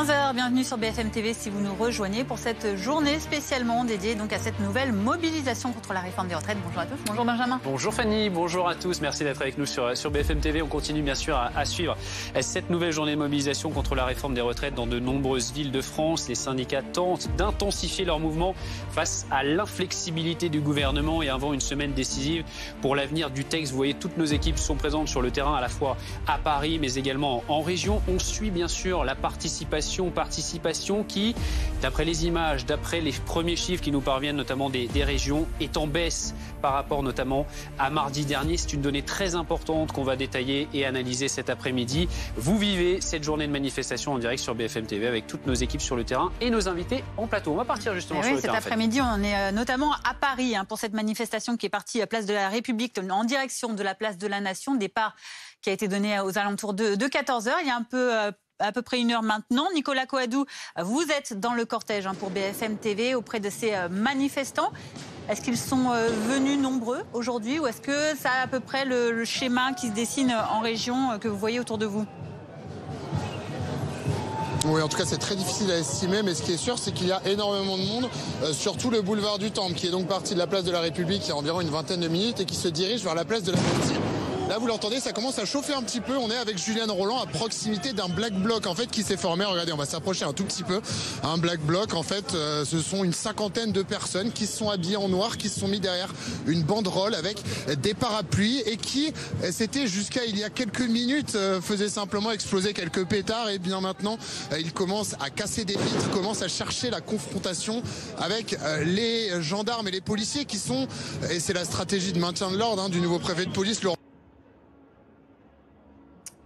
15h, bienvenue sur BFM TV si vous nous rejoignez pour cette journée spécialement dédiée donc à cette nouvelle mobilisation contre la réforme des retraites. Bonjour à tous, bonjour Benjamin. Bonjour Fanny, bonjour à tous, merci d'être avec nous sur, sur BFM TV. On continue bien sûr à, à, suivre cette nouvelle journée de mobilisation contre la réforme des retraites dans de nombreuses villes de France. Les syndicats tentent d'intensifier leur mouvement face à l'inflexibilité du gouvernement et avant une semaine décisive pour l'avenir du texte. Vous voyez, toutes nos équipes sont présentes sur le terrain à la fois à Paris mais également en région. On suit bien sûr la participation participation, qui, d'après les images, d'après les premiers chiffres qui nous parviennent notamment des, des, régions, est en baisse par rapport notamment à mardi dernier. C'est une donnée très importante qu'on va détailler et analyser cet après-midi. Vous vivez cette journée de manifestation en direct sur BFM TV avec toutes nos équipes sur le terrain et nos invités en plateau. On va partir justement et sur oui, le cet terrain. Cet après-midi, on est euh, notamment à Paris hein, pour cette manifestation qui est partie à Place de la République en direction de la Place de la Nation. Départ qui a été donné aux alentours de, de 14h. Il y a un peu euh, à peu près une heure maintenant. Nicolas Coadou, vous êtes dans le cortège hein, pour BFM TV auprès de ces euh, manifestants. Est-ce qu'ils sont euh, venus nombreux aujourd'hui ou est-ce que ça a à peu près le, schéma qui se dessine en région euh, que vous voyez autour de vous? Oui, en tout cas, c'est très difficile à estimer, mais ce qui est sûr, c'est qu'il y a énormément de monde euh, sur tout le boulevard du Temple, qui est donc parti de la place de la République il y a environ une vingtaine de minutes et qui se dirige vers la place de la Bastille. Là, vous l'entendez, ça commence à chauffer un petit peu. On est avec Juliane Roland à proximité d'un black bloc en fait qui s'est formé. Regardez, on va s'approcher un tout petit peu. Un black bloc, en fait, euh, ce sont une cinquantaine de personnes qui se sont habillées en noir, qui se sont mis derrière une banderole avec des parapluies et qui, c'était jusqu'à il y a quelques minutes, euh, faisait simplement exploser quelques pétards. Et bien maintenant, euh, ils commencent à casser des vitres, commencent à chercher la confrontation avec euh, les gendarmes et les policiers qui sont, et c'est la stratégie de maintien de l'ordre hein, du nouveau préfet de police.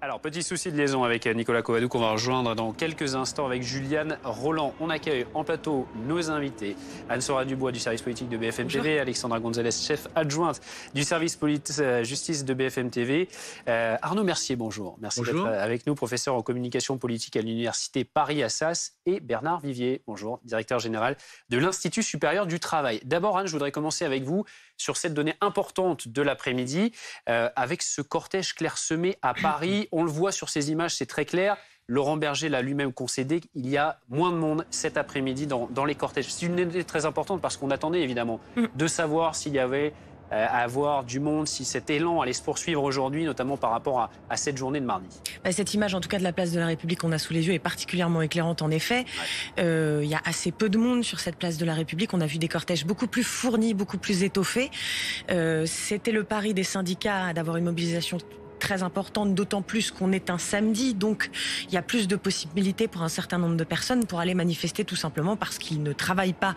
Alors, petit souci de liaison avec Nicolas Covadou qu'on va rejoindre dans quelques instants avec Juliane Roland. On accueille en plateau nos invités. Anne-Sora Dubois du service politique de BFM TV. Alexandra Gonzalez, chef adjointe du service police justice de BFM TV. Euh, Arnaud Mercier, bonjour. Merci d'être avec nous, professeur en communication politique à l'université Paris-Assas. Et Bernard Vivier, bonjour, directeur général de l'Institut supérieur du travail. D'abord, Anne, je voudrais commencer avec vous sur cette donnée importante de l'après-midi, euh, avec ce cortège clairsemé à Paris. On le voit sur ces images, c'est très clair. Laurent Berger l'a lui-même concédé, il y a moins de monde cet après-midi dans, dans, les cortèges. C'est une donnée très importante parce qu'on attendait évidemment de savoir s'il y avait avoir du monde, si cet élan allait se poursuivre aujourd'hui, notamment par rapport à, à, cette journée de mardi. Bah, cette image, en tout cas, de la place de la République qu'on a sous les yeux est particulièrement éclairante, en effet. Il ouais. euh, y a assez peu de monde sur cette place de la République. On a vu des cortèges beaucoup plus fournis, beaucoup plus étoffés. Euh, C'était le pari des syndicats d'avoir une mobilisation très importante, d'autant plus qu'on est un samedi, donc il y a plus de possibilités pour un certain nombre de personnes pour aller manifester tout simplement parce qu'ils ne travaillent pas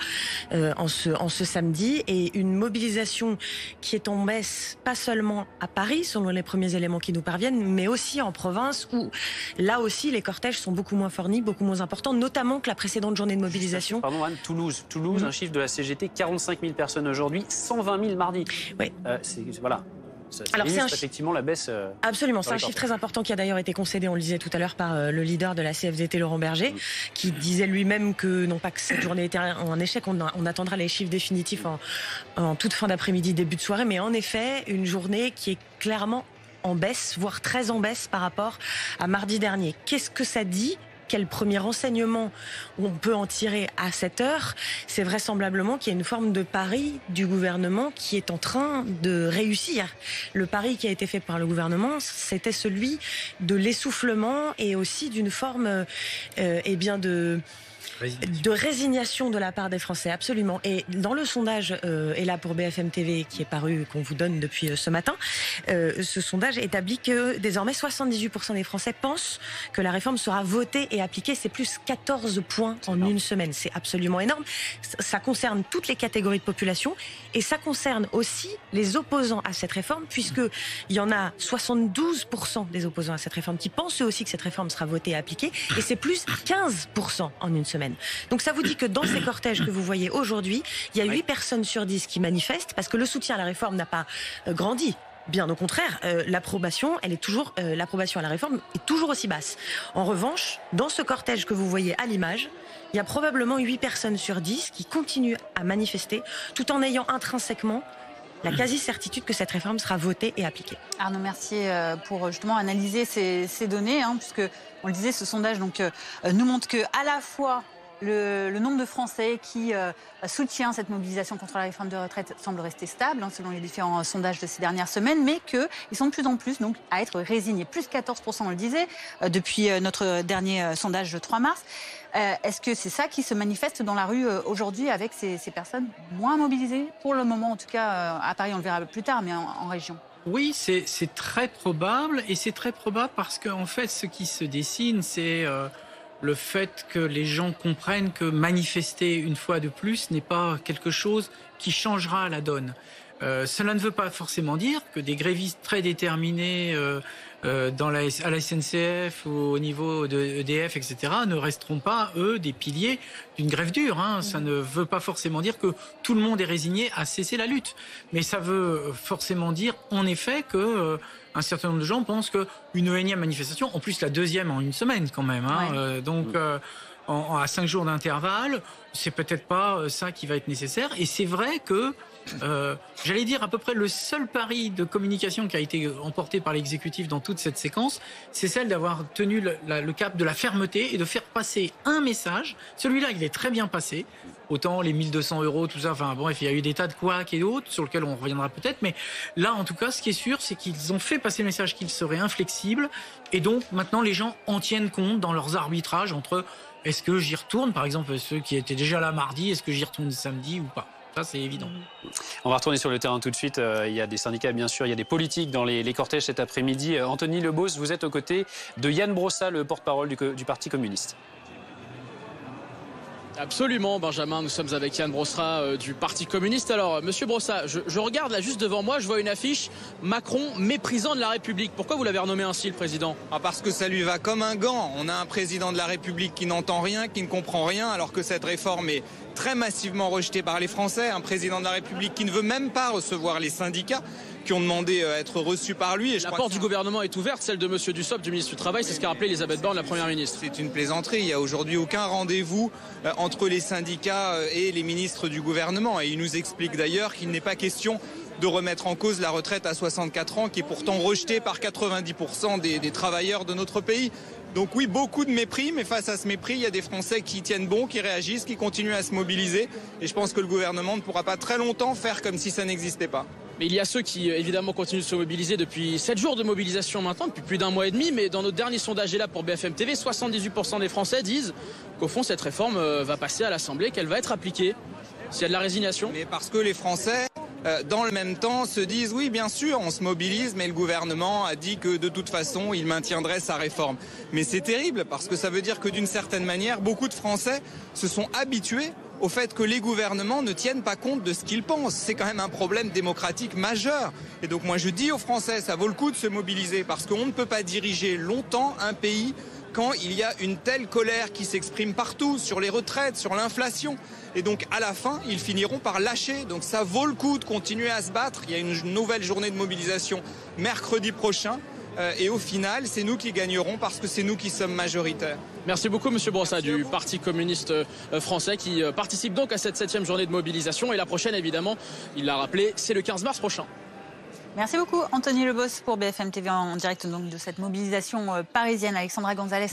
euh, en, ce, en ce samedi. Et une mobilisation qui est en baisse, pas seulement à Paris, selon les premiers éléments qui nous parviennent, mais aussi en province, où là aussi les cortèges sont beaucoup moins fournis, beaucoup moins importants, notamment que la précédente journée de mobilisation. Pardon Anne, Toulouse, Toulouse, mmh. un chiffre de la CGT, 45 000 personnes aujourd'hui, 120 000 mardi. Oui. Euh, voilà. Ça, ça Alors c'est effectivement la baisse. Euh, Absolument, c'est un chiffre très important qui a d'ailleurs été concédé, on le disait tout à l'heure, par euh, le leader de la CFDT, Laurent Berger, mmh. qui disait lui-même que non pas que cette journée était un échec, on, on attendra les chiffres définitifs en, en toute fin d'après-midi, début de soirée, mais en effet une journée qui est clairement en baisse, voire très en baisse par rapport à mardi dernier. Qu'est-ce que ça dit quel premier renseignement on peut en tirer à cette heure C'est vraisemblablement qu'il y a une forme de pari du gouvernement qui est en train de réussir. Le pari qui a été fait par le gouvernement, c'était celui de l'essoufflement et aussi d'une forme euh, eh bien de Résignation. de résignation de la part des Français, absolument. Et dans le sondage, euh, et là pour BFM TV qui est paru, qu'on vous donne depuis ce matin, euh, ce sondage établit que désormais 78% des Français pensent que la réforme sera votée et appliquée. C'est plus 14 points en énorme. une semaine. C'est absolument énorme. Ça concerne toutes les catégories de population et ça concerne aussi les opposants à cette réforme, puisqu'il y en a 72% des opposants à cette réforme qui pensent eux aussi que cette réforme sera votée et appliquée. Et c'est plus 15% en une semaine. Donc ça vous dit que dans ces cortèges que vous voyez aujourd'hui, il y a 8 personnes sur 10 qui manifestent parce que le soutien à la réforme n'a pas euh, grandi. Bien au contraire, euh, l'approbation, elle est toujours euh, l'approbation à la réforme est toujours aussi basse. En revanche, dans ce cortège que vous voyez à l'image, il y a probablement 8 personnes sur 10 qui continuent à manifester tout en ayant intrinsèquement la quasi-certitude que cette réforme sera votée et appliquée. Arnaud Mercier, pour justement analyser ces, données, hein, puisque on le disait, ce sondage donc, nous montre que à la fois le, nombre de Français qui euh, soutient cette mobilisation contre la réforme de retraite semble rester stable, hein, selon les différents sondages de ces dernières semaines, mais qu'ils sont de plus en plus donc, à être résignés. Plus 14%, on le disait, euh, depuis euh, notre dernier sondage de 3 mars. Est-ce que c'est ça qui se manifeste dans la rue aujourd'hui avec ces, personnes moins mobilisées Pour le moment, en tout cas, à Paris, on le verra plus tard, mais en, région? Oui, c'est très probable, et c'est très probable parce qu'en fait, ce qui se dessine, c'est le fait que les gens comprennent que manifester une fois de plus n'est pas quelque chose qui changera la donne. Euh, cela ne veut pas forcément dire que des grévistes très déterminés euh, euh, dans la, à la SNCF ou au niveau de EDF, etc., ne resteront pas, eux, des piliers d'une grève dure. Hein. Ça ne veut pas forcément dire que tout le monde est résigné à cesser la lutte. Mais ça veut forcément dire, en effet, que un certain nombre de gens pensent qu'une énième manifestation, en plus la deuxième en une semaine quand même, hein, euh, donc euh, à cinq jours d'intervalle, c'est peut-être pas euh, ça qui va être nécessaire. Et c'est vrai que euh, j'allais dire à peu près le seul pari de communication qui a été emporté par l'exécutif dans toute cette séquence, c'est celle d'avoir tenu le, cap de la fermeté et de faire passer un message. Celui-là, il est très bien passé. Autant les 1200 euros, tout ça, enfin bon, il y a eu des tas de couacs et d'autres sur lesquels on reviendra peut-être, mais là, en tout cas, ce qui est sûr, c'est qu'ils ont fait passer le message qu'ils seraient inflexibles, et donc maintenant les gens en tiennent compte dans leurs arbitrages entre est-ce que j'y retourne, par exemple ceux qui étaient déjà là mardi, est-ce que j'y retourne samedi ou pas? On va retourner sur le terrain tout de suite. Euh, il y a des syndicats, bien sûr, il y a des politiques dans les, cortèges cet après-midi. Euh, Anthony Lebos, vous êtes aux côtés de Yann Brossa, le porte-parole du Parti communiste. Absolument, Benjamin. Nous sommes avec Yann Brossra euh, du Parti communiste. Alors, euh, Monsieur Brossa, je, regarde là juste devant moi, je vois une affiche Macron méprisant de la République. Pourquoi vous l'avez renommé ainsi, le président? Ah, Parce que ça lui va comme un gant. On a un président de la République qui n'entend rien, qui ne comprend rien, alors que cette réforme est très massivement rejetée par les Français. Un président de la République qui ne veut même pas recevoir les syndicats qui ont demandé à être reçus par lui. Et la porte du gouvernement est ouverte, celle de M. Dussopt, du ministre du Travail, c'est ce qu'a rappelé Elisabeth Borne, la Première ministre. C'est une plaisanterie, il n'y a aujourd'hui aucun rendez-vous euh, entre les syndicats euh, et les ministres du gouvernement. Et il nous explique d'ailleurs qu'il n'est pas question de remettre en cause la retraite à 64 ans, qui est pourtant rejetée par 90% des, des travailleurs de notre pays. Donc oui, beaucoup de mépris, mais face à ce mépris, il y a des Français qui tiennent bon, qui réagissent, qui continuent à se mobiliser. Et je pense que le gouvernement ne pourra pas très longtemps faire comme si ça n'existait pas. Mais il y a ceux qui, euh, évidemment, continuent de se mobiliser depuis 7 jours de mobilisation maintenant, depuis plus d'un mois et demi. Mais dans notre dernier sondage est là pour BFM TV, 78% des Français disent qu'au fond, cette réforme euh, va passer à l'Assemblée, qu'elle va être appliquée. S'il y a de la résignation. Mais parce que les Français, euh, dans le même temps, se disent oui, bien sûr, on se mobilise, mais le gouvernement a dit que de toute façon, il maintiendrait sa réforme. Mais c'est terrible parce que ça veut dire que d'une certaine manière, beaucoup de Français se sont habitués au fait que les gouvernements ne tiennent pas compte de ce qu'ils pensent. C'est quand même un problème démocratique majeur. Et donc moi je dis aux Français, ça vaut le coup de se mobiliser parce qu'on ne peut pas diriger longtemps un pays quand il y a une telle colère qui s'exprime partout sur les retraites, sur l'inflation. Et donc à la fin, ils finiront par lâcher. Donc ça vaut le coup de continuer à se battre. Il y a une nouvelle journée de mobilisation mercredi prochain. Euh, et au final, c'est nous qui gagnerons parce que c'est nous qui sommes majoritaires. Merci beaucoup, Monsieur Brossa, du Parti communiste euh, français, qui euh, participe donc à cette septième journée de mobilisation. Et la prochaine, évidemment, il l'a rappelé, c'est le 15 mars prochain. Merci beaucoup, Anthony Lebos, pour BFM TV en direct donc, de cette mobilisation euh, parisienne. Alexandra Gonzalez,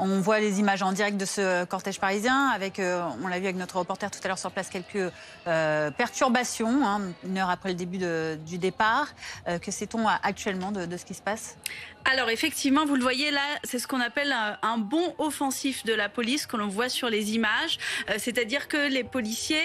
on voit les images en direct de ce cortège parisien, avec, euh, on l'a vu avec notre reporter tout à l'heure sur place, quelques euh, perturbations, hein, une heure après le début du départ. que sait-on actuellement de, ce qui se passe? Alors effectivement, vous le voyez là, c'est ce qu'on appelle un, bon offensif de la police que l'on voit sur les images. C'est-à-dire que les policiers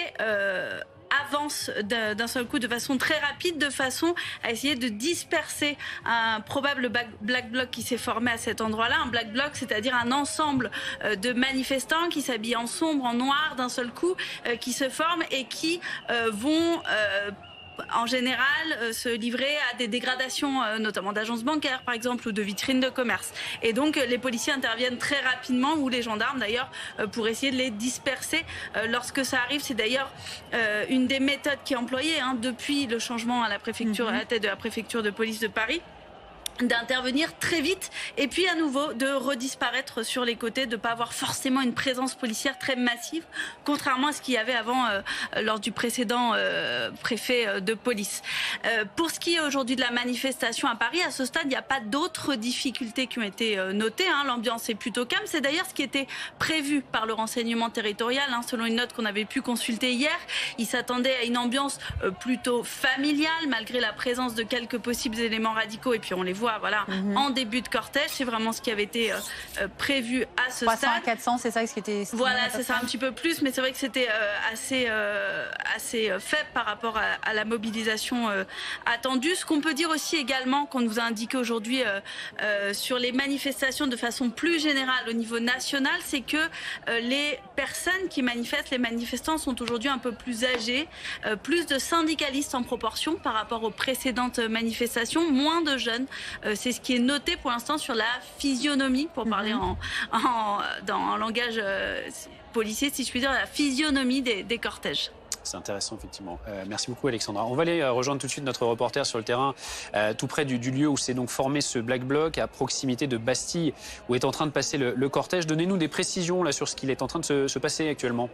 avance d'un seul coup de façon très rapide, de façon à essayer de disperser un probable black bloc qui s'est formé à cet endroit-là. Un black bloc, c'est-à-dire un ensemble euh, de manifestants qui s'habillent en sombre, en noir d'un seul coup, euh, qui se forment et qui euh, vont en général euh, se livrer à des dégradations, euh, notamment d'agences bancaires par exemple, ou de vitrines de commerce. Et donc les policiers interviennent très rapidement, ou les gendarmes d'ailleurs, euh, pour essayer de les disperser lorsque ça arrive. C'est d'ailleurs une des méthodes qui est employée hein, depuis le changement à la préfecture, à la tête de la préfecture de police de Paris. D'intervenir très vite et puis à nouveau de redisparaître sur les côtés, de ne pas avoir forcément une présence policière très massive, contrairement à ce qu'il y avait avant euh, lors du précédent euh, préfet euh, de police. pour ce qui est aujourd'hui de la manifestation à Paris, à ce stade, il n'y a pas d'autres difficultés qui ont été notées. Hein. L'ambiance est plutôt calme. C'est d'ailleurs ce qui était prévu par le renseignement territorial, hein, selon une note qu'on avait pu consulter hier. Il s'attendait à une ambiance plutôt familiale, malgré la présence de quelques possibles éléments radicaux. Et puis on les voit voilà, mhm. en début de cortège. C'est vraiment ce qui avait été euh, euh, prévu à ce 300 stade. à 400, c'est ça ce qui était. Voilà, c'est ça un petit peu plus, mais c'est vrai que c'était euh, assez, assez faible par rapport à, la mobilisation attendue. Ce qu'on peut dire aussi également, qu'on nous a indiqué aujourd'hui sur les manifestations de façon plus générale au niveau national, c'est que les personnes qui manifestent, les manifestants sont aujourd'hui un peu plus âgés, plus de syndicalistes en proportion par rapport aux précédentes manifestations, moins de jeunes. Euh, c'est ce qui est noté pour l'instant sur la physionomie, pour parler mhm. en, dans, langage euh, policier, si je puis dire, la physionomie des, cortèges. C'est intéressant, effectivement. Euh, merci beaucoup, Alexandra. On va aller rejoindre tout de suite notre reporter sur le terrain, tout près du, lieu où s'est donc formé ce Black Bloc, à proximité de Bastille, où est en train de passer le, cortège. Donnez-nous des précisions là, sur ce qu'il est en train de se passer actuellement.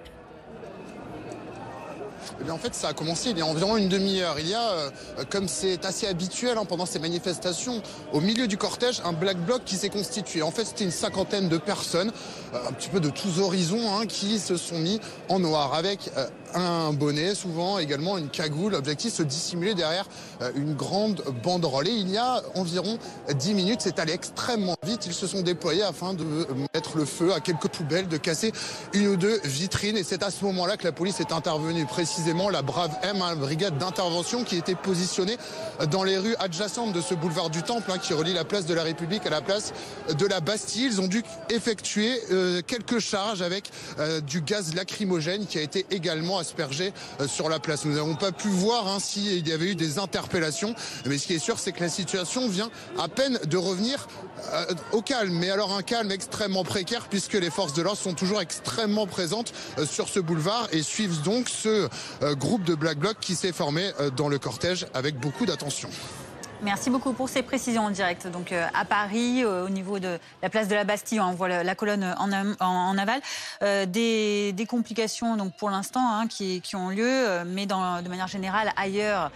Eh en fait, ça a commencé il y a environ une demi-heure. Il y a, euh, comme c'est assez habituel hein, pendant ces manifestations, au milieu du cortège, un black bloc qui s'est constitué. En fait, c'était une cinquantaine de personnes, euh, un petit peu de tous horizons, hein, qui se sont mis en noir, avec euh, un bonnet, souvent également une cagoule. L'objectif, se dissimuler derrière une grande banderole. Et il y a environ 10 minutes, c'est allé extrêmement vite. Ils se sont déployés afin de mettre le feu à quelques poubelles, de casser une ou deux vitrines. Et c'est à ce moment-là que la police est intervenue précisément la Brave M, hein, brigade d'intervention qui était positionnée dans les rues adjacentes de ce boulevard du Temple hein, qui relie la place de la République à la place de la Bastille. Ils ont dû effectuer euh, quelques charges avec euh, du gaz lacrymogène qui a été également aspergé euh, sur la place. Nous n'avons pas pu voir hein, s'il y avait eu des interpellations, mais ce qui est sûr, c'est que la situation vient à peine de revenir au calme. Mais alors un calme extrêmement précaire puisque les forces de l'ordre sont toujours extrêmement présentes sur ce boulevard et suivent donc ce euh, groupe de Black Bloc qui s'est formé euh, dans le cortège avec beaucoup d'attention. Merci beaucoup pour ces précisions en direct. Donc euh, à Paris, au niveau de la place de la Bastille, on voit la, colonne en, aval. des, complications donc pour l'instant hein, qui, ont lieu, mais de manière générale ailleurs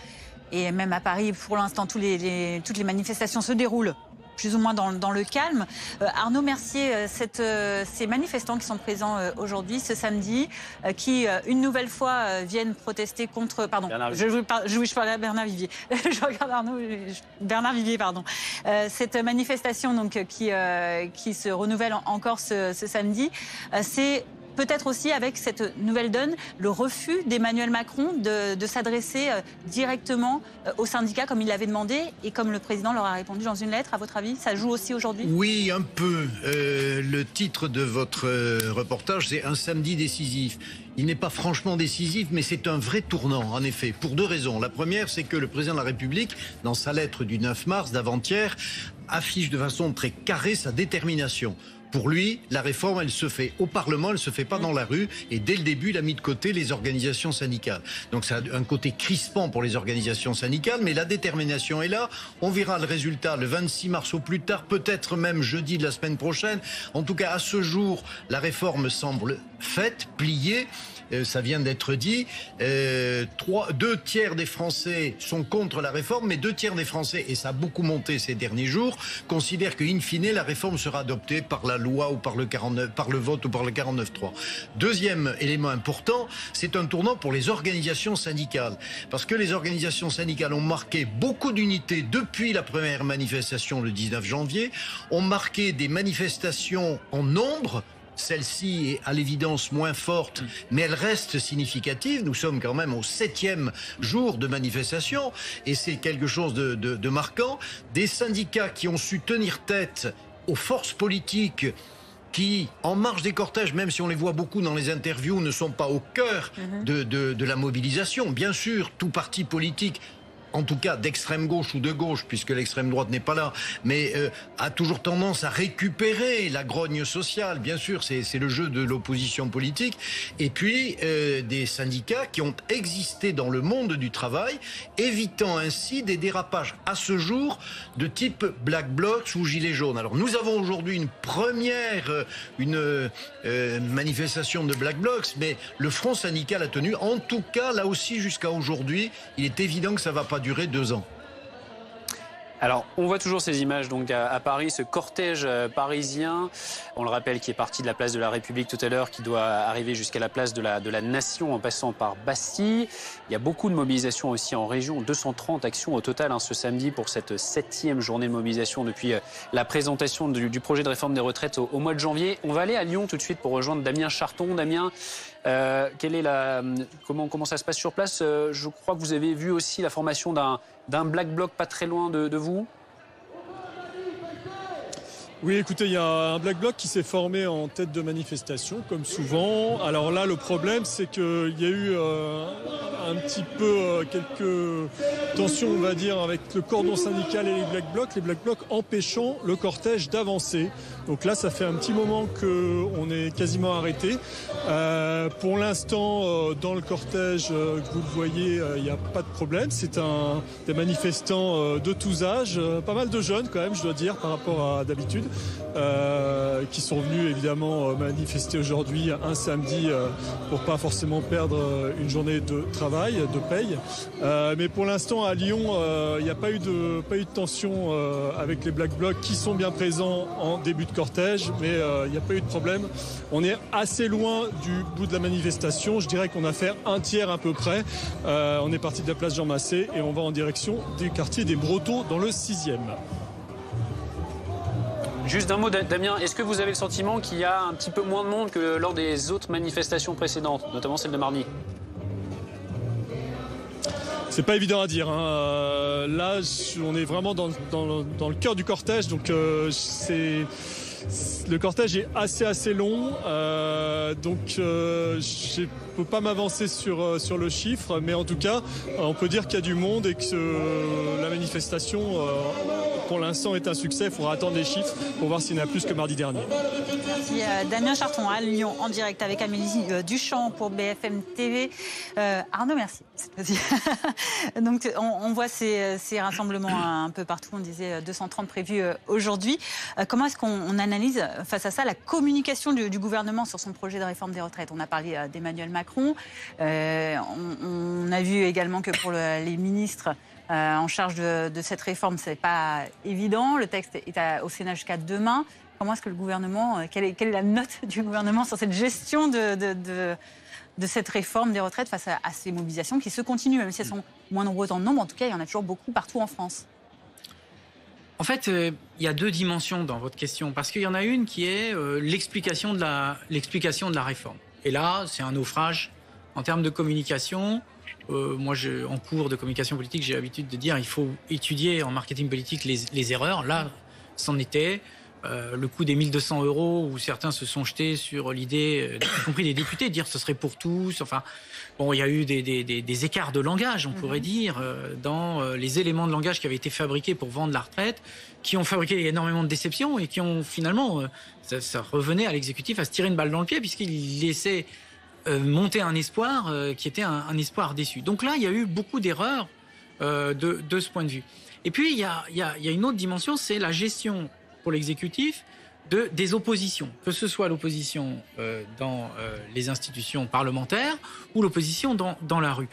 et même à Paris, pour l'instant, toutes les manifestations se déroulent plus ou moins dans, le calme. Euh, Arnaud Mercier, euh, cette, euh, ces manifestants qui sont présents aujourd'hui, ce samedi, qui une nouvelle fois viennent protester contre. Pardon, je, je, à Bernard Vivier. je regarde Arnaud. Bernard Vivier, pardon. cette manifestation donc, qui, qui se renouvelle encore ce, ce samedi, c'est peut-être aussi avec cette nouvelle donne, le refus d'Emmanuel Macron de, s'adresser euh, directement euh, aux syndicats comme il l'avait demandé et comme le président leur a répondu dans une lettre, à votre avis Ça joue aussi aujourd'hui? Oui, un peu. Euh, le titre de votre reportage, c'est Un samedi décisif. Il n'est pas franchement décisif, mais c'est un vrai tournant, en effet, pour deux raisons. La première, c'est que le président de la République, dans sa lettre du 9 mars d'avant-hier, affiche de façon très carrée sa détermination pour lui, la réforme, elle se fait au Parlement, elle se fait pas dans la rue. Et dès le début, il a mis de côté les organisations syndicales. Donc ça a un côté crispant pour les organisations syndicales, mais la détermination est là. On verra le résultat le 26 mars au plus tard, peut-être même jeudi de la semaine prochaine. En tout cas, à ce jour, la réforme semble faite, pliée. Euh, ça vient d'être dit. Euh, deux tiers des Français sont contre la réforme, mais deux tiers des Français, et ça a beaucoup monté ces derniers jours, considèrent qu'in fine, la réforme sera adoptée par la loi ou par le, 49, par le vote ou par le 49.3. Deuxième élément important, c'est un tournant pour les organisations syndicales. Parce que les organisations syndicales ont marqué beaucoup d'unités depuis la première manifestation le 19 janvier, ont marqué des manifestations en nombre celle-ci est à l'évidence moins forte, mais elle reste significative. Nous sommes quand même au septième jour de manifestation et c'est quelque chose de, marquant. Des syndicats qui ont su tenir tête aux forces politiques qui, en marge des cortèges, même si on les voit beaucoup dans les interviews, ne sont pas au cœur mhm. de, de, la mobilisation. Bien sûr, tout parti politique en tout cas d'extrême gauche ou de gauche, puisque l'extrême droite n'est pas là, mais euh, a toujours tendance à récupérer la grogne sociale. Bien sûr, c'est le jeu de l'opposition politique. Et puis euh, des syndicats qui ont existé dans le monde du travail, évitant ainsi des dérapages à ce jour de type Black Blocs ou Gilets jaunes. Alors nous avons aujourd'hui une première euh, une manifestation de Black Blocs, mais le front syndical a tenu. En tout cas, là aussi jusqu'à aujourd'hui, il est évident que ça va pas durer deux ans. Alors, on voit toujours ces images donc à, Paris, ce cortège euh, parisien, on le rappelle, qui est parti de la place de la République tout à l'heure, qui doit arriver jusqu'à la place de la, de la Nation en passant par Bastille. Il y a beaucoup de mobilisations aussi en région, 230 actions au total hein, ce samedi pour cette septième journée de mobilisation depuis euh, la présentation du, projet de réforme des retraites au, mois de janvier. On va aller à Lyon tout de suite pour rejoindre Damien Charton. Damien, euh, quelle est la, comment, comment ça se passe sur place? Je crois que vous avez vu aussi la formation d'un d'un black bloc pas très loin de, vous oui, écoutez, il y a un black bloc qui s'est formé en tête de manifestation, comme souvent. Alors là, le problème, c'est qu'il y a eu euh, un petit peu euh, quelques tensions, on va dire, avec le cordon syndical et les black blocs, les black blocs empêchant le cortège d'avancer. Donc là, ça fait un petit moment qu'on est quasiment arrêté. Euh, pour l'instant, euh, dans le cortège, euh, vous le voyez, il n'y a pas de problème. C'est un, des manifestants de tous âges, pas mal de jeunes quand même, je dois dire, par rapport à d'habitude, qui sont venus évidemment manifester aujourd'hui un samedi pour pas forcément perdre une journée de travail, de paye. mais pour l'instant, à Lyon, il n'y a pas eu de pas eu de tension avec les Black Blocs qui sont bien présents en début de cortège, mais euh, il n'y a pas eu de problème. On est assez loin du bout de la manifestation. Je dirais qu'on a fait un tiers à peu près. Euh, on est parti de la place Jean Massé et on va en direction du quartier des Brotteaux dans le 6e. Juste un mot, Damien, est-ce que vous avez le sentiment qu'il y a un petit peu moins de monde que lors des autres manifestations précédentes, notamment celle de Marny c'est pas évident à dire. Hein. Euh, là, on est vraiment dans, le cœur du cortège, donc c'est le cortège est assez assez long, euh, donc euh, je ne peux pas m'avancer sur, euh, sur le chiffre, mais en tout cas, on peut dire qu'il y a du monde et que la manifestation, pour l'instant, est un succès. Il faudra attendre les chiffres pour voir s'il y en a plus que mardi dernier. Merci Damien Charton à Lyon en direct avec Amélie Duchamp pour BFM TV. Arnaud, merci. Donc on, voit ces, rassemblements un peu partout. On disait 230 prévus aujourd'hui. comment est-ce qu'on analyse face à ça la communication du, gouvernement sur son projet de réforme des retraites? On a parlé euh, d'Emmanuel Macron. Euh, on, a vu également que pour les ministres euh, en charge de, cette réforme, ce n'est pas évident. Le texte est au Sénat jusqu'à demain. Comment est-ce que le gouvernement, quelle est, la note du gouvernement sur cette gestion de, cette réforme des retraites face à, ces mobilisations qui se continuent, même si elles sont moins nombreuses en nombre? En tout cas, il y en a toujours beaucoup partout en France. En fait, euh, il y a deux dimensions dans votre question, parce qu'il y en a une qui est euh, l'explication de la réforme. Et là, c'est un naufrage en termes de communication. Euh, moi, en cours de communication politique, j'ai l'habitude de dire il faut étudier en marketing politique les erreurs. Là, c'en était. Euh, le coût des 1200 euros, où certains se sont jetés sur l'idée, euh, y compris des députés, de dire que ce serait pour tous. Enfin, bon, il y a eu des, des, des écarts de langage, on pourrait mhm. dire, euh, dans les éléments de langage qui avaient été fabriqués pour vendre la retraite, qui ont fabriqué énormément de déceptions et qui ont finalement, ça, ça, revenait à l'exécutif à se tirer une balle dans le pied puisqu'il laissait monter un espoir qui était un, un, espoir déçu. Donc là, il y a eu beaucoup d'erreurs de, de, ce point de vue. Et puis, il y a, il y a, il y a une autre dimension, c'est la gestion pour l'exécutif de, des oppositions, que ce soit l'opposition euh, dans euh, les institutions parlementaires ou l'opposition dans, dans, la rue.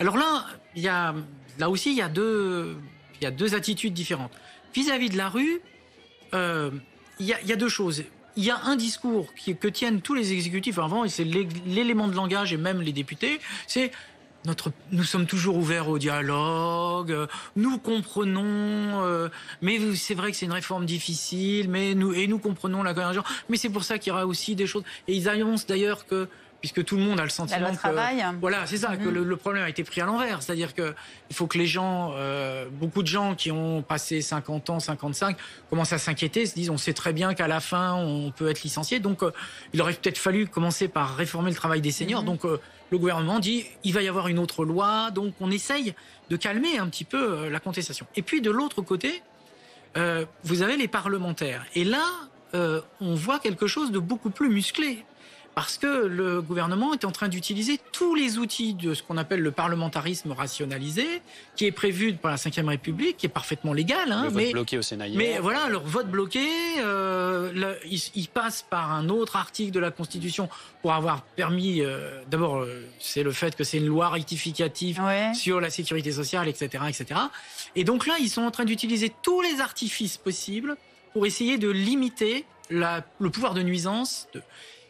Alors là, il y a, là aussi, il y, a deux, y a deux attitudes différentes. Vis-à-vis de la rue, euh, il, y a, il y a deux choses. Il y a un discours qui, que tiennent tous les exécutifs avant, et c'est l'élément de langage et même les députés, c'est nous sommes toujours ouverts au dialogue, nous comprenons, euh, mais c'est vrai que c'est une réforme difficile, mais nous, et nous comprenons la convergence, mais c'est pour ça qu'il y aura aussi des choses. Et ils annoncent d'ailleurs que puisque tout le monde a le sentiment que travail. voilà, c'est ça, que mhm. le, problème a été pris à l'envers. C'est-à-dire que il faut que les gens, euh, beaucoup de gens qui ont passé 50 ans, 55, commencent à s'inquiéter, se disent on sait très bien qu'à la fin on peut être licencié. Donc euh, il aurait peut-être fallu commencer par réformer le travail des seniors. Mhm. Donc euh, le gouvernement dit il va y avoir une autre loi, donc on essaye de calmer un petit peu la contestation. Et puis de l'autre côté, vous avez les parlementaires. Et là, on voit quelque chose de beaucoup plus musclé parce que le gouvernement est en train d'utiliser tous les outils de ce qu'on appelle le parlementarisme rationalisé, qui est prévu par la Ve République, qui est parfaitement légal. Hein, le vote mais, bloqué au Sénat. Mais voilà, leur vote bloqué, euh, il, passe par un autre article de la Constitution pour avoir permis. Euh, d'abord, euh, c'est le fait que c'est une loi rectificative sur la sécurité sociale, etc., etc. Et donc là, ils sont en train d'utiliser tous les artifices possibles pour essayer de limiter la, le pouvoir de nuisance. De,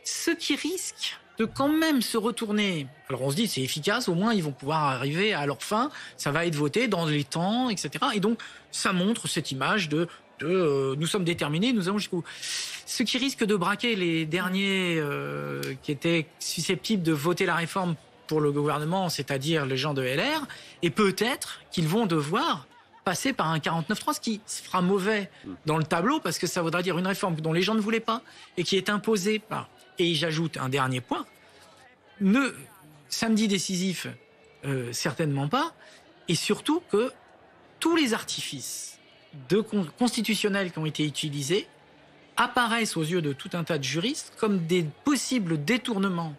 ce qui risque de quand même se retourner. Alors on se dit c'est efficace, au moins ils vont pouvoir arriver à leur fin, ça va être voté dans les temps, etc. Et donc ça montre cette image de, euh, nous sommes déterminés, nous allons jusqu'au. Ce qui risque de braquer les derniers euh, qui étaient susceptibles de voter la réforme pour le gouvernement, c'est-à-dire les gens de LR, et peut-être qu'ils vont devoir passer par un 49-3, ce qui fera mauvais dans le tableau, parce que ça voudra dire une réforme dont les gens ne voulaient pas et qui est imposée par et j'ajoute un dernier point. Ne, samedi décisif, euh, certainement pas. Et surtout que tous les artifices constitutionnels qui ont été utilisés apparaissent aux yeux de tout un tas de juristes comme des possibles détournements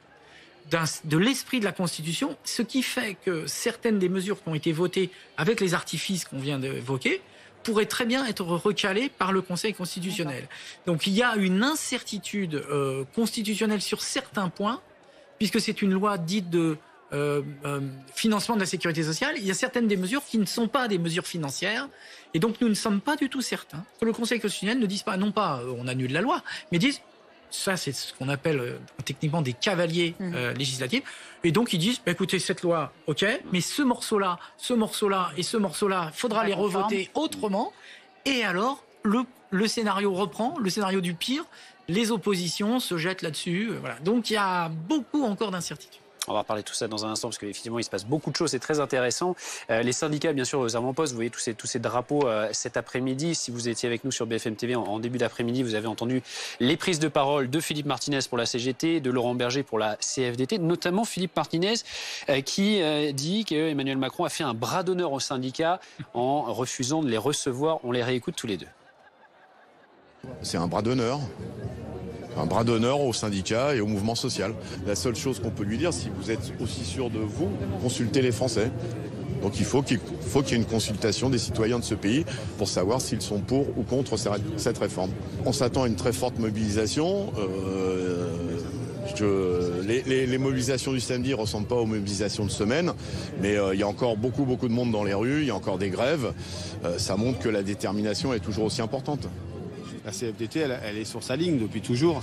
de l'esprit de la Constitution, ce qui fait que certaines des mesures qui ont été votées avec les artifices qu'on vient d'évoquer pourrait très bien être recalé par le Conseil constitutionnel. Donc il y a une incertitude euh, constitutionnelle sur certains points, puisque c'est une loi dite de euh, euh, financement de la sécurité sociale. Il y a certaines des mesures qui ne sont pas des mesures financières. Et donc nous ne sommes pas du tout certains que le Conseil constitutionnel ne dise pas, non pas on annule la loi, mais dise ça, c'est ce qu'on appelle euh, techniquement des cavaliers mmh. euh, législatifs. Et donc, ils disent, bah, écoutez, cette loi, OK, mais ce morceau-là, ce morceau-là et ce morceau-là, il faudra les revoter autrement. Et alors, le, le scénario reprend, le scénario du pire, les oppositions se jettent là-dessus. Euh, voilà. Donc, il y a beaucoup encore d'incertitudes. On va parler de tout ça dans un instant parce qu'effectivement, il se passe beaucoup de choses. C'est très intéressant. Euh, les syndicats, bien sûr, aux avant-postes, vous voyez tous ces, tous ces drapeaux euh, cet après-midi. Si vous étiez avec nous sur BFM TV en, début d'après-midi, vous avez entendu les prises de parole de Philippe Martinez pour la CGT, de Laurent Berger pour la CFDT, notamment Philippe Martinez euh, qui dit qu'Emmanuel Macron a fait un bras d'honneur aux syndicats en refusant de les recevoir. On les réécoute tous les deux. C'est un bras d'honneur un bras d'honneur aux syndicats et au mouvement social. La seule chose qu'on peut lui dire, si vous êtes aussi sûr de vous, consultez les Français. Donc il faut qu'il faut qu'il y ait une consultation des citoyens de ce pays pour savoir s'ils sont pour ou contre cette réforme. On s'attend à une très forte mobilisation. Euh, les, mobilisations du samedi ne ressemblent pas aux mobilisations de semaine, mais euh, il y a encore beaucoup, beaucoup de monde dans les rues, il y a encore des grèves. Euh, ça montre que la détermination est toujours aussi importante la CFDT, elle, est sur sa ligne depuis toujours.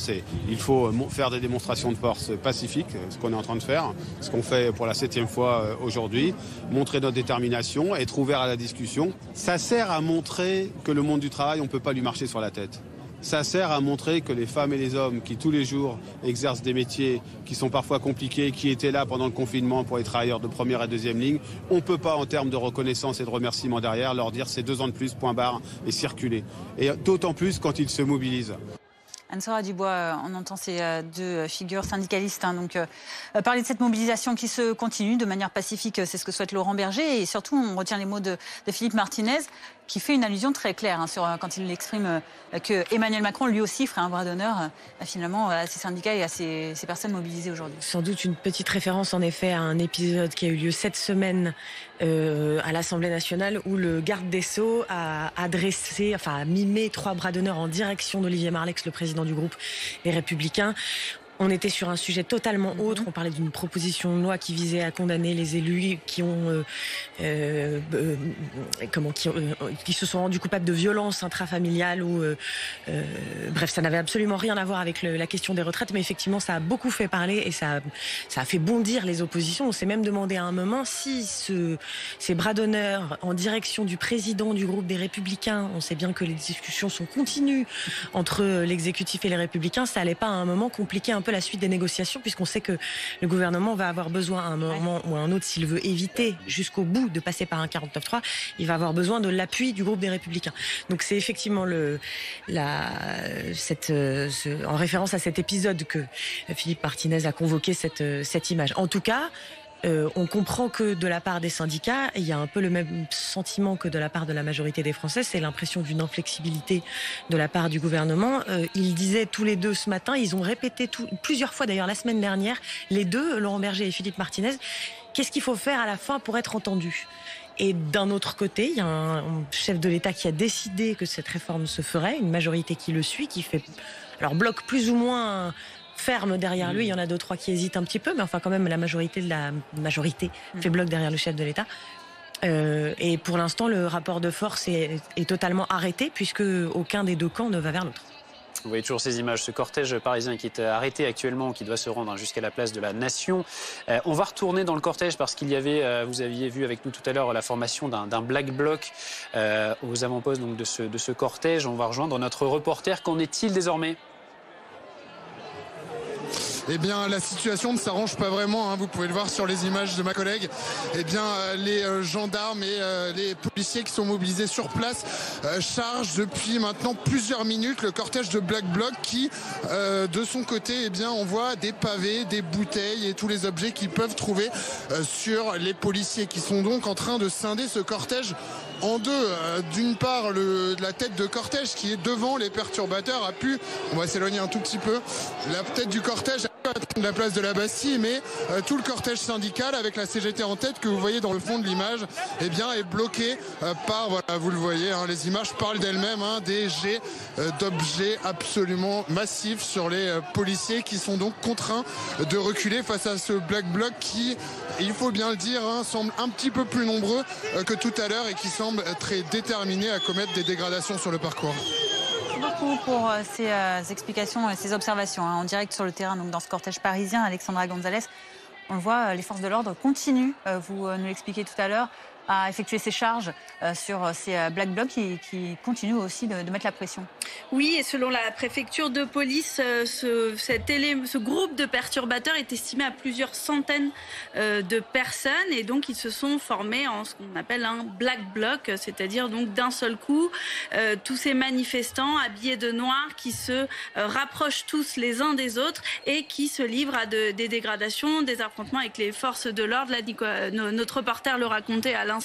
Il faut faire des démonstrations de force pacifiques, ce qu'on est en train de faire, ce qu'on fait pour la septième fois euh, aujourd'hui, montrer notre détermination, être ouvert à la discussion. Ça sert à montrer que le monde du travail, on ne peut pas lui marcher sur la tête ça sert à montrer que les femmes et les hommes qui tous les jours exercent des métiers qui sont parfois compliqués, qui étaient là pendant le confinement pour les travailleurs de première et deuxième ligne, on ne peut pas en termes de reconnaissance et de remerciement derrière leur dire c'est deux ans de plus, point barre, et circuler. Et d'autant plus quand ils se mobilisent. Anne-Sora Dubois, euh, on entend ces euh, deux figures syndicalistes hein, donc, euh, parler de cette mobilisation qui se continue de manière pacifique, c'est ce que souhaite Laurent Berger. Et surtout, on retient les mots de Philippe Martinez qui fait une allusion très claire hein, sur, quand il exprime que Emmanuel Macron lui aussi ferait un bras d'honneur finalement à ses syndicats et à ces, personnes mobilisées aujourd'hui. Sans doute une petite référence en effet à un épisode qui a eu lieu cette semaine à l'Assemblée nationale où le garde des Sceaux a adressé, enfin a mimé trois bras d'honneur en direction d'Olivier Marlex, le président du groupe Les Républicains. On était sur un sujet totalement mhm. autre. On parlait d'une proposition de loi qui visait à condamner les élus qui ont, euh, euh, euh comment, qui, qui, se sont rendus coupables de violences intrafamiliales ou, bref, ça n'avait absolument rien à voir avec le, la question des retraites, mais effectivement, ça a beaucoup fait parler et ça, ça a fait bondir les oppositions. On s'est même demandé à un moment si ce, ces bras d'honneur en direction du président du groupe des Républicains, on sait bien que les discussions sont continues entre l'exécutif et les Républicains, ça allait pas à un moment compliquer un peu peu la suite des négociations, puisqu'on sait que le gouvernement va avoir besoin à un moment ou à un autre, s'il veut éviter jusqu'au bout de passer par un 49-3, il va avoir besoin de l'appui du groupe des Républicains. Donc c'est effectivement le, la, cette, ce, en référence à cet épisode que Philippe Martinez a convoqué cette, cette image. En tout cas, euh, on comprend que de la part des syndicats, il y a un peu le même sentiment que de la part de la majorité des Français, c'est l'impression d'une inflexibilité de la part du gouvernement. Euh, ils disaient tous les deux ce matin, ils ont répété tout, plusieurs fois d'ailleurs la semaine dernière, les deux, Laurent Berger et Philippe Martinez, qu'est-ce qu'il faut faire à la fin pour être entendu? Et d'un autre côté, il y a un chef de l'État qui a décidé que cette réforme se ferait, une majorité qui le suit, qui fait alors bloc plus ou moins ferme derrière lui. Il y en a deux, trois qui hésitent un petit peu, mais enfin quand même la majorité de la majorité fait bloc derrière le chef de l'État. Euh, et pour l'instant, le rapport de force est, est, totalement arrêté puisque aucun des deux camps ne va vers l'autre. Vous voyez toujours ces images, ce cortège parisien qui est arrêté actuellement, qui doit se rendre jusqu'à la place de la Nation. Euh, on va retourner dans le cortège parce qu'il y avait, euh, vous aviez vu avec nous tout à l'heure, la formation d'un black bloc euh, aux avant-postes donc de ce, de ce cortège. On va rejoindre notre reporter. Qu'en est-il désormais? Eh bien la situation ne s'arrange pas vraiment. Hein. Vous pouvez le voir sur les images de ma collègue. Eh bien euh, les euh, gendarmes et euh, les policiers qui sont mobilisés sur place chargent depuis maintenant plusieurs minutes le cortège de Black Bloc qui, de son côté, eh bien envoie des pavés, des bouteilles et tous les objets qu'ils peuvent trouver sur les policiers qui sont donc en train de scinder ce cortège en deux. D'une part, le, la tête de cortège qui est devant les perturbateurs a pu, on va s'éloigner un tout petit peu, la tête du cortège de la place de la Bastille, mais euh, tout le cortège syndical avec la CGT en tête que vous voyez dans le fond de l'image, eh bien est bloqué euh, par, voilà, vous le voyez, hein, les images parlent d'elles-mêmes, hein, des jets euh, d'objets absolument massifs sur les policiers qui sont donc contraints de reculer face à ce black bloc qui, il faut bien le dire, hein, semble un petit peu plus nombreux que tout à l'heure et qui semble très déterminé à commettre des dégradations sur le parcours beaucoup pour euh, ces euh, explications et ces observations hein, en direct sur le terrain, donc dans ce cortège parisien. Alexandra Gonzalez, on le voit, euh, les forces de l'ordre continuent, vous nous l'expliquez tout à l'heure, à effectuer ses charges euh, sur euh, ces euh, black blocs qui, qui continuent aussi de, mettre la pression. Oui, et selon la préfecture de police, ce, groupe de perturbateurs est estimé à plusieurs centaines de personnes et donc ils se sont formés en ce qu'on appelle un black bloc, c'est-à-dire donc d'un seul coup tous ces manifestants habillés de noir qui se rapprochent tous les uns des autres et qui se livrent à de, des dégradations, des affrontements avec les forces de l'ordre. Notre reporter le racontait à l'instant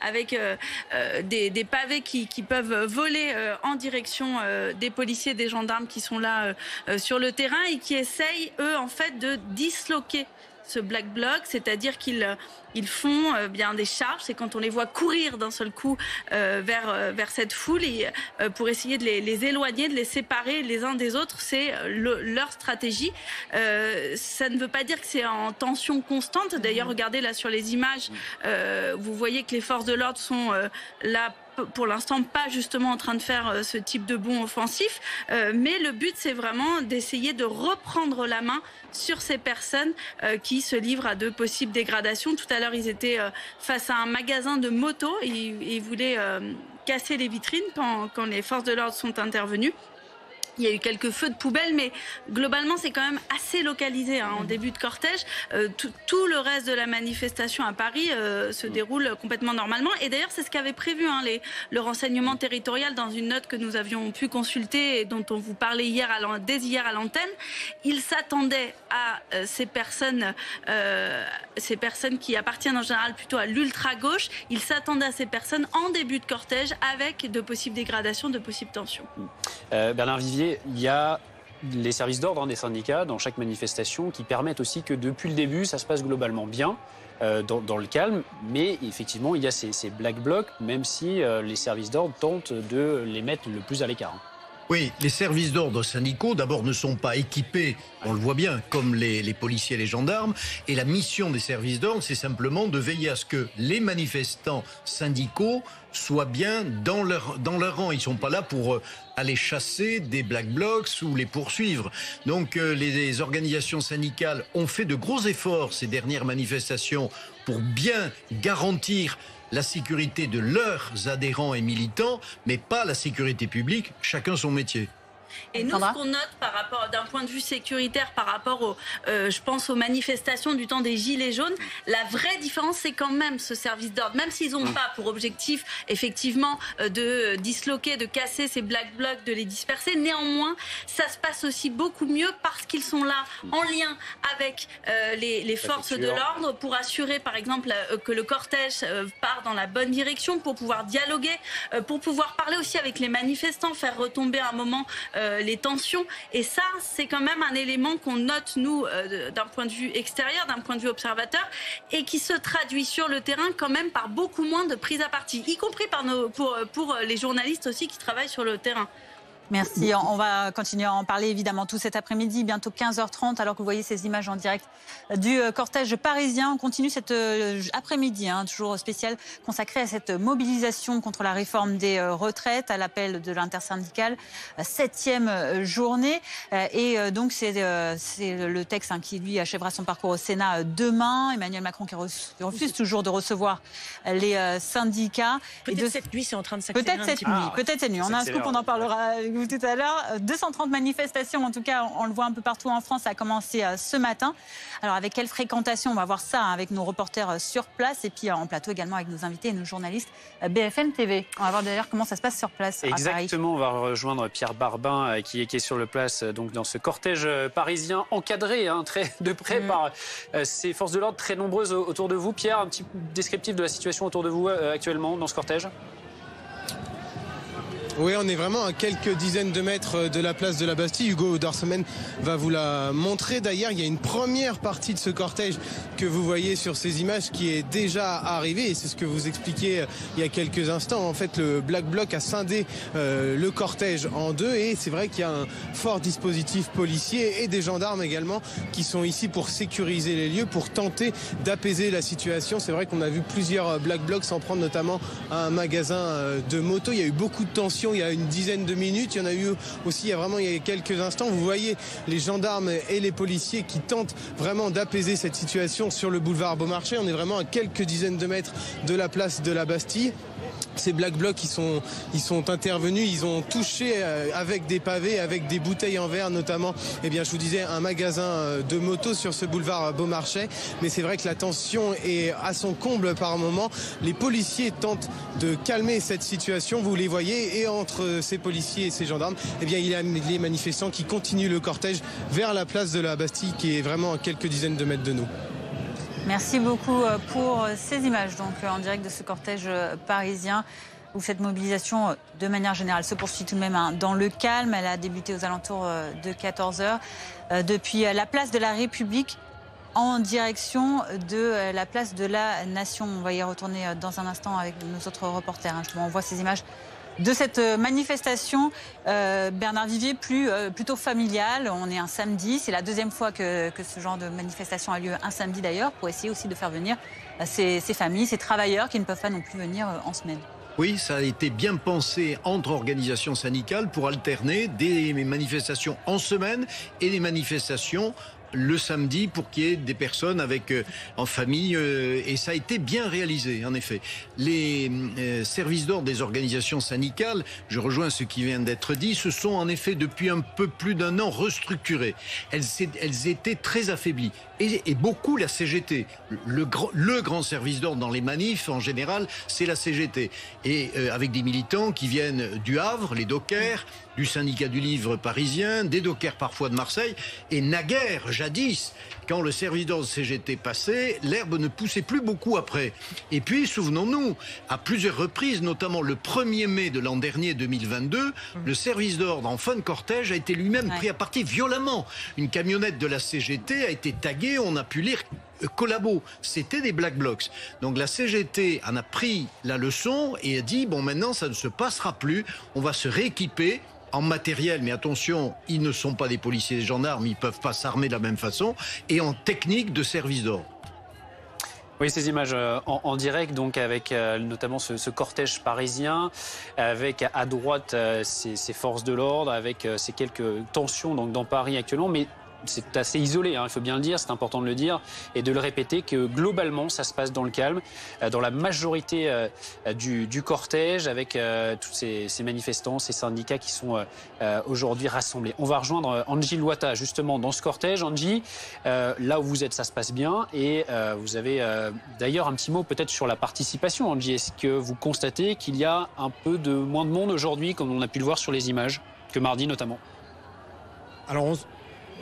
avec euh, euh, des, pavés qui, qui, peuvent voler euh, en direction des policiers, des gendarmes qui sont là sur le terrain et qui essayent, eux, en fait, de disloquer ce black bloc, c'est-à-dire qu'ils ils font euh, bien des charges. C'est quand on les voit courir d'un seul coup euh, vers euh, vers cette foule et pour essayer de les, les, éloigner, de les séparer les uns des autres, c'est leur stratégie. ça ne veut pas dire que c'est en tension constante. D'ailleurs, regardez là sur les images, vous voyez que les forces de l'ordre sont là pour l'instant pas justement en train de faire euh, ce type de bond offensif, euh, mais le but c'est vraiment d'essayer de reprendre la main sur ces personnes euh, qui se livrent à de possibles dégradations. Tout à l'heure ils étaient face à un magasin de motos et, ils voulaient casser les vitrines quand, quand les forces de l'ordre sont intervenues. Il y a eu quelques feux de poubelle, mais globalement, c'est quand même assez localisé hein, en début de cortège. Euh, tout, le reste de la manifestation à Paris euh, se déroule complètement normalement. Et d'ailleurs, c'est ce qu'avait prévu hein, les, le renseignement territorial dans une note que nous avions pu consulter et dont on vous parlait hier à, dès hier à l'antenne. Il s'attendait à euh, ces personnes, ces personnes qui appartiennent en général plutôt à l'ultra-gauche. Il s'attendait à ces personnes en début de cortège avec de possibles dégradations, de possibles tensions. Bernard Vivier, il y a les services d'ordre hein, des syndicats dans chaque manifestation qui permettent aussi que depuis le début, ça se passe globalement bien. Euh, dans, le calme, mais effectivement, il y a ces, black blocs, même si euh, les services d'ordre tentent de les mettre le plus à l'écart. Oui, les services d'ordre syndicaux, d'abord, ne sont pas équipés, on le voit bien, comme les, policiers et les gendarmes. Et la mission des services d'ordre, c'est simplement de veiller à ce que les manifestants syndicaux soient bien dans leur, dans rang. Ils sont pas là pour euh, aller chasser des black blocs ou les poursuivre. Donc euh, les, organisations syndicales ont fait de gros efforts ces dernières manifestations pour bien garantir la sécurité de leurs adhérents et militants, mais pas la sécurité publique, chacun son métier. Et nous, ce qu'on note par rapport, d'un point de vue sécuritaire, par rapport au, euh, je pense aux manifestations du temps des Gilets jaunes, la vraie différence, c'est quand même ce service d'ordre. Même s'ils n'ont pas pour objectif, effectivement, euh, de disloquer, de casser ces black blocs, de les disperser, néanmoins, ça se passe aussi beaucoup mieux parce qu'ils sont là en lien avec euh, les, les forces de l'ordre pour assurer, par exemple, euh, que le cortège euh, part dans la bonne direction, pour pouvoir dialoguer, euh, pour pouvoir parler aussi avec les manifestants, faire retomber un moment euh, les tensions. Et ça, c'est quand même un élément qu'on note, nous, euh, d'un point de vue extérieur, d'un point de vue observateur, et qui se traduit sur le terrain quand même par beaucoup moins de prise à partie, y compris pour, pour les journalistes aussi qui travaillent sur le terrain. Merci. On va continuer à en parler évidemment tout cet après-midi, bientôt 15h30, alors que vous voyez ces images en direct du euh, cortège parisien. On continue cet euh, après-midi, hein, toujours spécial, consacré à cette mobilisation contre la réforme des euh, retraites, à l'appel de l'intersyndicale, septième journée. Et donc c'est le texte hein, qui lui achèvera son parcours au Sénat demain. Emmanuel Macron qui refuse toujours de recevoir les syndicats. Peut-être cette nuit, c'est en train de s'accélérer Peut-être cette nuit. Peut-être cette nuit. On a un scoop, on en parlera avec vous tout à l'heure. 230 manifestations, en tout cas, on le voit un peu partout en France, ça a commencé ce matin. Alors avec quelle fréquentation? On va voir ça hein, avec nos reporters sur place et puis en plateau également avec nos invités et nos journalistes BFM TV. On va voir d'ailleurs comment ça se passe sur place. Exactement, on va rejoindre Pierre Barbin qui est, qui est sur le place donc dans ce cortège parisien encadré hein, très de près mm. par euh, ces forces de l'ordre très nombreuses autour de vous. Pierre, un petit descriptif de la situation autour de vous euh, actuellement dans ce cortège? Oui, on est vraiment à quelques dizaines de mètres de la place de la Bastille. Hugo Dorsemen va vous la montrer. D'ailleurs, il y a une première partie de ce cortège que vous voyez sur ces images qui est déjà arrivée. C'est ce que vous expliquiez il y a quelques instants. En fait, le Black Bloc a scindé euh, le cortège en deux. Et c'est vrai qu'il y a un fort dispositif policier et des gendarmes également qui sont ici pour sécuriser les lieux, pour tenter d'apaiser la situation. C'est vrai qu'on a vu plusieurs Black Blocs s'en prendre notamment à un magasin euh, de moto. Il y a eu beaucoup de tensions il y a une dizaine de minutes. Il y en a eu aussi il y a vraiment il y a quelques instants. Vous voyez les gendarmes et les policiers qui tentent vraiment d'apaiser cette situation sur le boulevard Beaumarchais. On est vraiment à quelques dizaines de mètres de la place de la Bastille ces black blocs ils sont ils sont intervenus ils ont touché euh, avec des pavés avec des bouteilles en verre notamment. Eh bien je vous disais un magasin euh, de motos sur ce boulevard Beaumarchais. Mais c'est vrai que la tension est à son comble par moment. Les policiers tentent de calmer cette situation vous les voyez. Et entre ces policiers et ces gendarmes eh bien il y a les manifestants qui continuent le cortège vers la place de la Bastille qui est vraiment à quelques dizaines de mètres de nous Merci beaucoup euh, pour ces images donc en direct de ce cortège parisien où cette mobilisation, de manière générale, se poursuit tout de même hein, dans le calme. Elle a débuté aux alentours de 14 heures depuis la place de la République en direction de la place de la Nation. On va y retourner dans un instant avec nos autres reporters. Hein. On voit ces images de cette manifestation, euh, Bernard Vivier, euh, plutôt familiale. On est un samedi, c'est la deuxième fois que, ce genre de manifestation a lieu un samedi d'ailleurs, pour essayer aussi de faire venir ces, familles, ces travailleurs qui ne peuvent pas non plus venir en semaine. Oui, ça a été bien pensé entre organisations syndicales pour alterner des manifestations en semaine et des manifestations le samedi pour qu'il y ait des personnes avec euh, en famille euh, et ça a été bien réalisé en effet. Les euh, services d'ordre des organisations syndicales, je rejoins ce qui vient d'être dit, se sont en effet depuis un peu plus d'un an restructurées. Elles, elles étaient très affaiblies et, beaucoup la CGT. Le, le grand service d'ordre dans les manifs en général, c'est la CGT et euh, avec des militants qui viennent du Havre, les dockers, du syndicat du livre parisien, des dockers parfois de Marseille et naguère jadis, quand le service d'ordre CGT passait, l'herbe ne poussait plus beaucoup après. Et puis, souvenons-nous, à plusieurs reprises, notamment le 1er mai de l'an dernier 2022, le service d'ordre en fin de cortège a été lui-même ouais. pris à partie violemment. Une camionnette de la CGT a été taguée, on a pu lire collabo, c'était des black blocs. Donc la CGT en a pris la leçon et a dit bon maintenant ça ne se passera plus, on va se rééquiper en matériel, mais attention, ils ne sont pas des policiers et des gendarmes, ils ne peuvent pas s'armer de la même façon, et en technique de service d'ordre. Oui, ces images en, en, direct, donc avec euh, notamment ce, cortège parisien, avec à droite euh, ces, ces, forces de l'ordre, avec euh, ces quelques tensions donc, dans Paris actuellement, mais c'est assez isolé, hein, il faut bien le dire, c'est important de le dire, et de le répéter que globalement, ça se passe dans le calme, euh, dans la majorité euh, du, du, cortège, avec euh, tous ces, manifestants, ces syndicats qui sont aujourd'hui rassemblés. On va rejoindre Angie Loata, justement, dans ce cortège. Angie, là où vous êtes, ça se passe bien, et vous avez d'ailleurs un petit mot peut-être sur la participation, Angie. Est-ce que vous constatez qu'il y a un peu de moins de monde aujourd'hui, comme on a pu le voir sur les images, que mardi notamment? Alors on,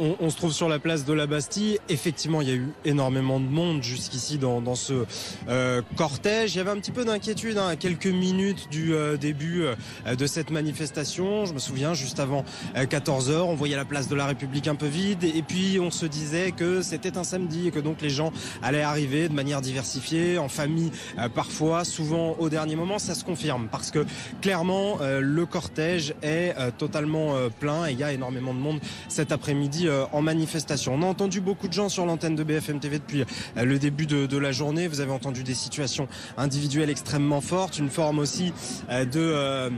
on, se trouve sur la place de la Bastille. Effectivement, il y a eu énormément de monde jusqu'ici dans, ce euh, cortège. Il y avait un petit peu d'inquiétude hein, à quelques minutes du euh, début euh, de cette manifestation. Je me souviens, juste avant 14 h on voyait la place de la République un peu vide. Et puis, on se disait que c'était un samedi et que donc les gens allaient arriver de manière diversifiée, en famille parfois, souvent au dernier moment. Ça se confirme parce que clairement, le cortège est totalement plein et il y a énormément de monde cet après-midi en manifestation. On a entendu beaucoup de gens sur l'antenne de BFM TV depuis euh, le début de, la journée. Vous avez entendu des situations individuelles extrêmement fortes, une forme aussi euh, de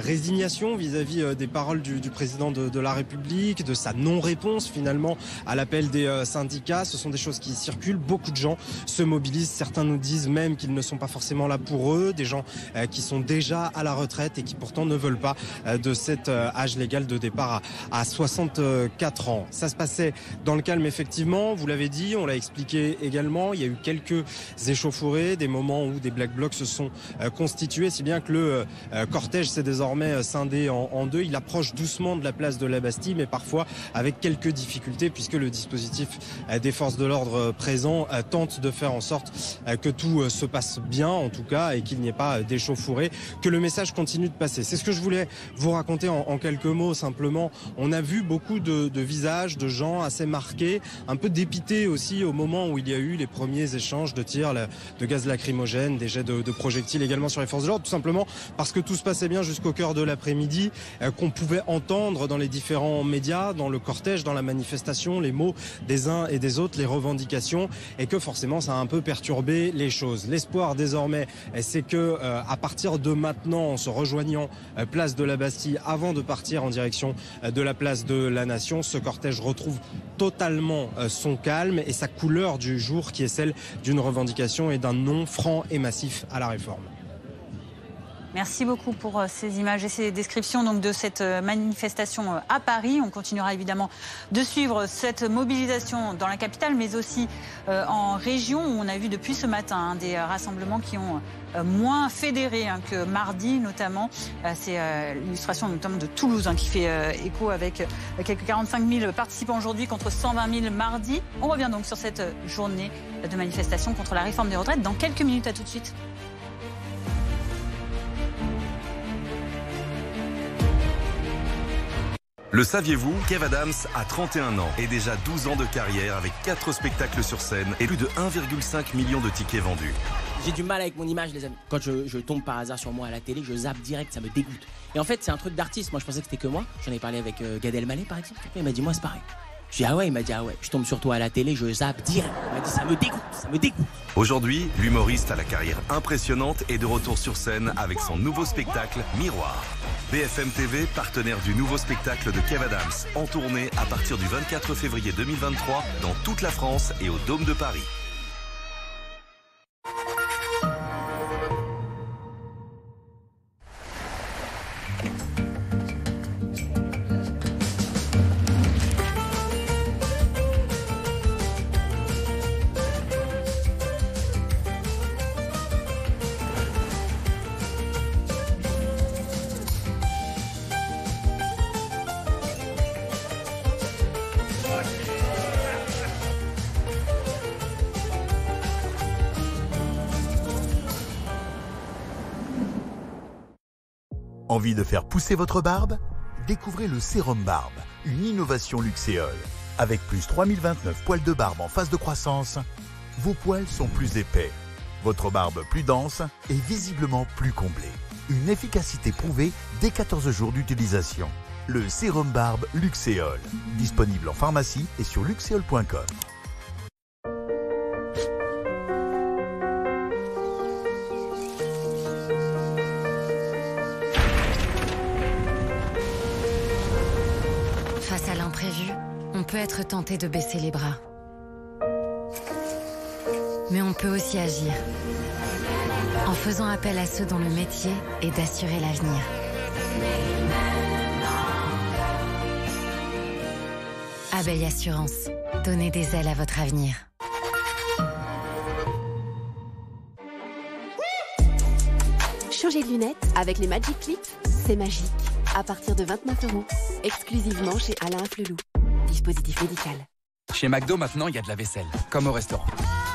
résignation vis-à-vis des paroles du, président de, la République, de sa non-réponse finalement à l'appel des syndicats. Ce sont des choses qui circulent. Beaucoup de gens se mobilisent. Certains nous disent même qu'ils ne sont pas forcément là pour eux. Des gens qui sont déjà à la retraite et qui pourtant ne veulent pas de cet âge légal de départ à 64 ans. Ça se passait dans le calme, effectivement. Vous l'avez dit, on l'a expliqué également. Il y a eu quelques échauffourées, des moments où des black blocs se sont euh, constitués, si bien que le euh, cortège s'est désormais euh, scindé en, deux. Il approche doucement de la place de la Bastille, mais parfois avec quelques difficultés, puisque le dispositif des forces de l'ordre présents tente de faire en sorte que tout se passe bien, en tout cas, et qu'il n'y ait pas d'échauffourée, que le message continue de passer. C'est ce que je voulais vous raconter en, quelques mots, simplement. On a vu beaucoup de visages de gens assez marqués, un peu dépités aussi au moment où il y a eu les premiers échanges de tirs de gaz lacrymogène, des jets de, projectiles également sur les forces de l'ordre, tout simplement parce que tout se passait bien jusqu'au cœur de l'après-midi, euh, qu'on pouvait entendre dans les différents médias, dans le cortège, dans la manifestation, les mots des uns et des autres, les revendications, et que forcément ça a un peu perturbé les choses. L'espoir désormais, c'est que euh, à partir de maintenant, en se rejoignant euh, place de la Bastille, avant de partir en direction de la place de la Nation, ce cortège retrouve totalement euh, son calme et sa couleur du jour qui est celle d'une revendication et d'un non franc et massif à la réforme. Merci beaucoup pour euh, ces images et ces descriptions de cette euh, manifestation à Paris. On continuera évidemment de suivre cette mobilisation dans la capitale, mais aussi en région où on a vu depuis ce matin hein, des rassemblements qui ont euh, moins fédérés hein, que mardi notamment. Euh, c'est euh, l'illustration notamment de Toulouse hein, qui fait écho avec quelques 45 000 participants aujourd'hui contre 120 000 mardi. On revient donc sur cette journée de manifestation contre la réforme des retraites dans quelques minutes. À tout de suite. Le saviez-vous Kev Adams a 31 ans et déjà 12 ans de carrière avec 4 spectacles sur scène et plus de 1,5 million de tickets vendus. J'ai du mal avec mon image, les amis. Quand je, tombe par hasard sur moi à la télé, je zappe direct, ça me dégoûte. Et en fait, c'est un truc d'artiste. Moi, je pensais que c'était que moi. J'en ai parlé avec euh, Gad par exemple. Il m'a dit, moi, c'est pareil. Je dis, ah ouais, il m'a dit, ah ouais. Je tombe sur toi à la télé, je zappe direct. Il m'a dit, ça me dégoûte, ça me dégoûte. Aujourd'hui, l'humoriste à la carrière impressionnante est de retour sur scène avec son nouveau spectacle Miroir. BFM TV, partenaire du nouveau spectacle de Kev Adams, en tournée à partir du 24 février 2023 dans toute la France et au Dôme de Paris. Envie de faire pousser votre barbe Découvrez le sérum barbe, une innovation Luxéol. Avec plus 3029 poils de barbe en phase de croissance, vos poils sont plus épais, votre barbe plus dense et visiblement plus comblée. Une efficacité prouvée dès 14 jours d'utilisation. Le sérum barbe Luxéol, disponible en pharmacie et sur luxéol.com. être tenté de baisser les bras. Mais on peut aussi agir en faisant appel à ceux dont le métier est d'assurer l'avenir. Abeille Assurance, donnez des ailes à votre avenir. Changer de lunettes avec les Magic Clip, c'est magique. À partir de 29 euros, exclusivement chez Alain Flelou. Dispositif médical. Chez McDo, maintenant, il y a de la vaisselle, comme au restaurant.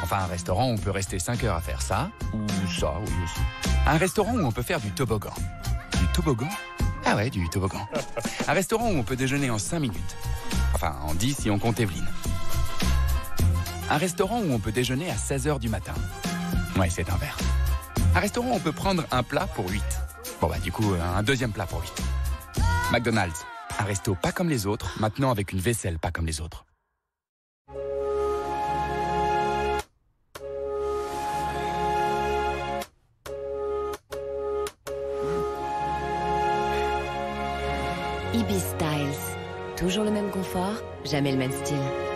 Enfin, un restaurant où on peut rester 5 heures à faire ça, ou ça, oui aussi. Un restaurant où on peut faire du toboggan. Du toboggan? Ah ouais, du toboggan. Un restaurant où on peut déjeuner en 5 minutes. Enfin, en 10 si on compte Evelyne. Un restaurant où on peut déjeuner à 16 heures du matin. Ouais, c'est un verre. Un restaurant où on peut prendre un plat pour 8. Bon bah du coup, un deuxième plat pour 8. McDonald's, un resto pas comme les autres, maintenant avec une vaisselle pas comme les autres. Ibis Styles. Toujours le même confort, jamais le même style.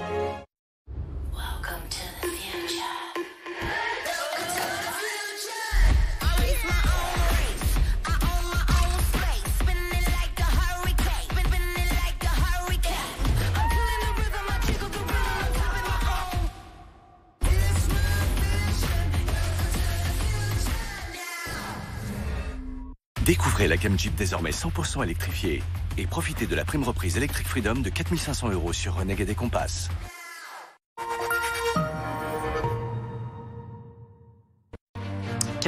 Gamme Jeep désormais 100% électrifiée et profitez de la prime reprise Electric Freedom de 4500 euros sur Renegade et Compass.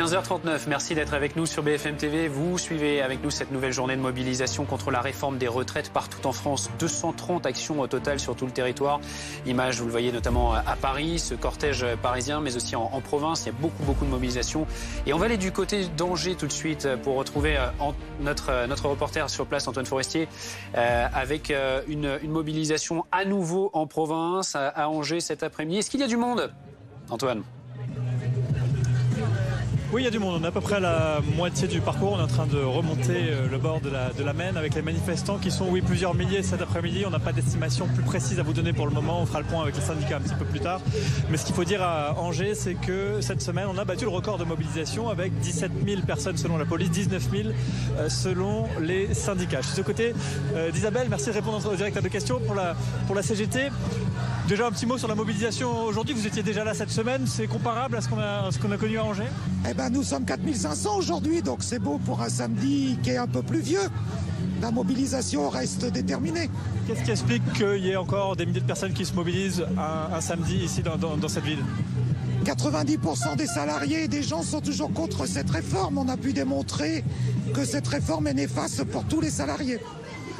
15h39, merci d'être avec nous sur BFM TV. Vous suivez avec nous cette nouvelle journée de mobilisation contre la réforme des retraites partout en France. 230 actions au total sur tout le territoire. Image, vous le voyez notamment à Paris, ce cortège parisien, mais aussi en, province. Il y a beaucoup, beaucoup de mobilisation. Et on va aller du côté d'Angers tout de suite pour retrouver euh, euh, notre reporter sur place, Antoine Forestier, euh, avec une, mobilisation à nouveau en province, à Angers cet après-midi. Est-ce qu'il y a du monde Antoine? Oui, il y a du monde. On est à peu près à la moitié du parcours. On est en train de remonter euh, le bord de la, Maine avec les manifestants qui sont, oui, plusieurs milliers cet après-midi. On n'a pas d'estimation plus précise à vous donner pour le moment. On fera le point avec les syndicats un petit peu plus tard. Mais ce qu'il faut dire à Angers, c'est que cette semaine, on a battu le record de mobilisation avec 17 000 personnes selon la police, 19 000 euh, selon les syndicats. Je suis aux côtés euh, d'Isabelle. Merci de répondre au direct à nos questions pour la, CGT. Déjà un petit mot sur la mobilisation aujourd'hui. Vous étiez déjà là cette semaine. C'est comparable à ce qu'on a, a connu à Angers? Eh ben, nous sommes 4500 aujourd'hui, donc c'est beau pour un samedi qui est un peu plus vieux. La mobilisation reste déterminée. Qu'est-ce qui explique qu'il y ait encore des milliers de personnes qui se mobilisent un, un samedi ici dans, dans, dans cette ville? 90% des salariés et des gens sont toujours contre cette réforme. On a pu démontrer que cette réforme est néfaste pour tous les salariés.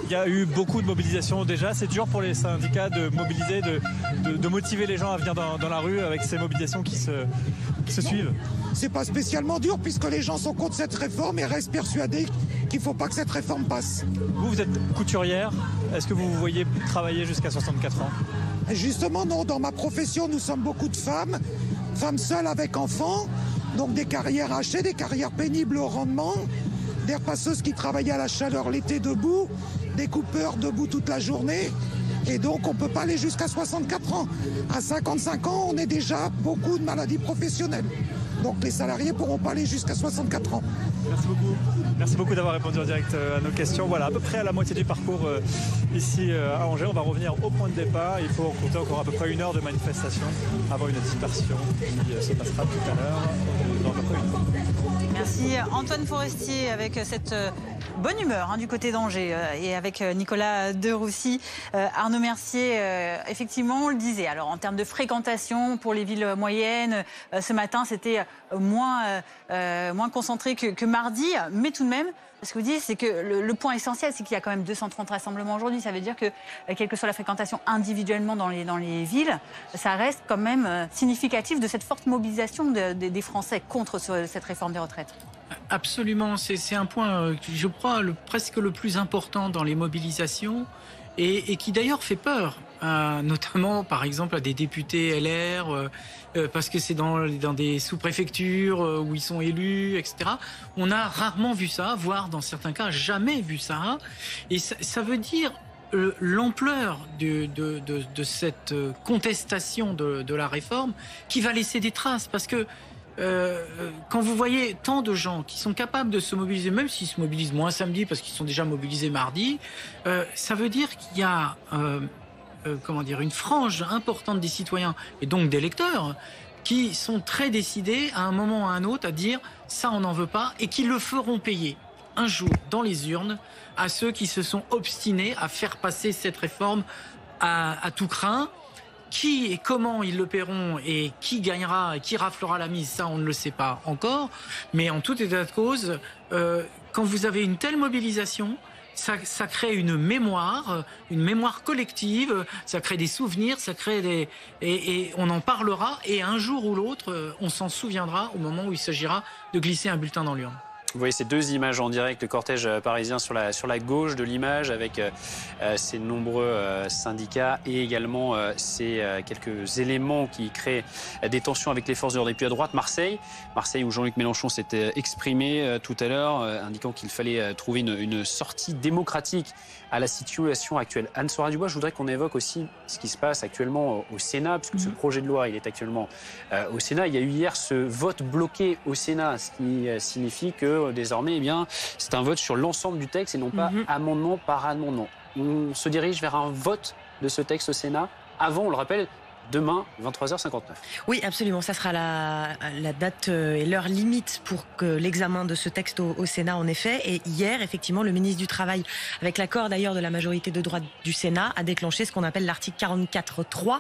Il y a eu beaucoup de mobilisation déjà. C'est dur pour les syndicats de mobiliser, de, de, de motiver les gens à venir dans, dans, la rue avec ces mobilisations qui se, qui se suivent. C'est pas spécialement dur puisque les gens sont contre cette réforme et restent persuadés qu'il ne faut pas que cette réforme passe. Vous, vous êtes couturière. Est-ce que vous vous voyez travailler jusqu'à 64 ans? Justement, non. Dans ma profession, nous sommes beaucoup de femmes, femmes seules avec enfants, donc des carrières hachées, des carrières pénibles au rendement, des repasseuses qui travaillent à la chaleur l'été debout, des coupeurs debout toute la journée. Et donc, on ne peut pas aller jusqu'à 64 ans. À 55 ans, on est déjà beaucoup de maladies professionnelles. Donc, les salariés ne pourront pas aller jusqu'à 64 ans. Merci beaucoup. Merci beaucoup d'avoir répondu en direct euh, à nos questions. Voilà, à peu près à la moitié du parcours euh, ici euh, à Angers. On va revenir au point de départ. Il faut compter encore à peu près une heure de manifestation avant une dispersion qui se passera tout à l'heure dans à peu près une heure. Merci Antoine Forestier avec cette bonne humeur hein, du côté d'Angers euh, et avec euh, Nicolas De Roussy. Euh, Arnaud Mercier, effectivement, on le disait. Alors en termes de fréquentation pour les villes moyennes, ce matin c'était moins, moins concentré que, mardi, mais tout de même. Ce que vous dites, c'est que le, point essentiel, c'est qu'il y a quand même 230 rassemblements aujourd'hui. Ça veut dire que, quelle que soit la fréquentation individuellement dans les, dans les villes, ça reste quand même significatif de cette forte mobilisation de, de, des Français contre ce, cette réforme des retraites. Absolument, c'est un point, je crois, presque le plus important dans les mobilisations et, qui d'ailleurs fait peur, euh, notamment par exemple à des députés LR, euh, euh, parce que c'est dans, des sous-préfectures euh, où ils sont élus, etc. On a rarement vu ça, voire dans certains cas jamais vu ça. Et ça, veut dire euh, l'ampleur de, de, cette euh, contestation de, la réforme qui va laisser des traces. Parce que euh, quand vous voyez tant de gens qui sont capables de se mobiliser, même s'ils se mobilisent moins samedi parce qu'ils sont déjà mobilisés mardi, euh, ça veut dire qu'il y a euh, comment dire, une frange importante des citoyens et donc des lecteurs qui sont très décidés à un moment ou à un autre à dire ça on n'en veut pas et qui le feront payer un jour dans les urnes à ceux qui se sont obstinés à faire passer cette réforme à, à tout craint. Qui et comment ils le paieront et qui gagnera et qui raflera la mise, ça on ne le sait pas encore. Mais en tout état de cause, euh, quand vous avez une telle mobilisation, ça, crée une mémoire, une mémoire collective, ça crée des souvenirs, ça crée des et, et on en parlera et un jour ou l'autre, on s'en souviendra au moment où il s'agira de glisser un bulletin dans l'urne. Vous voyez ces deux images en direct, le cortège parisien sur la, sur la gauche de l'image avec euh, ces nombreux euh, syndicats et également euh, ces quelques éléments qui créent des tensions avec les forces de l'ordre. Et puis à droite, Marseille, Marseille où Jean-Luc Mélenchon s'était exprimé tout à l'heure, indiquant qu'il fallait trouver une, une, sortie démocratique à la situation actuelle. Anne-Sora Dubois, je voudrais qu'on évoque aussi ce qui se passe actuellement au Sénat, puisque mmh. ce projet de loi, il est actuellement au Sénat. Il y a eu hier ce vote bloqué au Sénat, ce qui signifie que désormais, eh bien, c'est un vote sur l'ensemble du texte et non pas mmh. amendement par amendement. On se dirige vers un vote de ce texte au Sénat. Avant, on le rappelle, demain, 23h59. Oui, absolument. Ça sera la, date et l'heure limite pour que l'examen de ce texte au, Sénat, en effet. Et hier, effectivement, le ministre du Travail, avec l'accord d'ailleurs de la majorité de droite du Sénat, a déclenché ce qu'on appelle l'article 44.3,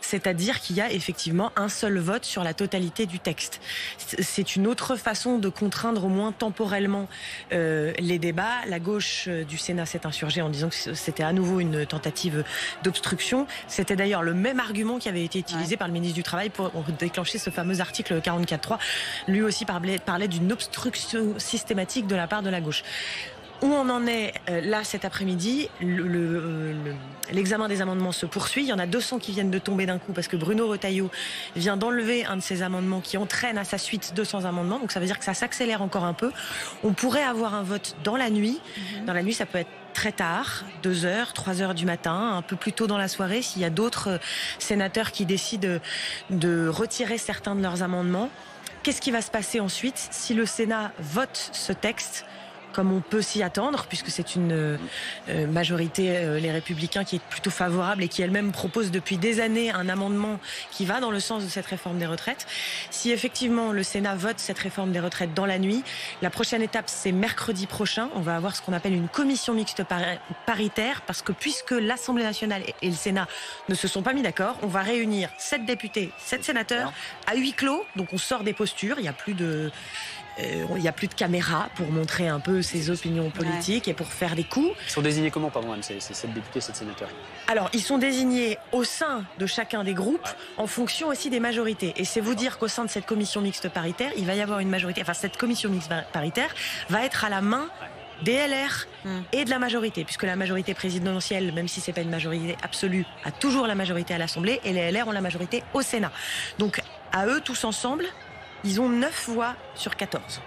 c'est-à-dire qu'il y a effectivement un seul vote sur la totalité du texte. C'est une autre façon de contraindre au moins temporellement euh, les débats. La gauche du Sénat s'est insurgée en disant que c'était à nouveau une tentative d'obstruction. C'était d'ailleurs le même argument qui avait été utilisé ouais. par le ministre du Travail pour déclencher ce fameux article 44.3. Lui aussi parlait, parlait d'une obstruction systématique de la part de la gauche. Où on en est euh, là cet après-midi, l'examen le, le, des amendements se poursuit. Il y en a 200 qui viennent de tomber d'un coup parce que Bruno Retailleau vient d'enlever un de ces amendements qui entraîne à sa suite 200 amendements. Donc ça veut dire que ça s'accélère encore un peu. On pourrait avoir un vote dans la nuit. Mm -hmm. Dans la nuit, ça peut être très tard, 2 heures, 3 heures du matin, un peu plus tôt dans la soirée, s'il y a d'autres sénateurs qui décident de retirer certains de leurs amendements. Qu'est-ce qui va se passer ensuite si le Sénat vote ce texte comme on peut s'y attendre, puisque c'est une euh, majorité, euh, les républicains, qui est plutôt favorable et qui elle-même propose depuis des années un amendement qui va dans le sens de cette réforme des retraites. Si effectivement le Sénat vote cette réforme des retraites dans la nuit, la prochaine étape, c'est mercredi prochain. On va avoir ce qu'on appelle une commission mixte paritaire, parce que puisque l'Assemblée nationale et le Sénat ne se sont pas mis d'accord, on va réunir sept députés, sept sénateurs à huis clos. Donc on sort des postures, il n'y a plus de euh, il n'y a plus de caméras pour montrer un peu ses opinions politiques ouais. et pour faire des coups. Ils sont désignés comment, pardon, Anne, ces, sept députés, sept sénateurs? Alors, ils sont désignés au sein de chacun des groupes ouais. en fonction aussi des majorités. Et c'est vous dire qu'au sein de cette commission mixte paritaire, il va y avoir une majorité, enfin cette commission mixte paritaire va être à la main des LR mm. et de la majorité, puisque la majorité présidentielle, même si c'est pas une majorité absolue, a toujours la majorité à l'Assemblée et les LR ont la majorité au Sénat. Donc à eux tous ensemble, ils ont 9 voix sur 14.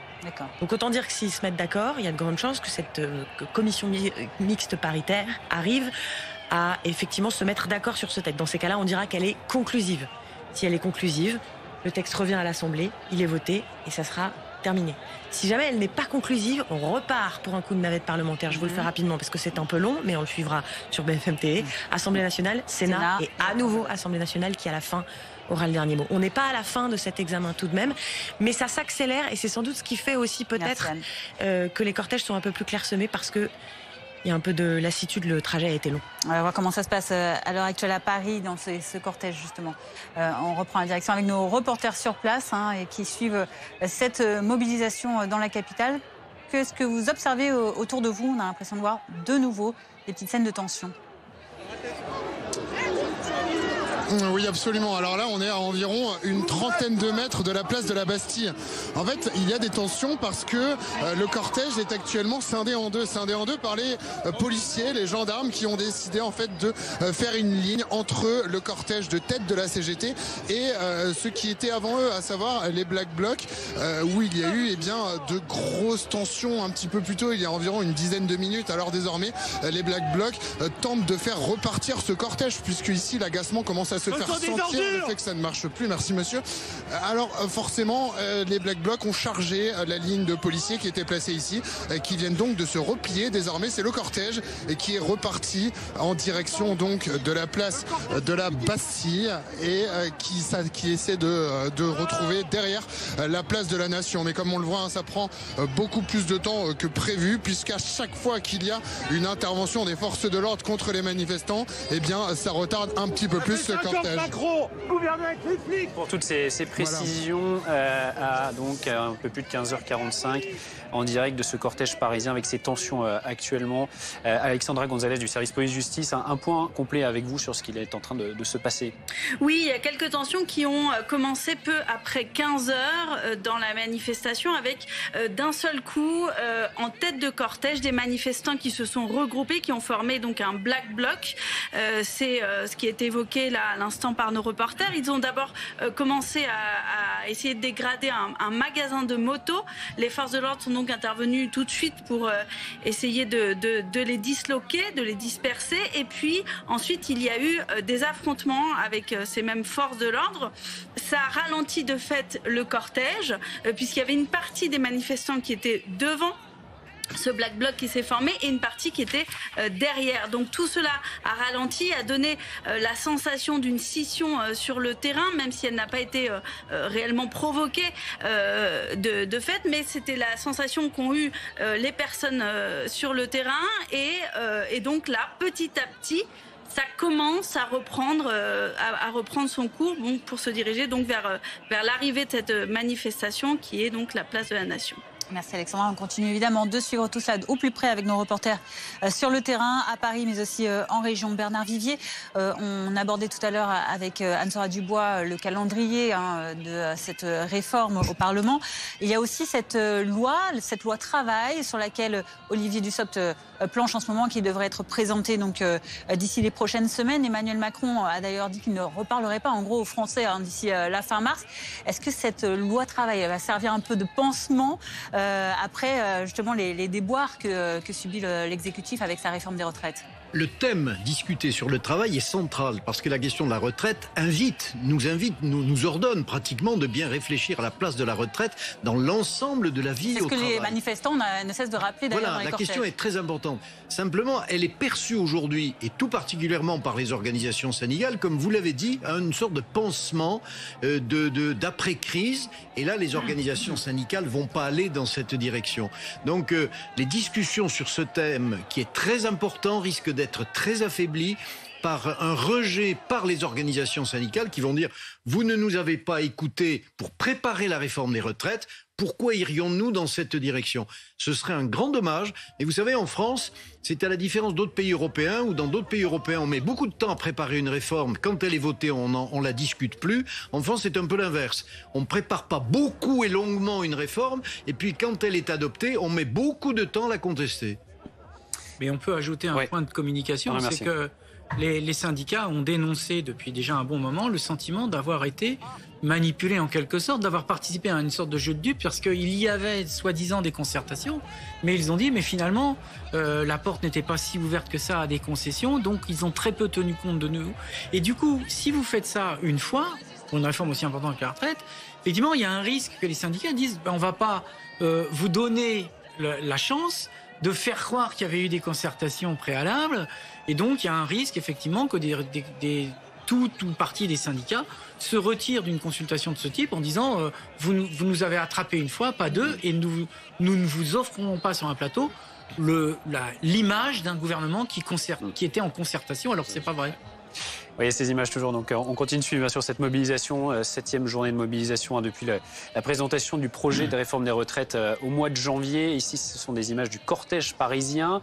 Donc autant dire que s'ils se mettent d'accord, il y a de grandes chances que cette euh, commission mi mixte paritaire arrive à effectivement se mettre d'accord sur ce texte. Dans ces cas-là, on dira qu'elle est conclusive. Si elle est conclusive, le texte revient à l'Assemblée, il est voté et ça sera terminé. Si jamais elle n'est pas conclusive, on repart pour un coup de navette parlementaire. Je vous le fais rapidement parce que c'est un peu long, mais on le suivra sur BFM TV. Mmh. Assemblée nationale, Sénat, Sénat et à nouveau Assemblée nationale qui à la fin aura le dernier mot. On n'est pas à la fin de cet examen tout de même, mais ça s'accélère et c'est sans doute ce qui fait aussi peut-être euh, que les cortèges sont un peu plus clairsemés parce que il y a un peu de lassitude, le trajet a été long. On va voir comment ça se passe euh, à l'heure actuelle à Paris dans ce, ce cortège justement. Euh, on reprend la direction avec nos reporters sur place hein, et qui suivent cette mobilisation dans la capitale. Qu'est-ce que vous observez autour de vous? On a l'impression de voir de nouveau des petites scènes de tension. Oui, absolument. Alors là, on est à environ une trentaine de mètres de la place de la Bastille. En fait, il y a des tensions parce que euh, le cortège est actuellement scindé en deux, scindé en deux par les euh, policiers, les gendarmes qui ont décidé en fait de euh, faire une ligne entre le cortège de tête de la CGT et ceux qui étaient avant eux, à savoir les Black Blocs, où il y a eu eh bien de grosses tensions un petit peu plus tôt, il y a environ une dizaine de minutes. Alors désormais, les Black Blocs tentent de faire repartir ce cortège puisque ici l'agacement commence à se faire sentir le fait que ça ne marche plus. Merci monsieur. Alors forcément, les Black Blocs ont chargé la ligne de policiers qui était placée ici, qui viennent donc de se replier. Désormais, c'est le cortège qui est reparti en direction donc de la place de la Bastille et qui, qui essaie de, de retrouver derrière la place de la Nation. Mais comme on le voit, hein, ça prend beaucoup plus de temps que prévu puisqu'à chaque fois qu'il y a une intervention des forces de l'ordre contre les manifestants, eh bien, ça retarde un petit peu plus ce cortège. Pour toutes ces, précisions, euh, à donc un peu plus de 15h45, en direct de ce cortège parisien avec ces tensions euh, actuellement. Euh, Alexandra Gonzalez du service police-justice, un, point complet avec vous sur ce qui est en train de, se passer. Oui, il y a quelques tensions qui ont commencé peu après 15 heures dans la manifestation avec d'un seul coup en tête de cortège des manifestants qui se sont regroupés, qui ont formé donc un black bloc. C'est ce qui est évoqué là à l'instant par nos reporters. Ils ont d'abord commencé à, essayer de dégrader un, un magasin de motos. Les forces de l'ordre sont donc intervenu tout de suite pour euh, essayer de, les disloquer, de les disperser. Et puis ensuite, il y a eu euh, des affrontements avec euh, ces mêmes forces de l'ordre. Ça a ralenti de fait le cortège, puisqu'il y avait une partie des manifestants qui étaient devant ce black bloc qui s'est formé et une partie qui était euh, derrière. Donc tout cela a ralenti, a donné euh, la sensation d'une scission euh, sur le terrain, même si elle n'a pas été réellement provoquée de, de, fait, mais c'était la sensation qu'ont eu les personnes sur le terrain et, et, donc là, petit à petit, ça commence à reprendre, à, reprendre son cours pour se diriger donc vers, vers l'arrivée de cette manifestation qui est donc la place de la Nation. Merci Alexandra. On continue évidemment de suivre tout ça au plus près avec nos reporters euh, sur le terrain, à Paris, mais aussi euh, en région. Bernard Vivier, euh, on abordait tout à l'heure avec Anne-Sora Dubois le calendrier hein, de cette réforme au Parlement. Il y a aussi cette loi, cette loi travail sur laquelle Olivier Dussopt planche en ce moment, qui devrait être présentée donc d'ici les prochaines semaines. Emmanuel Macron a d'ailleurs dit qu'il ne reparlerait pas en gros aux Français hein, d'ici la fin mars. Est-ce que cette loi travail va servir un peu de pansement après euh, justement les, déboires que, que subit l'exécutif avec sa réforme des retraites le thème discuté sur le travail est central parce que la question de la retraite invite, nous invite, nous, nous ordonne pratiquement de bien réfléchir à la place de la retraite dans l'ensemble de la vie au travail. C'est ce que les manifestants ne cessent de rappeler d'ailleurs. Voilà, la question est très importante. Simplement, elle est perçue aujourd'hui, et tout particulièrement par les organisations syndicales, comme vous l'avez dit, à une sorte de pansement euh, de d'après-crise. Et là, les organisations syndicales vont pas aller dans cette direction. Donc, euh, les discussions sur ce thème, qui est très important, risquent d'être être très affaibli par un rejet par les organisations syndicales qui vont dire vous ne nous avez pas écoutés pour préparer la réforme des retraites, pourquoi irions-nous dans cette direction? Ce serait un grand dommage. Et vous savez, en France, c'est à la différence d'autres pays européens, où dans d'autres pays européens, on met beaucoup de temps à préparer une réforme. Quand elle est votée, on ne la discute plus. En France, c'est un peu l'inverse. On ne prépare pas beaucoup et longuement une réforme, et puis quand elle est adoptée, on met beaucoup de temps à la contester. Mais on peut ajouter un point de communication, c'est que les, syndicats ont dénoncé depuis déjà un bon moment le sentiment d'avoir été manipulés en quelque sorte, d'avoir participé à une sorte de jeu de dupes, parce qu'il y avait soi-disant des concertations, mais ils ont dit, mais finalement, euh, la porte n'était pas si ouverte que ça à des concessions, donc ils ont très peu tenu compte de nous. Et du coup, si vous faites ça une fois, pour une réforme aussi importante que la retraite, effectivement, il y a un risque que les syndicats disent, ben, on va pas euh, vous donner la chance de faire croire qu'il y avait eu des concertations préalables. Et donc, il y a un risque, effectivement, que des, des, tout ou partie des syndicats se retirent d'une consultation de ce type en disant euh, vous, vous, nous avez attrapé une fois, pas deux, et nous, nous ne vous offrons pas sur un plateau l'image d'un gouvernement qui, qui était en concertation, alors que ce n'est pas vrai. Vous voyez ces images toujours. Donc, on continue de suivre bien sûr cette mobilisation, septième journée de mobilisation hein, depuis la, présentation du projet de réforme des retraites au mois de janvier. Ici, ce sont des images du cortège parisien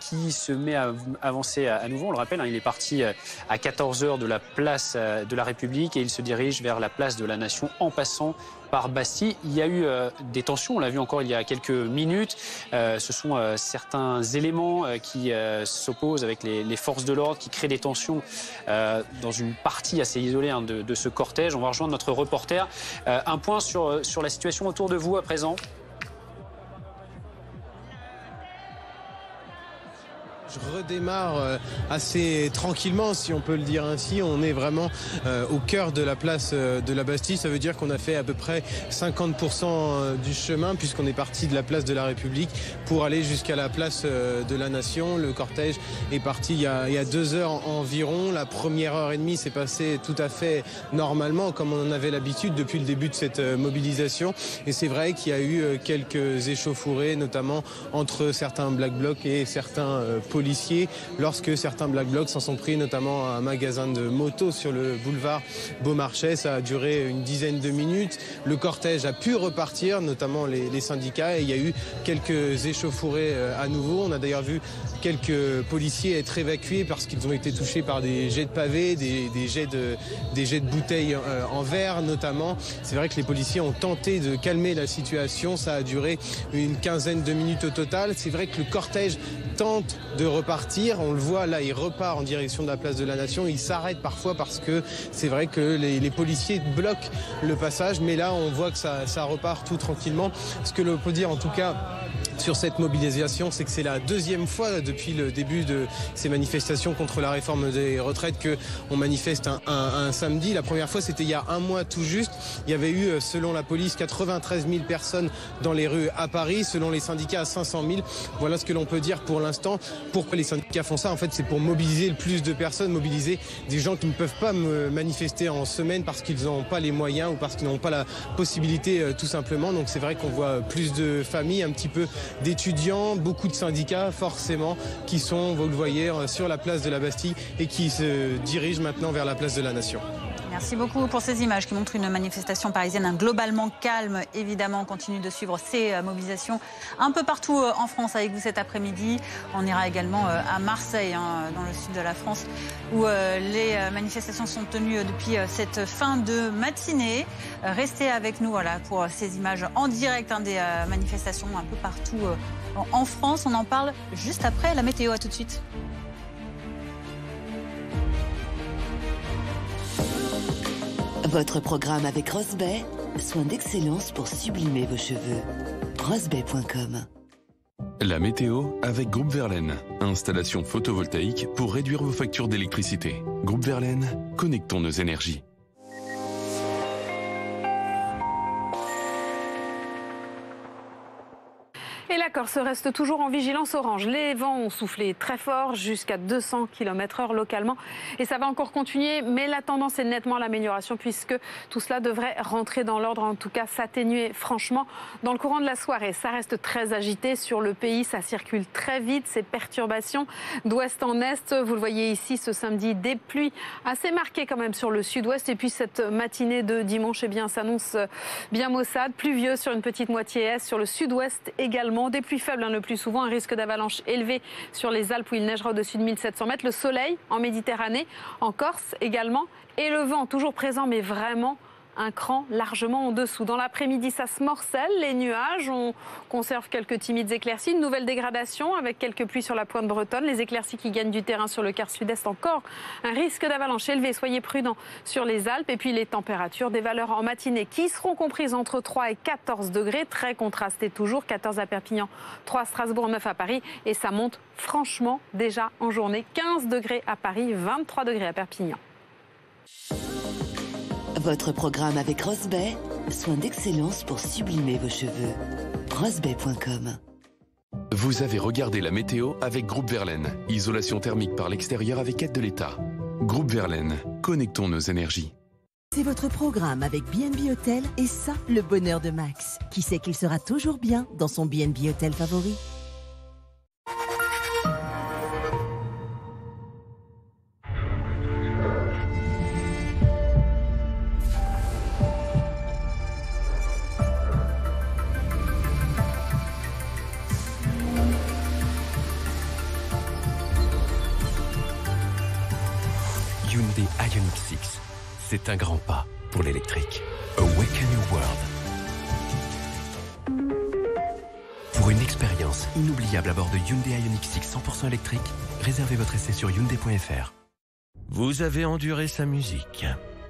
qui se met à avancer à, nouveau. On le rappelle, hein, il est parti à 14 h de la place de la République et il se dirige vers la place de la Nation en passant par Bastille. Il y a eu euh, des tensions, on l'a vu encore il y a quelques minutes. Euh, ce sont euh, certains éléments qui s'opposent avec les, forces de l'ordre, qui créent des tensions dans une partie assez isolée hein, de, ce cortège. On va rejoindre notre reporter. un point sur la situation autour de vous à présent. Redémarre euh, assez tranquillement, si on peut le dire ainsi. On est vraiment euh, au cœur de la place euh, de la Bastille. Ça veut dire qu'on a fait à peu près 50% du chemin puisqu'on est parti de la place de la République pour aller jusqu'à la place de la Nation. Le cortège est parti il y a, deux heures environ. La première heure et demie s'est passée tout à fait normalement, comme on en avait l'habitude depuis le début de cette mobilisation. Et c'est vrai qu'il y a eu quelques échauffourées, notamment entre certains Black Blocs et certains policiers lorsque certains Black Blocs s'en sont pris notamment à un magasin de motos sur le boulevard Beaumarchais. Ça a duré une dizaine de minutes. Le cortège a pu repartir, notamment les, syndicats, et il y a eu quelques échauffourées euh, à nouveau. On a d'ailleurs vu quelques policiers être évacués parce qu'ils ont été touchés par des jets de pavés, des, jets, de, des jets de bouteilles euh, en verre notamment. C'est vrai que les policiers ont tenté de calmer la situation. Ça a duré une quinzaine de minutes au total. C'est vrai que le cortège tente de repartir. On le voit là, il repart en direction de la place de la Nation. Il s'arrête parfois parce que c'est vrai que les, policiers bloquent le passage. Mais là, on voit que ça, ça repart tout tranquillement. Ce que l'on peut dire en tout cas sur cette mobilisation, c'est que c'est la deuxième fois depuis le début de ces manifestations contre la réforme des retraites que on manifeste un, samedi. La première fois, c'était il y a un mois tout juste. Il y avait eu, euh, selon la police, 93 000 personnes dans les rues à Paris, selon les syndicats, 500 000. Voilà ce que l'on peut dire pour l'instant. Pourquoi les syndicats font ça En fait, c'est pour mobiliser le plus de personnes, mobiliser des gens qui ne peuvent pas manifester en semaine parce qu'ils n'ont pas les moyens ou parce qu'ils n'ont pas la possibilité, euh, tout simplement. Donc c'est vrai qu'on voit plus de familles, un petit peu d'étudiants, beaucoup de syndicats forcément qui sont, vous le voyez, euh, sur la place de la Bastille et qui se dirigent maintenant vers la place de la Nation. Merci beaucoup pour ces images qui montrent une manifestation parisienne globalement calme. Évidemment, on continue de suivre ces euh, mobilisations un peu partout euh, en France avec vous cet après-midi. On ira également à Marseille, hein, dans le sud de la France, où les manifestations sont tenues depuis cette fin de matinée. Restez avec nous voilà, pour ces images en direct hein, des manifestations un peu partout en France. On en parle juste après la météo. À tout de suite. Votre programme avec Rosbay, soin d'excellence pour sublimer vos cheveux. Rosbay.com La météo avec Groupe Verlaine. Installation photovoltaïque pour réduire vos factures d'électricité. Groupe Verlaine, connectons nos énergies. Et la Corse reste toujours en vigilance orange. Les vents ont soufflé très fort, jusqu'à 200 km h localement. Et ça va encore continuer, mais la tendance est nettement l'amélioration puisque tout cela devrait rentrer dans l'ordre, en tout cas s'atténuer franchement dans le courant de la soirée. Ça reste très agité sur le pays, ça circule très vite, ces perturbations d'ouest en est. Vous le voyez ici ce samedi, des pluies assez marquées quand même sur le sud-ouest. Et puis cette matinée de dimanche, eh bien, s'annonce bien maussade, pluvieux sur une petite moitié est, sur le sud-ouest également des pluies faibles hein, le plus souvent, un risque d'avalanche élevé sur les Alpes où il neigera au-dessus de 1700 mètres. Le soleil en Méditerranée, en Corse également. Et le vent toujours présent, mais vraiment un cran largement en dessous. Dans l'après-midi, ça se morcelle, les nuages. On conserve quelques timides éclaircies. Une nouvelle dégradation avec quelques pluies sur la pointe bretonne. Les éclaircies qui gagnent du terrain sur le quart sud-est encore. Un risque d'avalanche élevé. Soyez prudents sur les Alpes. Et puis les températures, des valeurs en matinée qui seront comprises entre 3 et 14 degrés. Très contrastées toujours. 14 à Perpignan, 3 à Strasbourg, 9 à Paris. Et ça monte franchement déjà en journée. 15 degrés à Paris, 23 degrés à Perpignan. Votre programme avec Rosbay, soin d'excellence pour sublimer vos cheveux. Rosbay.com Vous avez regardé la météo avec Groupe Verlaine. Isolation thermique par l'extérieur avec aide de l'État. Groupe Verlaine, connectons nos énergies. C'est votre programme avec BNB Hotel et ça, le bonheur de Max, qui sait qu'il sera toujours bien dans son BNB Hotel favori? Hyundai Ioniq 6 100% électrique, réservez votre essai sur Hyundai.fr. Vous avez enduré sa musique.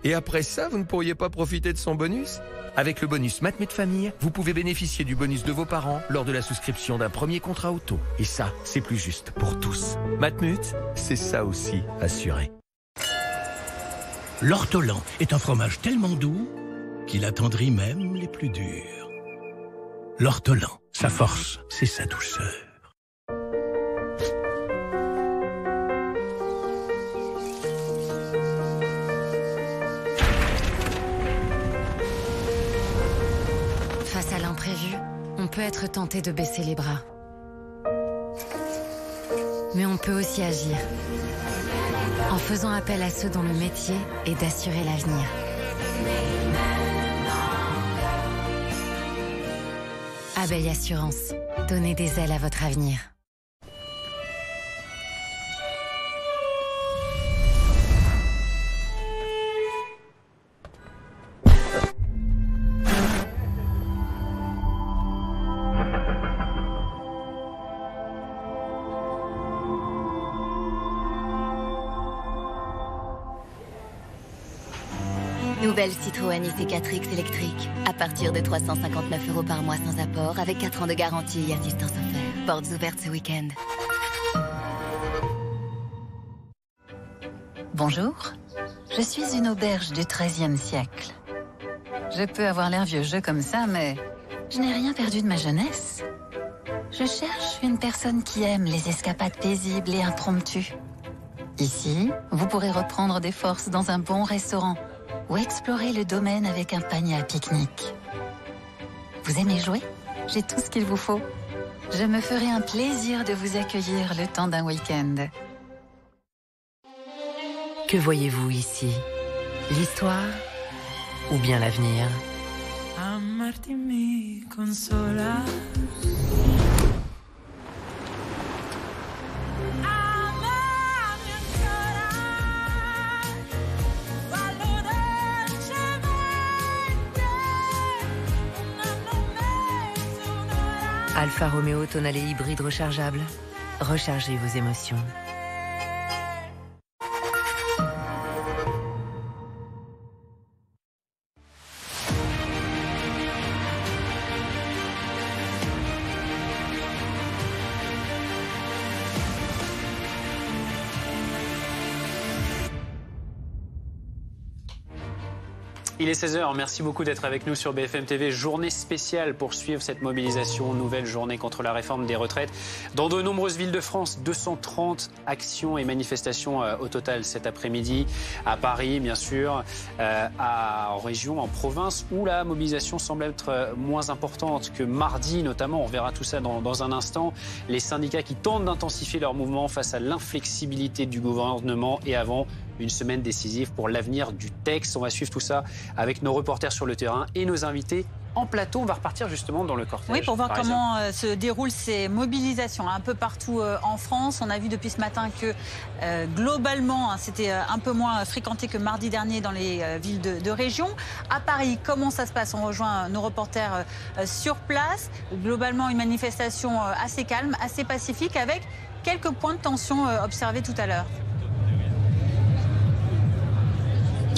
Et après ça, vous ne pourriez pas profiter de son bonus? Avec le bonus Matmut Famille, vous pouvez bénéficier du bonus de vos parents lors de la souscription d'un premier contrat auto. Et ça, c'est plus juste pour tous. Matmut, c'est ça aussi, assuré. L'ortolan est un fromage tellement doux qu'il attendrit même les plus durs. L'ortolan, sa force, c'est sa douceur. Peut être tenté de baisser les bras. Mais on peut aussi agir en faisant appel à ceux dont le métier est d'assurer l'avenir. Abeille Assurance, donnez des ailes à votre avenir. Citroën IC4X électrique. À partir de 359 euros par mois sans apport, avec 4 ans de garantie et assistance offerte. Portes ouvertes ce week-end. Bonjour, je suis une auberge du XIIIe siècle. Je peux avoir l'air vieux jeu comme ça, mais je n'ai rien perdu de ma jeunesse. Je cherche une personne qui aime les escapades paisibles et impromptues. Ici, vous pourrez reprendre des forces dans un bon restaurant ou explorer le domaine avec un panier à pique-nique. Vous aimez jouer? J'ai tout ce qu'il vous faut. Je me ferai un plaisir de vous accueillir le temps d'un week-end. Que voyez-vous ici? L'histoire ou bien l'avenir? Alfa Romeo Tonale hybride rechargeable. Rechargez vos émotions. Il est 16h, merci beaucoup d'être avec nous sur BFM TV. Journée spéciale pour suivre cette mobilisation, nouvelle journée contre la réforme des retraites. Dans de nombreuses villes de France, 230 actions et manifestations euh, au total cet après-midi. À Paris, bien sûr, euh, à, en région, en province, où la mobilisation semble être euh, moins importante que mardi, notamment. On verra tout ça dans, dans un instant. Les syndicats qui tentent d'intensifier leur mouvement face à l'inflexibilité du gouvernement et avant une semaine décisive pour l'avenir du texte. On va suivre tout ça avec nos reporters sur le terrain et nos invités en plateau. On va repartir justement dans le cortège. Oui, pour voir comment euh, se déroulent ces mobilisations un peu partout euh, en France. On a vu depuis ce matin que euh, globalement, hein, c'était un peu moins fréquenté que mardi dernier dans les villes de, de région. À Paris, comment ça se passe? On rejoint nos reporters sur place. Globalement, une manifestation assez calme, assez pacifique, avec quelques points de tension observés tout à l'heure.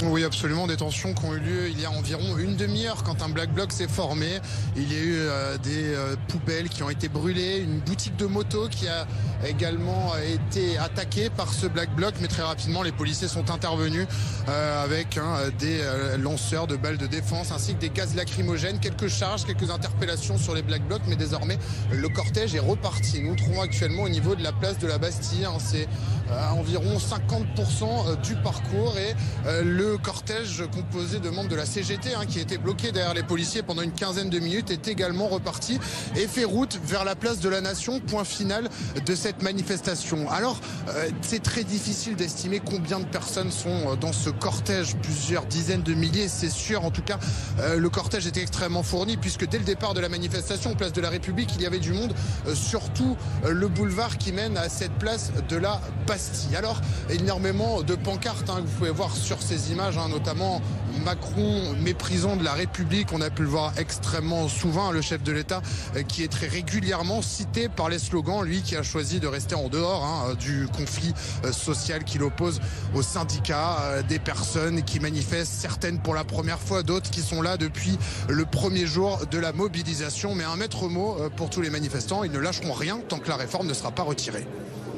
Oui, absolument, des tensions qui ont eu lieu il y a environ une demi-heure quand un Black Bloc s'est formé. Il y a eu euh, des euh, poubelles qui ont été brûlées, une boutique de moto qui a également euh, été attaquée par ce Black Bloc, mais très rapidement les policiers sont intervenus euh, avec hein, des euh, lanceurs de balles de défense ainsi que des gaz lacrymogènes, quelques charges, quelques interpellations sur les Black Blocs, mais désormais le cortège est reparti. Nous nous trouvons actuellement au niveau de la place de la Bastille, hein, c'est euh, environ 50% du parcours et euh, le cortège composé de membres de la CGT hein, qui était bloqué derrière les policiers pendant une quinzaine de minutes est également reparti et fait route vers la place de la Nation, point final de cette manifestation. Alors euh, c'est très difficile d'estimer combien de personnes sont euh, dans ce cortège, plusieurs dizaines de milliers c'est sûr. En tout cas euh, le cortège était extrêmement fourni puisque dès le départ de la manifestation, place de la République, il y avait du monde, euh, surtout euh, le boulevard qui mène à cette place de la Bastille. Alors, énormément de pancartes hein, que vous pouvez voir sur ces images, hein, notamment Macron méprisant de la République. On a pu le voir extrêmement souvent, le chef de l'État euh, qui est très régulièrement cité par les slogans, lui qui a choisi de rester en dehors hein, du conflit euh, social qui l'oppose aux syndicats, euh, des personnes qui manifestent, certaines pour la première fois, d'autres qui sont là depuis le premier jour de la mobilisation. Mais un maître mot pour tous les manifestants, ils ne lâcheront rien tant que la réforme ne sera pas retirée.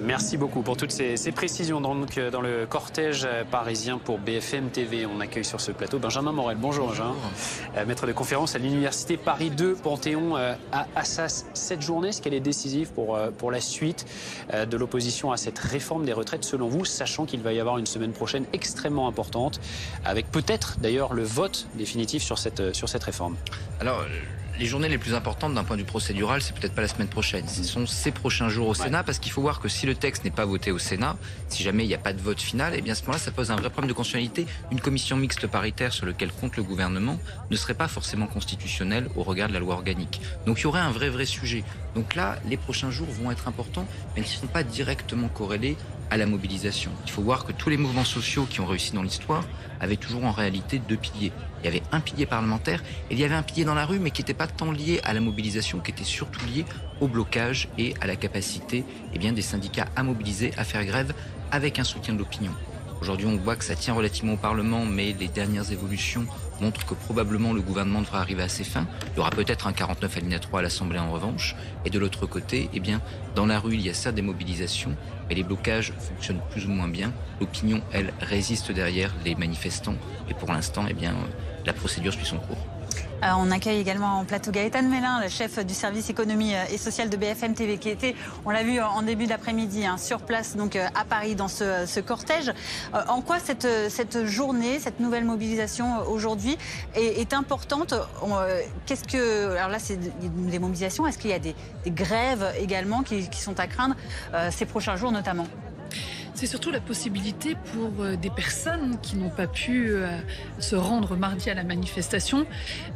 Merci beaucoup pour toutes ces, précisions dans, dans, le cortège parisien pour BFM TV. On accueille sur ce plateau Benjamin Morel. Bonjour, Benjamin. Euh, maître de conférence à l'Université Paris 2 Panthéon euh, à Assas. Cette journée, est-ce qu'elle est décisive pour, euh, pour la suite de l'opposition à cette réforme des retraites selon vous, sachant qu'il va y avoir une semaine prochaine extrêmement importante, avec peut-être d'ailleurs le vote définitif sur cette, sur cette réforme? Alors, les journées les plus importantes d'un point de vue procédural, c'est peut-être pas la semaine prochaine. Ce sont ces prochains jours au Sénat, parce qu'il faut voir que si le texte n'est pas voté au Sénat, si jamais il n'y a pas de vote final, eh bien à ce moment-là, ça pose un vrai problème de constitutionnalité. Une commission mixte paritaire sur laquelle compte le gouvernement ne serait pas forcément constitutionnelle au regard de la loi organique. Donc il y aurait un vrai vrai sujet. Donc là, les prochains jours vont être importants, mais ils ne sont pas directement corrélés à la mobilisation. Il faut voir que tous les mouvements sociaux qui ont réussi dans l'histoire avaient toujours en réalité deux piliers. Il y avait un pilier parlementaire et il y avait un pilier dans la rue, mais qui n'était pas tant lié à la mobilisation, qui était surtout lié au blocage et à la capacité eh bien, des syndicats à mobiliser, à faire grève avec un soutien de l'opinion. Aujourd'hui, on voit que ça tient relativement au Parlement, mais les dernières évolutions montrent que probablement le gouvernement devra arriver à ses fins. Il y aura peut-être un 49 alinéa 3 à l'Assemblée en revanche. Et de l'autre côté, eh bien, dans la rue, il y a ça des mobilisations, mais les blocages fonctionnent plus ou moins bien. L'opinion, elle, résiste derrière les manifestants. Et pour l'instant, eh bien, la procédure suit son cours. Euh, on accueille également en plateau Gaëtan Mélin, le chef du service économie euh, et social de BFM TV, qui était, on l'a vu en début d'après-midi, hein, sur place donc euh, à Paris dans ce, cortège. en quoi cette, cette journée, cette nouvelle mobilisation aujourd'hui est, importante? Qu'est-ce que alors là, c'est des mobilisations. Est-ce qu'il y a des, grèves également qui sont à craindre ces prochains jours notamment? C'est surtout la possibilité pour euh, des personnes qui n'ont pas pu euh, se rendre mardi à la manifestation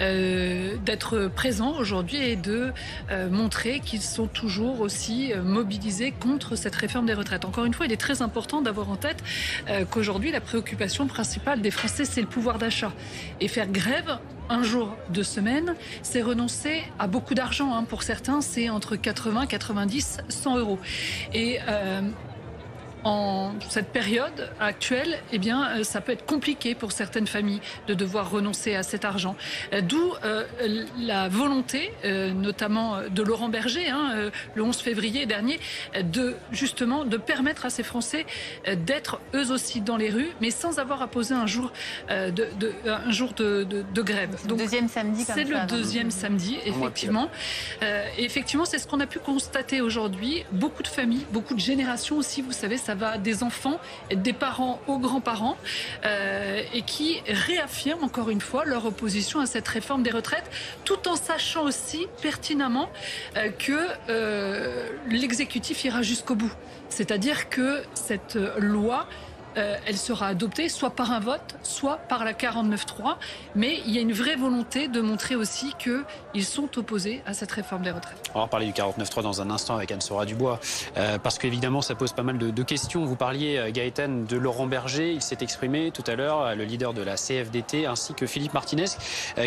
euh, d'être présents aujourd'hui et de montrer qu'ils sont toujours aussi mobilisés contre cette réforme des retraites. Encore une fois, il est très important d'avoir en tête qu'aujourd'hui, la préoccupation principale des Français, c'est le pouvoir d'achat. Et faire grève un jour de semaine, c'est renoncer à beaucoup d'argent. Hein. Pour certains, c'est entre 80, 90, 100 euros. Et en cette période actuelle, eh bien, euh, ça peut être compliqué pour certaines familles de devoir renoncer à cet argent. Euh, d'où euh, la volonté, notamment de Laurent Berger, hein, le 11 février dernier, de justement de permettre à ces Français d'être eux aussi dans les rues, mais sans avoir à poser un jour de, un jour de, grève. Donc, deuxième samedi. C'est le deuxième samedi, effectivement. et effectivement, c'est ce qu'on a pu constater aujourd'hui. Beaucoup de familles, beaucoup de générations aussi, vous savez, ça va des enfants, des parents aux grands-parents, euh, et qui réaffirment encore une fois leur opposition à cette réforme des retraites, tout en sachant aussi pertinemment euh, que euh, l'exécutif ira jusqu'au bout. C'est-à-dire que cette loi euh, elle sera adoptée soit par un vote, soit par la 49-3. Mais il y a une vraie volonté de montrer aussi qu'ils sont opposés à cette réforme des retraites. On va parler du 49-3 dans un instant avec Anne-Sora Dubois, euh, parce qu'évidemment, ça pose pas mal de, questions. Vous parliez, euh, Gaëtan, de Laurent Berger. Il s'est exprimé tout à l'heure, le leader de la CFDT, ainsi que Philippe Martinez,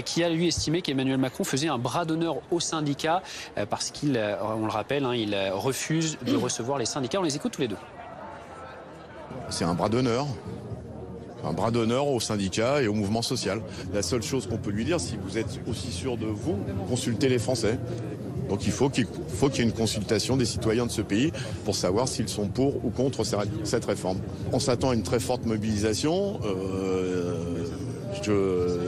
qui a lui estimé qu'Emmanuel Macron faisait un bras d'honneur aux syndicats, parce qu'il, on le rappelle, hein, il refuse de recevoir les syndicats. On les écoute tous les deux. C'est un bras d'honneur. Un bras d'honneur aux syndicats et au mouvement social. La seule chose qu'on peut lui dire, si vous êtes aussi sûr de vous, consultez les Français. Donc il faut qu'il y ait une consultation des citoyens de ce pays pour savoir s'ils sont pour ou contre cette réforme. On s'attend à une très forte mobilisation. Euh,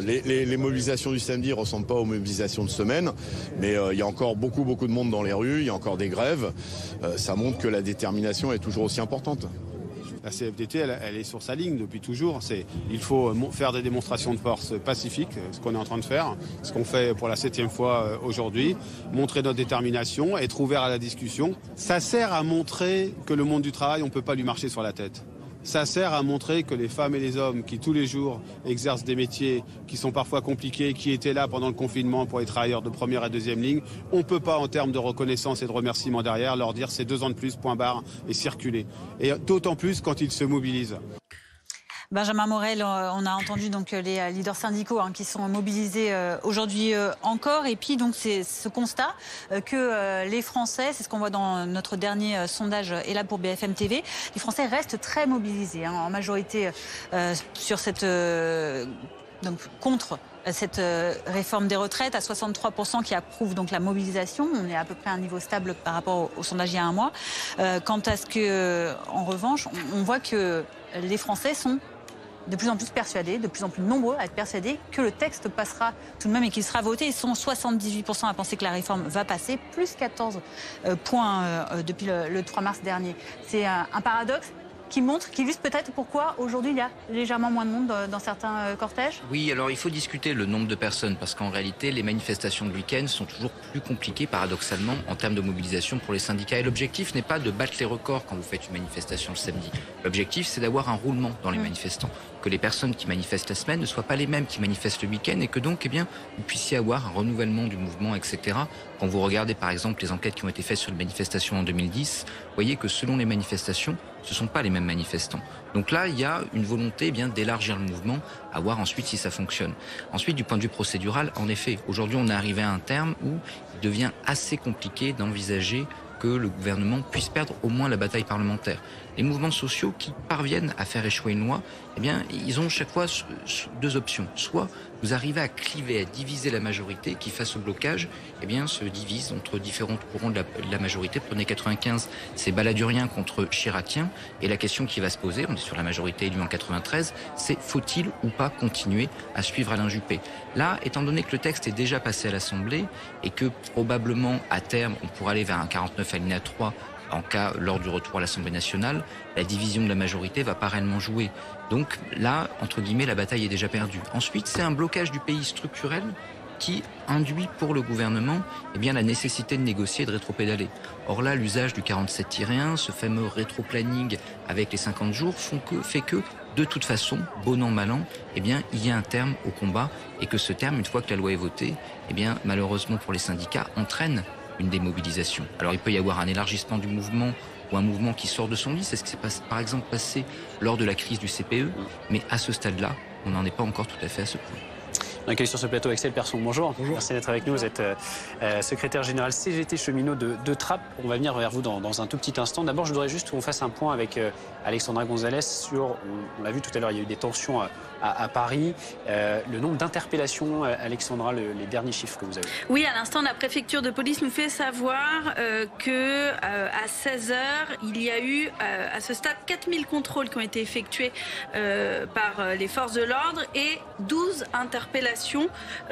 les, mobilisations du samedi ne ressemblent pas aux mobilisations de semaine, mais euh, il y a encore beaucoup, beaucoup de monde dans les rues, il y a encore des grèves. Euh, ça montre que la détermination est toujours aussi importante. La CFDT, elle, est sur sa ligne depuis toujours. C'est il faut faire des démonstrations de force pacifiques, ce qu'on est en train de faire, ce qu'on fait pour la septième fois euh, aujourd'hui, montrer notre détermination, être ouvert à la discussion. Ça sert à montrer que le monde du travail, on ne peut pas lui marcher sur la tête. Ça sert à montrer que les femmes et les hommes qui tous les jours exercent des métiers qui sont parfois compliqués, qui étaient là pendant le confinement pour les travailleurs de première et deuxième ligne, on ne peut pas en termes de reconnaissance et de remerciement derrière leur dire c'est deux ans de plus, point barre, et circuler. Et d'autant plus quand ils se mobilisent. Benjamin Morel, euh, on a entendu donc les euh, leaders syndicaux hein, qui sont mobilisés euh, aujourd'hui encore. Et puis donc c'est ce constat que les Français, c'est ce qu'on voit dans notre dernier sondage et là pour BFM TV, les Français restent très mobilisés hein, en majorité sur cette donc contre cette réforme des retraites à 63% qui approuvent donc la mobilisation. On est à peu près à un niveau stable par rapport au, sondage il y a un mois. quant à ce que, en revanche, on voit que les Français sont de plus en plus persuadés, de plus en plus nombreux à être persuadés que le texte passera tout de même et qu'il sera voté. Ils sont 78% à penser que la réforme va passer, plus 14 euh, points euh, euh, depuis le 3 mars dernier. C'est un paradoxe qui montre, qui illustre peut-être pourquoi aujourd'hui il y a légèrement moins de monde dans certains euh, cortèges Oui, alors il faut discuter le nombre de personnes parce qu'en réalité, les manifestations de week-end sont toujours plus compliquées paradoxalement en termes de mobilisation pour les syndicats. Et l'objectif n'est pas de battre les records quand vous faites une manifestation le samedi. L'objectif, c'est d'avoir un roulement dans les manifestants, que les personnes qui manifestent la semaine ne soient pas les mêmes qui manifestent le week-end et que donc, eh bien, vous puissiez avoir un renouvellement du mouvement, etc. Quand vous regardez par exemple les enquêtes qui ont été faites sur les manifestations en 2010, vous voyez que selon les manifestations, ce ne sont pas les mêmes manifestants. Donc là, il y a une volonté eh bien d'élargir le mouvement, à voir ensuite si ça fonctionne. Ensuite, du point de vue procédural, en effet, aujourd'hui, on est arrivé à un terme où il devient assez compliqué d'envisager que le gouvernement puisse perdre au moins la bataille parlementaire. Les mouvements sociaux qui parviennent à faire échouer une loi, eh bien, ils ont chaque fois deux options. Soit vous arrivez à cliver, à diviser la majorité qui, face au blocage, eh bien, se divise entre différents courants de la, majorité. Prenez 95, c'est baladurien contre chiracien. Et la question qui va se poser, on est sur la majorité élue en 93, c'est faut-il ou pas continuer à suivre Alain Juppé? Là, étant donné que le texte est déjà passé à l'Assemblée et que probablement à terme on pourra aller vers un 49 alinéa 3 en cas lors du retour à l'Assemblée nationale, la division de la majorité va pas réellement jouer. Donc là, entre guillemets, la bataille est déjà perdue. Ensuite, c'est un blocage du pays structurel qui induit pour le gouvernement eh bien, la nécessité de négocier et de rétropédaler. Or là, l'usage du 47-1, ce fameux rétro-planning avec les 50 jours, fait que, de toute façon, bon an, mal an, eh bien, il y a un terme au combat et que ce terme, une fois que la loi est votée, eh bien, malheureusement pour les syndicats, entraîne une démobilisation. Alors il peut y avoir un élargissement du mouvement ou un mouvement qui sort de son lit. C'est ce qui s'est par exemple passé lors de la crise du CPE. Mais à ce stade-là, on n'en est pas encore tout à fait à ce point. On accueille sur ce plateau Axel Persson. Bonjour. Merci d'être avec nous. Vous êtes euh, euh, secrétaire général CGT cheminot de, de Trappes. On va venir vers vous dans, un tout petit instant. D'abord, je voudrais juste qu'on fasse un point avec euh, Alexandra Gonzalez sur, on, l'a vu tout à l'heure, il y a eu des tensions à, Paris. Euh, le nombre d'interpellations, euh, Alexandra, les derniers chiffres que vous avez Oui, à l'instant, la préfecture de police nous fait savoir euh, que à 16 h il y a eu à ce stade 4000 contrôles qui ont été effectués par les forces de l'ordre et 12 interpellations,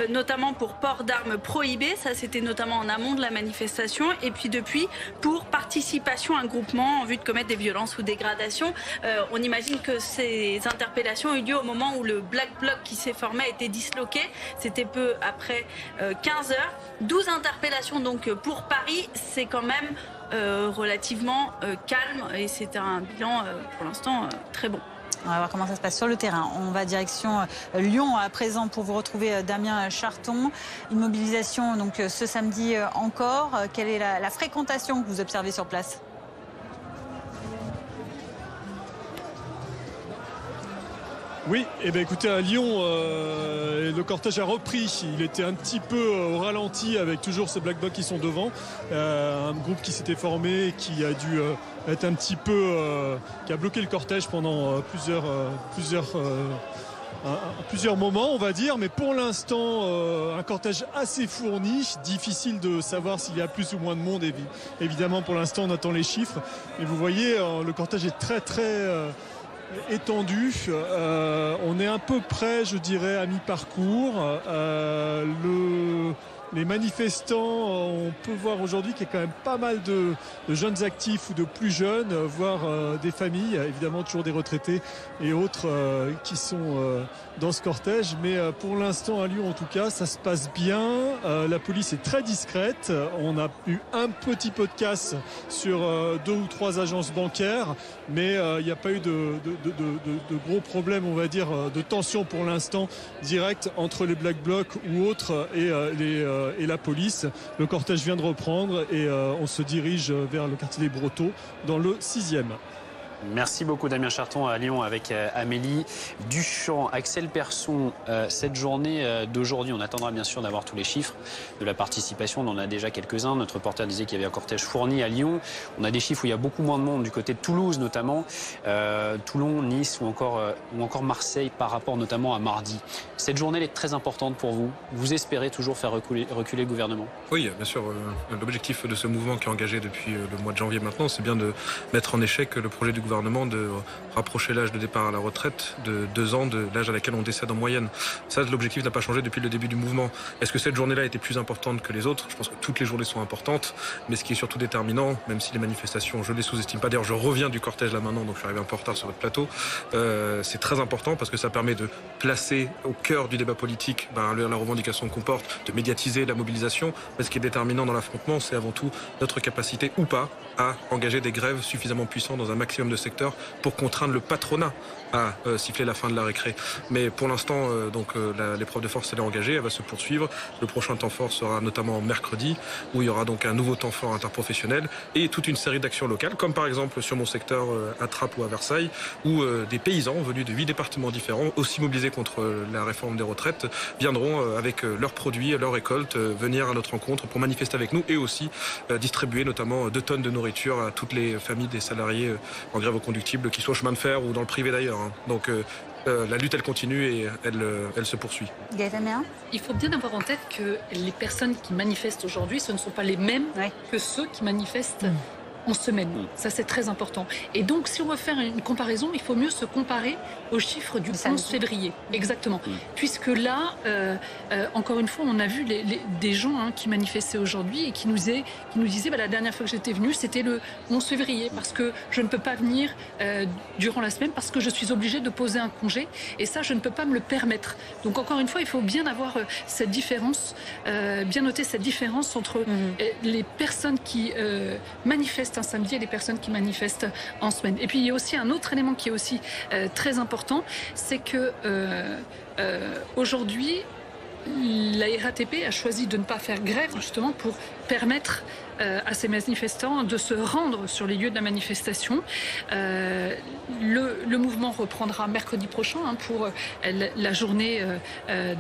notamment pour port d'armes prohibées. Ça, c'était notamment en amont de la manifestation. Et puis depuis, pour participation à un groupement en vue de commettre des violences ou dégradations. on imagine que ces interpellations ont eu lieu au moment où le Black Bloc qui s'est formé a été disloqué. C'était peu après 15 euh, heures. 12 interpellations donc pour Paris. C'est quand même euh, relativement euh, calme et c'est un bilan pour l'instant très bon. On va voir comment ça se passe sur le terrain. On va direction Lyon à présent pour vous retrouver Damien Charton. Une mobilisation donc ce samedi encore. Quelle est la fréquentation que vous observez sur place? Oui, et eh bien écoutez, à Lyon, euh, le cortège a repris. Il était un petit peu euh, au ralenti avec toujours ces Black Blocs qui sont devant. Euh, un groupe qui s'était formé, qui a dû être un petit peu. qui a bloqué le cortège pendant plusieurs. plusieurs plusieurs moments, on va dire, mais pour l'instant, un cortège assez fourni. Difficile de savoir s'il y a plus ou moins de monde. Évidemment, pour l'instant, on attend les chiffres. Et vous voyez, le cortège est très, très étendu. Euh, on est un peu près, je dirais, à mi-parcours. Euh, les manifestants, on peut voir aujourd'hui qu'il y a quand même pas mal de, jeunes actifs ou de plus jeunes, voire des familles, évidemment toujours des retraités et autres qui sont dans ce cortège. Mais pour l'instant, à Lyon en tout cas, ça se passe bien. La police est très discrète. On a eu un petit peu de casse sur deux ou trois agences bancaires, mais il n'y a pas eu de, gros problèmes, on va dire, de tension pour l'instant direct entre les Black Blocs ou autres et la police. Le cortège vient de reprendre et on se dirige vers le quartier des Brotteaux dans le 6e. Merci beaucoup Damien Charton à Lyon avec euh, Amélie Duchamp, Axel Persson. Euh, cette journée euh, d'aujourd'hui, on attendra bien sûr d'avoir tous les chiffres de la participation. On en a déjà quelques-uns. Notre reporter disait qu'il y avait un cortège fourni à Lyon. On a des chiffres où il y a beaucoup moins de monde du côté de Toulouse notamment, Toulon, Nice ou encore, Marseille par rapport notamment à mardi. Cette journée est très importante pour vous. Vous espérez toujours faire reculer, reculer le gouvernement Oui, bien sûr. L'objectif de ce mouvement qui est engagé depuis le mois de janvier maintenant, c'est bien de mettre en échec le projet du gouvernement de rapprocher l'âge de départ à la retraite de deux ans de l'âge à laquelle on décède en moyenne. Ça, l'objectif n'a pas changé depuis le début du mouvement. Est-ce que cette journée-là était plus importante que les autres? Je pense que toutes les journées sont importantes, mais ce qui est surtout déterminant, même si les manifestations, je les sous-estime pas. D'ailleurs, je reviens du cortège là maintenant, donc je suis arrivé un peu en retard sur votre plateau. Euh, c'est très important parce que ça permet de placer au cœur du débat politique ben, la revendication qu'on porte, de médiatiser la mobilisation. Mais ce qui est déterminant dans l'affrontement, c'est avant tout notre capacité ou pas à engager des grèves suffisamment puissantes dans un maximum de secteurs pour contraindre le patronat à euh, siffler la fin de la récré. Mais pour l'instant, euh, donc euh, l'épreuve de force elle est engagée, elle va se poursuivre. Le prochain temps fort sera notamment mercredi, où il y aura donc un nouveau temps fort interprofessionnel et toute une série d'actions locales, comme par exemple sur mon secteur à Trappes ou à Versailles, où des paysans venus de huit départements différents, aussi mobilisés contre la réforme des retraites, viendront avec leurs produits, leurs récoltes, venir à notre rencontre pour manifester avec nous et aussi distribuer notamment deux tonnes de nourriture à toutes les familles des salariés en grève au conductible, qu'ils soient au chemin de fer ou dans le privé d'ailleurs. Hein. Donc euh, euh, la lutte, elle continue et elle, euh, elle se poursuit. Il faut bien avoir en tête que les personnes qui manifestent aujourd'hui, ce ne sont pas les mêmes que ceux qui manifestent mm en semaine. Mm. Ça, c'est très important. Et donc, si on veut faire une comparaison, il faut mieux se comparer aux chiffres du 11 février. Exactement. Mm. Puisque là, euh, euh, encore une fois, on a vu des gens hein, qui manifestaient aujourd'hui et qui nous, qui nous disaient bah, la dernière fois que j'étais venu, c'était le 11 février, parce que je ne peux pas venir euh, durant la semaine parce que je suis obligé de poser un congé. Et ça, je ne peux pas me le permettre. Donc, encore une fois, il faut bien avoir cette différence, bien noter cette différence entre mm. les personnes qui manifestent samedi et les personnes qui manifestent en semaine. Et puis il y a aussi un autre élément qui est aussi euh, très important, c'est que euh, euh, aujourd'hui, la RATP a choisi de ne pas faire grève justement pour permettre euh, à ces manifestants de se rendre sur les lieux de la manifestation. Euh, le, mouvement reprendra mercredi prochain hein, pour euh, la journée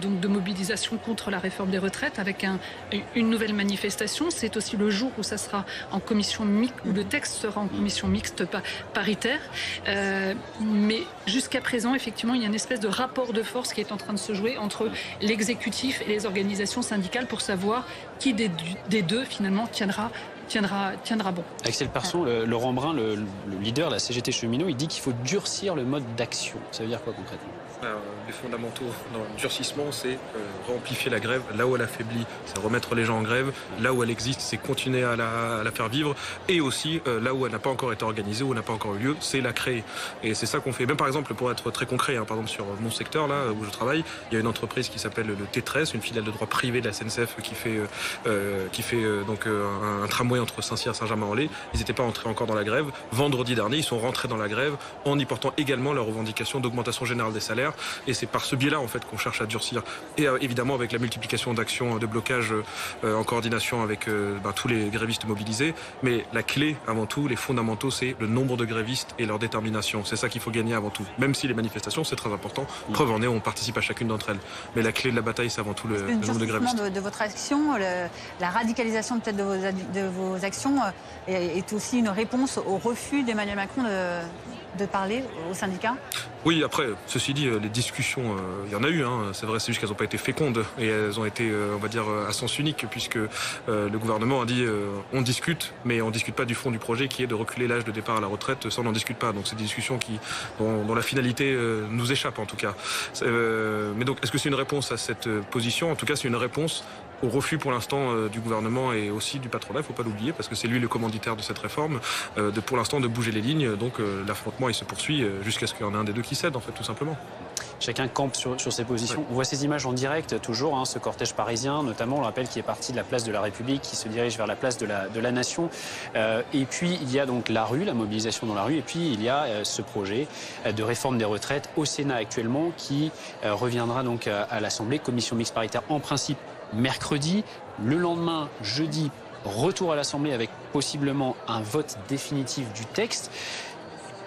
donc de mobilisation contre la réforme des retraites avec un, une nouvelle manifestation. C'est aussi le jour où ça sera en commission mixte, où le texte sera en commission mixte paritaire. mais jusqu'à présent, effectivement, il y a une espèce de rapport de force qui est en train de se jouer entre l'exécutif et les organisations syndicales pour savoir qui des, deux finalement tiendra tiendra, tiendra bon. Axel Persson, Laurent Brun, le, le, leader de la CGT cheminot, il dit qu'il faut durcir le mode d'action. Ça veut dire quoi concrètement? Les fondamentaux dans le durcissement, c'est euh, amplifier la grève. Là où elle affaiblit, c'est remettre les gens en grève. Là où elle existe, c'est continuer à la, la, faire vivre. Et aussi, euh, là où elle n'a pas encore été organisée, où elle n'a pas encore eu lieu, c'est la créer. Et c'est ça qu'on fait. Même par exemple, pour être très concret, hein, par exemple sur mon secteur, là où je travaille, il y a une entreprise qui s'appelle le T13, une filiale de droit privé de la SNCF qui fait, euh, qui fait donc un, un, tramway entre Saint-Cyr et Saint-Germain-en-Laye. Ils n'étaient pas entrés encore dans la grève. Vendredi dernier, ils sont rentrés dans la grève en y portant également leur revendication d'augmentation générale des salaires. Et c'est par ce biais-là en fait qu'on cherche à durcir. Et euh, évidemment avec la multiplication d'actions de blocage euh, en coordination avec euh, ben, tous les grévistes mobilisés. Mais la clé avant tout, les fondamentaux, c'est le nombre de grévistes et leur détermination. C'est ça qu'il faut gagner avant tout. Même si les manifestations, c'est très important. Preuve en est, on participe à chacune d'entre elles. Mais la clé de la bataille, c'est avant tout le, nombre de grévistes. De, de votre action, la radicalisation peut-être de vos, de vos actions est, aussi une réponse au refus d'Emmanuel Macron de de parler aux syndicats Oui, après, ceci dit, les discussions, euh, il y en a eu. Hein. c'est vrai, c'est juste qu'elles n'ont pas été fécondes et elles ont été, euh, on va dire, à sens unique, puisque euh, le gouvernement a dit on discute, mais on ne discute pas du fond du projet qui est de reculer l'âge de départ à la retraite. Ça, on n'en discute pas. Donc, c'est des discussions dont, la finalité nous échappe, en tout cas. mais donc, est-ce que c'est une réponse à cette position? En tout cas, c'est une réponse au refus pour l'instant euh, du gouvernement et aussi du patronat, il ne faut pas l'oublier, parce que c'est lui le commanditaire de cette réforme, euh, de pour l'instant de bouger les lignes. Donc euh, l'affrontement il se poursuit jusqu'à ce qu'il y en ait un des deux qui cède, en fait, tout simplement. Chacun campe sur, sur ses positions. On voit ces images en direct toujours, hein, ce cortège parisien, notamment, on le rappelle, qui est parti de la place de la République, qui se dirige vers la place de la, de la Nation. Euh, et puis, il y a donc la rue, la mobilisation dans la rue, et puis il y a euh, ce projet euh, de réforme des retraites au Sénat actuellement, qui reviendra donc à l'Assemblée, commission mixte paritaire en principe mercredi. Le lendemain, jeudi, retour à l'Assemblée avec possiblement un vote définitif du texte.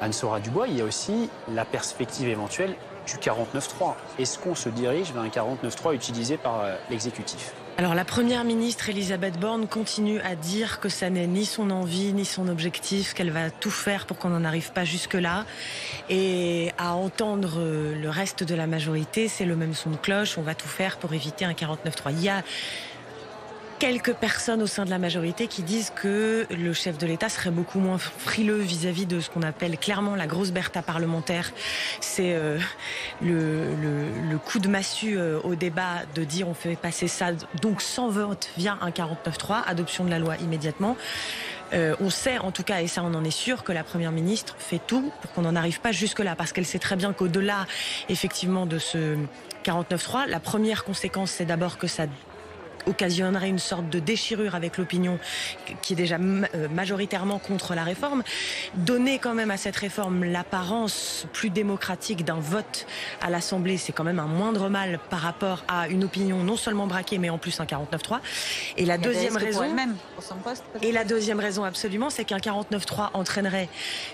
Anne-Sora Dubois, il y a aussi la perspective éventuelle du 49.3. Est-ce qu'on se dirige vers un 49.3 utilisé par euh, l'exécutif? Alors la première ministre Elisabeth Borne continue à dire que ça n'est ni son envie ni son objectif, qu'elle va tout faire pour qu'on n'en arrive pas jusque-là. Et à entendre euh, le reste de la majorité, c'est le même son de cloche, on va tout faire pour éviter un 49-3. Il y a quelques personnes au sein de la majorité qui disent que le chef de l'État serait beaucoup moins frileux vis-à-vis de ce qu'on appelle clairement la grosse bertha parlementaire. C'est euh, le, coup de massue euh, au débat de dire on fait passer ça donc sans vote via un 49-3, adoption de la loi immédiatement. Euh, on sait en tout cas, et ça on en est sûr, que la Première ministre fait tout pour qu'on n'en arrive pas jusque-là, parce qu'elle sait très bien qu'au-delà effectivement de ce 49-3, la première conséquence c'est d'abord que ça occasionnerait une sorte de déchirure avec l'opinion qui est déjà majoritairement contre la réforme, donner quand même à cette réforme l'apparence plus démocratique d'un vote à l'Assemblée, c'est quand même un moindre mal par rapport à une opinion non seulement braquée, mais en plus un 49-3. Et la deuxième raison, pour son poste, et la deuxième raison absolument, c'est qu'un 49-3 entraînerait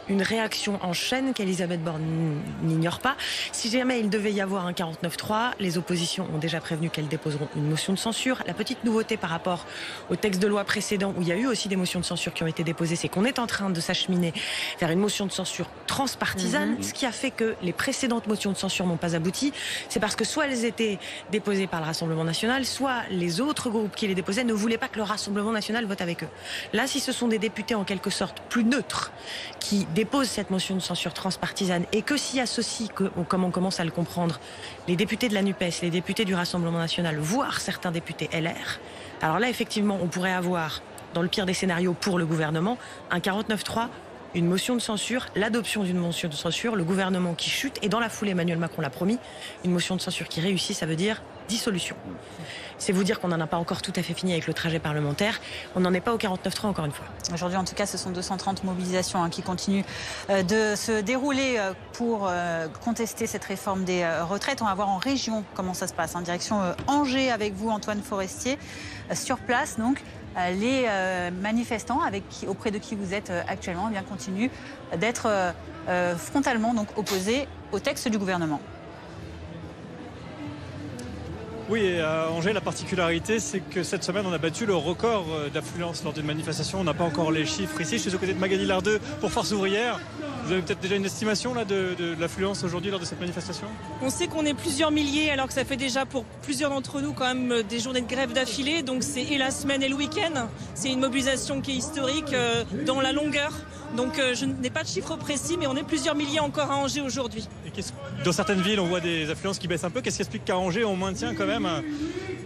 une réaction en chaîne qu'Elisabeth Borne n'ignore pas. Si jamais il devait y avoir un 49-3, les oppositions ont déjà prévenu qu'elles déposeront une motion de censure. La petite nouveauté par rapport au texte de loi précédent où il y a eu aussi des motions de censure qui ont été déposées, c'est qu'on est en train de s'acheminer vers une motion de censure transpartisane, mmh. ce qui a fait que les précédentes motions de censure n'ont pas abouti. C'est parce que soit elles étaient déposées par le Rassemblement national, soit les autres groupes qui les déposaient ne voulaient pas que le Rassemblement national vote avec eux. Là, si ce sont des députés en quelque sorte plus neutres qui déposent cette motion de censure transpartisane et que s'y associent, comme on commence à le comprendre, les députés de la NUPES, les députés du Rassemblement national, voire certains députés LR, alors là, effectivement, on pourrait avoir, dans le pire des scénarios pour le gouvernement, un 49-3 une motion de censure, l'adoption d'une motion de censure, le gouvernement qui chute, et dans la foulée, Emmanuel Macron l'a promis, une motion de censure qui réussit, ça veut dire dissolution. C'est vous dire qu'on n'en a pas encore tout à fait fini avec le trajet parlementaire. On n'en est pas au 49-3 encore une fois. Aujourd'hui, en tout cas, ce sont 230 mobilisations hein, qui continuent euh, de se dérouler euh, pour euh, contester cette réforme des retraites. On va voir en région comment ça se passe. En direction Angers avec vous, Antoine Forestier. Sur place, donc, les manifestants auprès de qui vous êtes actuellement eh bien, continuent d'être frontalement donc, opposés au texte du gouvernement. Oui, à Angers, la particularité, c'est que cette semaine, on a battu le record d'affluence lors d'une manifestation. On n'a pas encore les chiffres ici. Je suis aux côtés de Magali Lardeux pour Force ouvrière. Vous avez peut-être déjà une estimation là, de, de, de l'affluence aujourd'hui lors de cette manifestation? On sait qu'on est plusieurs milliers, alors que ça fait déjà pour plusieurs d'entre nous quand même des journées de grève d'affilée. Donc c'est et la semaine et le week-end. C'est une mobilisation qui est historique euh, dans la longueur. Donc euh, je n'ai pas de chiffre précis, mais on est plusieurs milliers encore à Angers aujourd'hui. Dans certaines villes, on voit des affluences qui baissent un peu. Qu'est-ce qui explique qu'à Angers, on maintient quand même euh,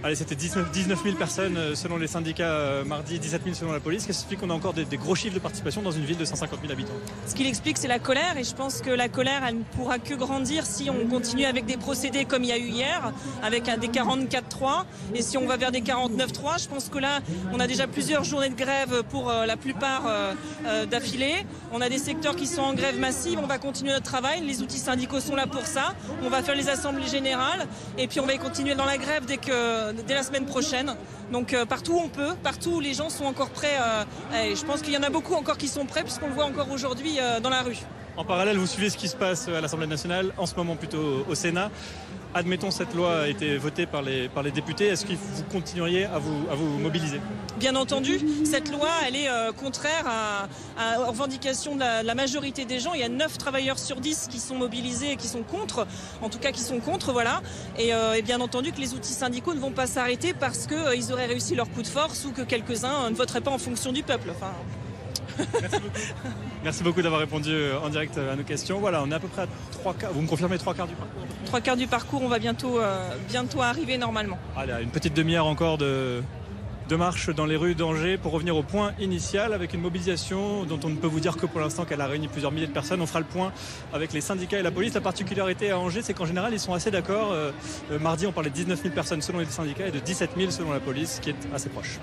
Allez, c'était 19, 19 000 personnes selon les syndicats euh, mardi, 17 000 selon la police. Qu'est-ce qui explique qu'on a encore des, gros chiffres de participation dans une ville de 150 000 habitants? Ce qui l'explique, c'est la colère. Et je pense que la colère, elle ne pourra que grandir si on continue avec des procédés comme il y a eu hier, avec des 44-3. Et si on va vers des 49-3, je pense que là, on a déjà plusieurs journées de grève pour euh, la plupart euh, euh, d'affilée. On a des secteurs qui sont en grève massive. On va continuer notre travail. Les outils syndicaux sont là pour ça. On va faire les assemblées générales. Et puis on va continuer dans la grève dès que dès la semaine prochaine. Donc euh, partout où on peut, partout où les gens sont encore prêts. Euh, et je pense qu'il y en a beaucoup encore qui sont prêts puisqu'on le voit encore aujourd'hui euh, dans la rue. En parallèle, vous suivez ce qui se passe à l'Assemblée nationale, en ce moment plutôt au Sénat. Admettons cette loi a été votée par les, députés, est-ce que vous continueriez à vous, à vous mobiliser? Bien entendu, cette loi, elle est euh, contraire à, aux revendications de la, majorité des gens. Il y a 9 travailleurs sur 10 qui sont mobilisés et qui sont contre, en tout cas qui sont contre, voilà. Et, euh, bien entendu que les outils syndicaux ne vont pas s'arrêter parce qu'ils euh, auraient réussi leur coup de force ou que quelques-uns ne voteraient pas en fonction du peuple. Merci beaucoup d'avoir répondu en direct à nos questions. Voilà, on est à peu près à trois quarts. Vous me confirmez trois quarts du parcours Trois quarts du parcours, on va bientôt, bientôt arriver normalement. Allez, une petite demi-heure encore de, de marche dans les rues d'Angers pour revenir au point initial avec une mobilisation dont on ne peut vous dire que pour l'instant qu'elle a réuni plusieurs milliers de personnes. On fera le point avec les syndicats et la police. La particularité à Angers, c'est qu'en général, ils sont assez d'accord. Euh, euh, mardi, on parlait de 19 000 personnes selon les syndicats et de 17 000 selon la police, qui est assez proche.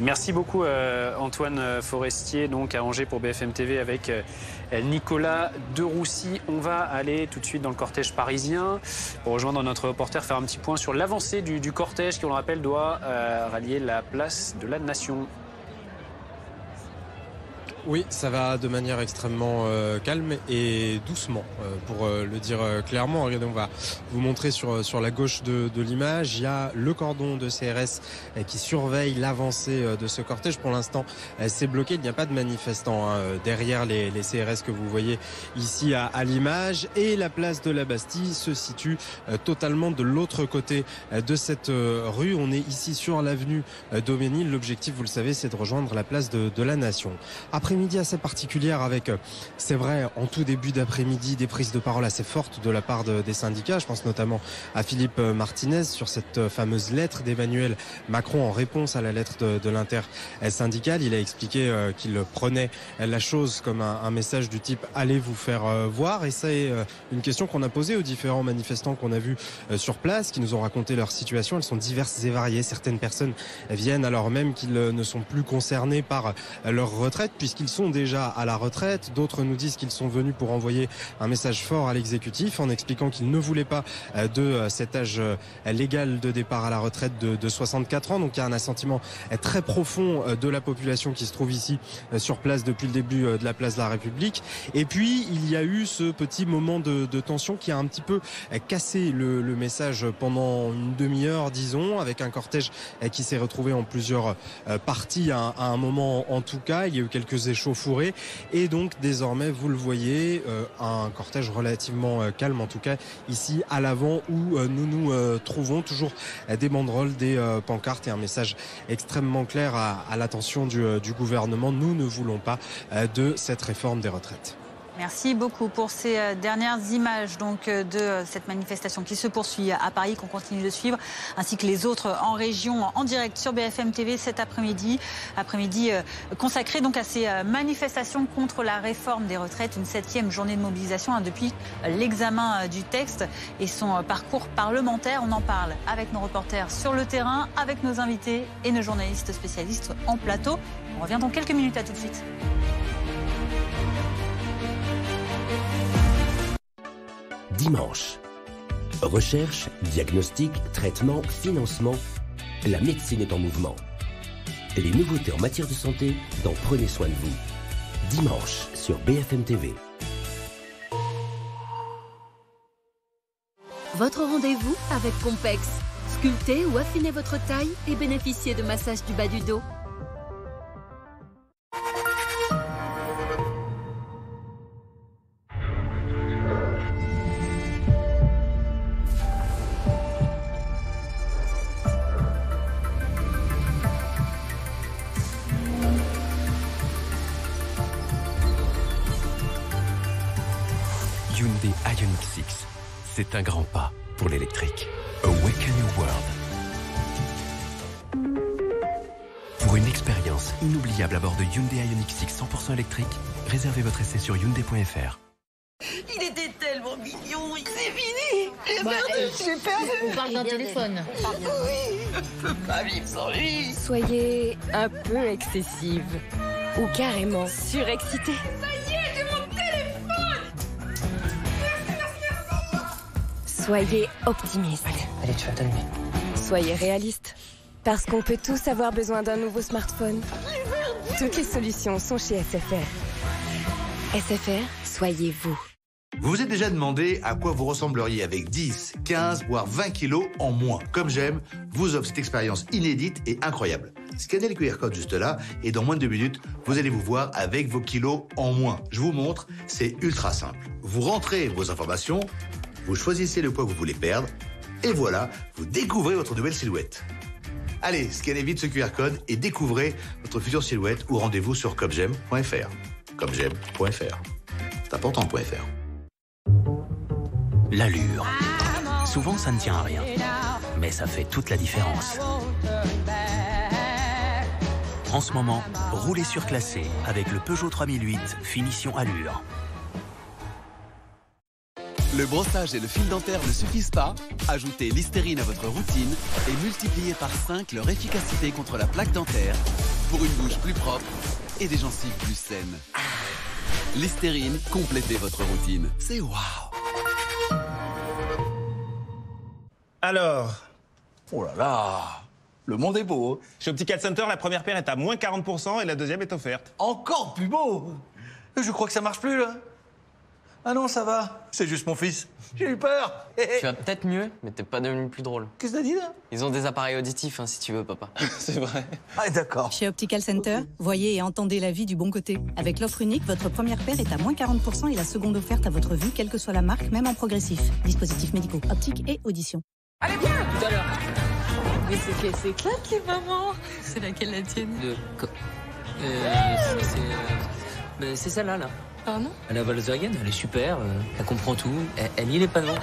Merci beaucoup euh, Antoine Forestier, donc à Angers pour BFM TV avec euh, Nicolas de Roussy. On va aller tout de suite dans le cortège parisien pour rejoindre notre reporter, faire un petit point sur l'avancée du, cortège qui, on le rappelle, doit euh, rallier la place de la Nation. Oui, ça va de manière extrêmement euh, calme et doucement, euh, pour euh, le dire clairement. Regardez, on va vous montrer sur, sur la gauche de, de l'image. Il y a le cordon de CRS qui surveille l'avancée de ce cortège. Pour l'instant, c'est bloqué. Il n'y a pas de manifestants hein, derrière les, les, CRS que vous voyez ici à, à l'image. Et la place de la Bastille se situe totalement de l'autre côté de cette rue. On est ici sur l'avenue Doménil. L'objectif, vous le savez, c'est de rejoindre la place de, de la Nation. Après après-midi assez particulière avec, euh, c'est vrai, en tout début d'après-midi, des prises de parole assez fortes de la part des syndicats. Je pense notamment à Philippe euh, Martinez sur cette euh, fameuse lettre d'Emmanuel Macron en réponse à la lettre de, de l'inter-syndical. Il a expliqué qu'il prenait la chose comme un, message du type allez vous faire voir? Et c'est une question qu'on a posée aux différents manifestants qu'on a vus sur place, qui nous ont raconté leur situation. Elles sont diverses et variées. Certaines personnes viennent alors même qu'ils ne sont plus concernés par leur retraite, puisqu'ils qu'ils sont déjà à la retraite. D'autres nous disent qu'ils sont venus pour envoyer un message fort à l'exécutif en expliquant qu'ils ne voulaient pas euh, de euh, cet âge euh, légal de départ à la retraite de, 64 ans. Donc il y a un assentiment très profond de la population qui se trouve ici sur place depuis le début de la place de la République. Et puis il y a eu ce petit moment de, tension qui a un petit peu cassé le, message pendant une demi-heure, disons, avec un cortège qui s'est retrouvé en plusieurs parties à, un moment en tout cas. Il y a eu quelques échauffourée. Et donc désormais, vous le voyez, euh, un cortège relativement euh, calme, en tout cas ici à l'avant où euh, nous nous trouvons toujours des banderoles, des pancartes et un message extrêmement clair à, l'attention du gouvernement. Nous ne voulons pas de cette réforme des retraites. Merci beaucoup pour ces euh, dernières images donc, euh, de euh, cette manifestation qui se poursuit à Paris, qu'on continue de suivre, ainsi que les autres en région en direct sur BFM TV cet après-midi. Après-midi consacré donc à ces manifestations contre la réforme des retraites, une septième journée de mobilisation hein, depuis l'examen du texte et son parcours parlementaire. On en parle avec nos reporters sur le terrain, avec nos invités et nos journalistes spécialistes en plateau. On revient dans quelques minutes, à tout de suite. Dimanche. Recherche, diagnostic, traitement, financement. La médecine est en mouvement. Les nouveautés en matière de santé dans Prenez soin de vous. Dimanche sur BFM TV. Votre rendez-vous avec Compex. Sculptez ou affinez votre taille et bénéficiez de massage du bas du dos. Un grand pas pour l'électrique. Awaken Your World. Pour une expérience inoubliable à bord de Hyundai Ioniq 6 100% électrique, réservez votre essai sur Hyundai.fr. Il était tellement mignon, c'est fini J'ai bah, perdu, On parle d'un téléphone. Oui, je peux pas vivre sans lui Soyez un peu excessive. Ou carrément surexcitée. Soyez optimiste. Allez, tu vas t'allumer. Soyez réaliste. Parce qu'on peut tous avoir besoin d'un nouveau smartphone. Toutes les solutions sont chez SFR. SFR, soyez vous. Vous vous êtes déjà demandé à quoi vous ressembleriez avec 10, 15, voire 20 kilos en moins. Comme j'aime, vous offre cette expérience inédite et incroyable. Scannez le QR code juste là et dans moins de deux minutes, vous allez vous voir avec vos kilos en moins. Je vous montre, c'est ultra simple. Vous rentrez vos informations, vous choisissez le poids que vous voulez perdre, et voilà, vous découvrez votre nouvelle silhouette. Allez, scannez vite ce QR code et découvrez votre future silhouette ou rendez-vous sur copgem.fr. Copgem.fr. C'est important, .fr. L'allure. Souvent, ça ne tient à rien. Mais ça fait toute la différence. En ce moment, roulez surclassé avec le Peugeot 3008 Finition Allure. Le brossage et le fil dentaire ne suffisent pas Ajoutez Listerine à votre routine et multipliez par 5 leur efficacité contre la plaque dentaire pour une bouche plus propre et des gencives plus saines. Listerine, complétez votre routine. C'est waouh Alors, oh là là, le monde est beau. Chez Optical Center, la première paire est à moins 40% et la deuxième est offerte. Encore plus beau Je crois que ça marche plus là. Ah non, ça va. C'est juste mon fils. J'ai eu peur. Tu vas peut-être mieux, mais t'es pas devenu plus drôle. Qu'est-ce que t'as dit là? Ils ont des appareils auditifs, hein, si tu veux, papa. C'est vrai. Ah d'accord. Chez Optical Center, voyez et entendez la vie du bon côté. Avec l'offre unique, votre première paire est à moins 40% et la seconde offerte à votre vue, quelle que soit la marque, même en progressif. Dispositifs médicaux, optique et audition. Allez, viens Tout à l'heure. Mais c'est qu'elle s'éclate, les mamans C'est laquelle la tienne? Le... Euh, c'est... c'est, euh, mais c'est celle-là, là. La Volkswagen, elle est super, euh, elle comprend tout, elle, elle lit les panneaux.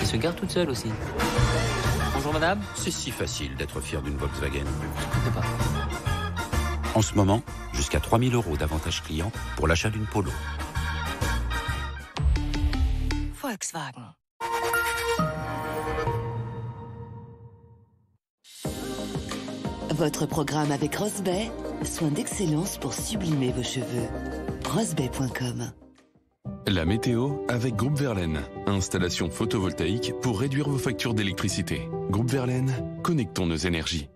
Elle se garde toute seule aussi. Bonjour madame. C'est si facile d'être fier d'une Volkswagen. En ce moment, jusqu'à 3000 euros d'avantages clients pour l'achat d'une Polo. Volkswagen. Votre programme avec Rosbay, soin d'excellence pour sublimer vos cheveux. Rosbay.com La météo avec Groupe Verlaine. Installation photovoltaïque pour réduire vos factures d'électricité. Groupe Verlaine, connectons nos énergies.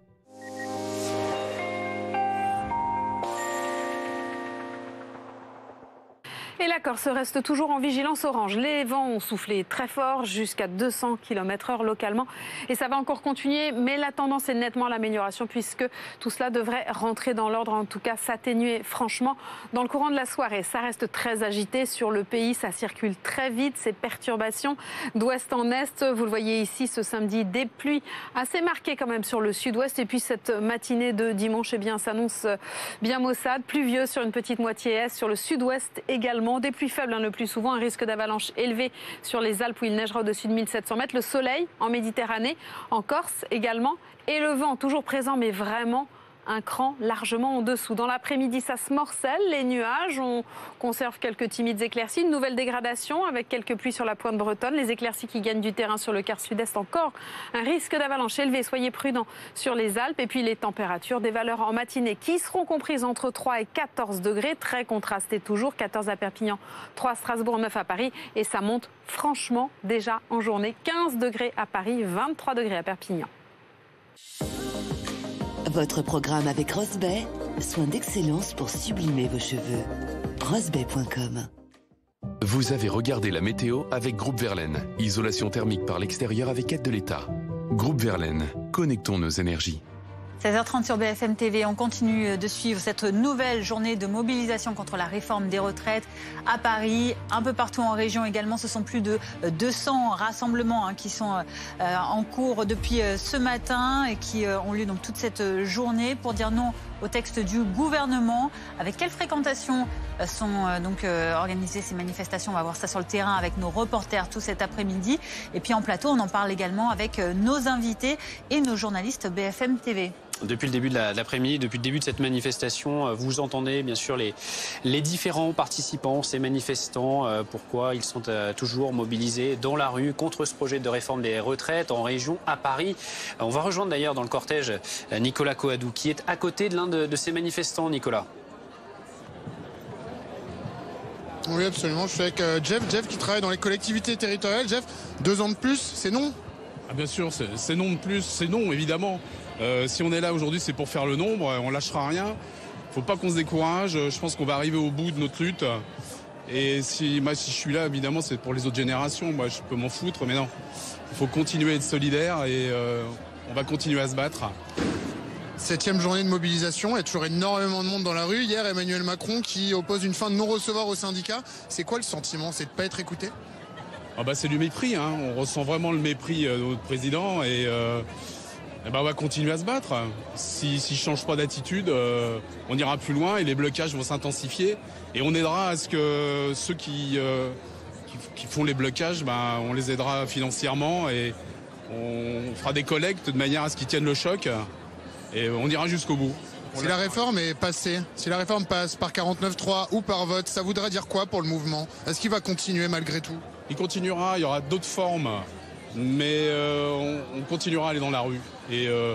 La Corse reste toujours en vigilance orange. Les vents ont soufflé très fort, jusqu'à 200 km heure localement. Et ça va encore continuer, mais la tendance est nettement à l'amélioration puisque tout cela devrait rentrer dans l'ordre, en tout cas s'atténuer franchement dans le courant de la soirée. Ça reste très agité sur le pays, ça circule très vite, ces perturbations d'ouest en est. Vous le voyez ici ce samedi, des pluies assez marquées quand même sur le sud-ouest. Et puis cette matinée de dimanche, eh bien, s'annonce bien maussade, pluvieuse sur une petite moitié est, sur le sud-ouest également. Pluies faibles hein, le plus souvent, un risque d'avalanche élevé sur les Alpes où il neigera au-dessus de 1700 mètres. Le soleil en Méditerranée, en Corse également. Et le vent toujours présent, mais vraiment un cran largement en dessous. Dans l'après-midi, ça se morcelle, les nuages, on conserve quelques timides éclaircies, une nouvelle dégradation avec quelques pluies sur la pointe bretonne, les éclaircies qui gagnent du terrain sur le quart sud-est encore, un risque d'avalanche élevé, soyez prudents sur les Alpes, et puis les températures, des valeurs en matinée qui seront comprises entre 3 et 14 degrés, très contrastées toujours, 14 à Perpignan, 3 à Strasbourg, 9 à Paris, et ça monte franchement déjà en journée, 15 degrés à Paris, 23 degrés à Perpignan. Votre programme avec Rosbay, soin d'excellence pour sublimer vos cheveux. Rosbay.com Vous avez regardé la météo avec Groupe Verlaine. Isolation thermique par l'extérieur avec aide de l'État. Groupe Verlaine, connectons nos énergies. 16h30 sur BFM TV, on continue de suivre cette nouvelle journée de mobilisation contre la réforme des retraites à Paris, un peu partout en région également. Ce sont plus de 200 rassemblements hein, qui sont euh, en cours depuis euh, ce matin et qui euh, ont lieu donc toute cette journée pour dire non au texte du gouvernement. Avec quelle fréquentation euh, sont euh, donc euh, organisées ces manifestations? On va voir ça sur le terrain avec nos reporters tout cet après-midi. Et puis en plateau, on en parle également avec euh, nos invités et nos journalistes BFM TV. Depuis le début de la- de l'après-midi, depuis le début de cette manifestation, euh, vous entendez bien sûr les, les différents participants, ces manifestants, euh, pourquoi ils sont euh, toujours mobilisés dans la rue contre ce projet de réforme des retraites en région à Paris. Euh, On va rejoindre d'ailleurs dans le cortège Nicolas Coadou qui est à côté de l'un de, de ces manifestants, Nicolas. Oui, absolument. Je suis avec euh, Jeff. Jeff qui travaille dans les collectivités territoriales. Jeff, deux ans de plus, c'est non? Ah, bien sûr, c'est c'est non de plus, c'est non, évidemment. Euh, si on est là aujourd'hui, c'est pour faire le nombre, euh, on lâchera rien. Faut pas qu'on se décourage, euh, je pense qu'on va arriver au bout de notre lutte. Et si, moi, si je suis là, évidemment, c'est pour les autres générations. Moi, je peux m'en foutre, mais non. Il faut continuer à être solidaire et euh, on va continuer à se battre. Septième journée de mobilisation, il y a toujours énormément de monde dans la rue. Hier, Emmanuel Macron qui oppose une fin de non-recevoir aux syndicats. C'est quoi le sentiment? C'est de ne pas être écouté? Ah bah, c'est du mépris, hein. on ressent vraiment le mépris de notre président et, euh, eh ben, on va continuer à se battre. S'il ne change pas d'attitude, euh, on ira plus loin et les blocages vont s'intensifier. Et on aidera à ce que ceux qui, euh, qui, qui font les blocages, ben, on les aidera financièrement et on fera des collectes de manière à ce qu'ils tiennent le choc. Et on ira jusqu'au bout. Si la réforme est passée, si la réforme passe par 49.3 ou par vote, ça voudrait dire quoi pour le mouvement? Est-ce qu'il va continuer malgré tout? Il continuera, il y aura d'autres formes, mais euh, on, on continuera à aller dans la rue. Et euh,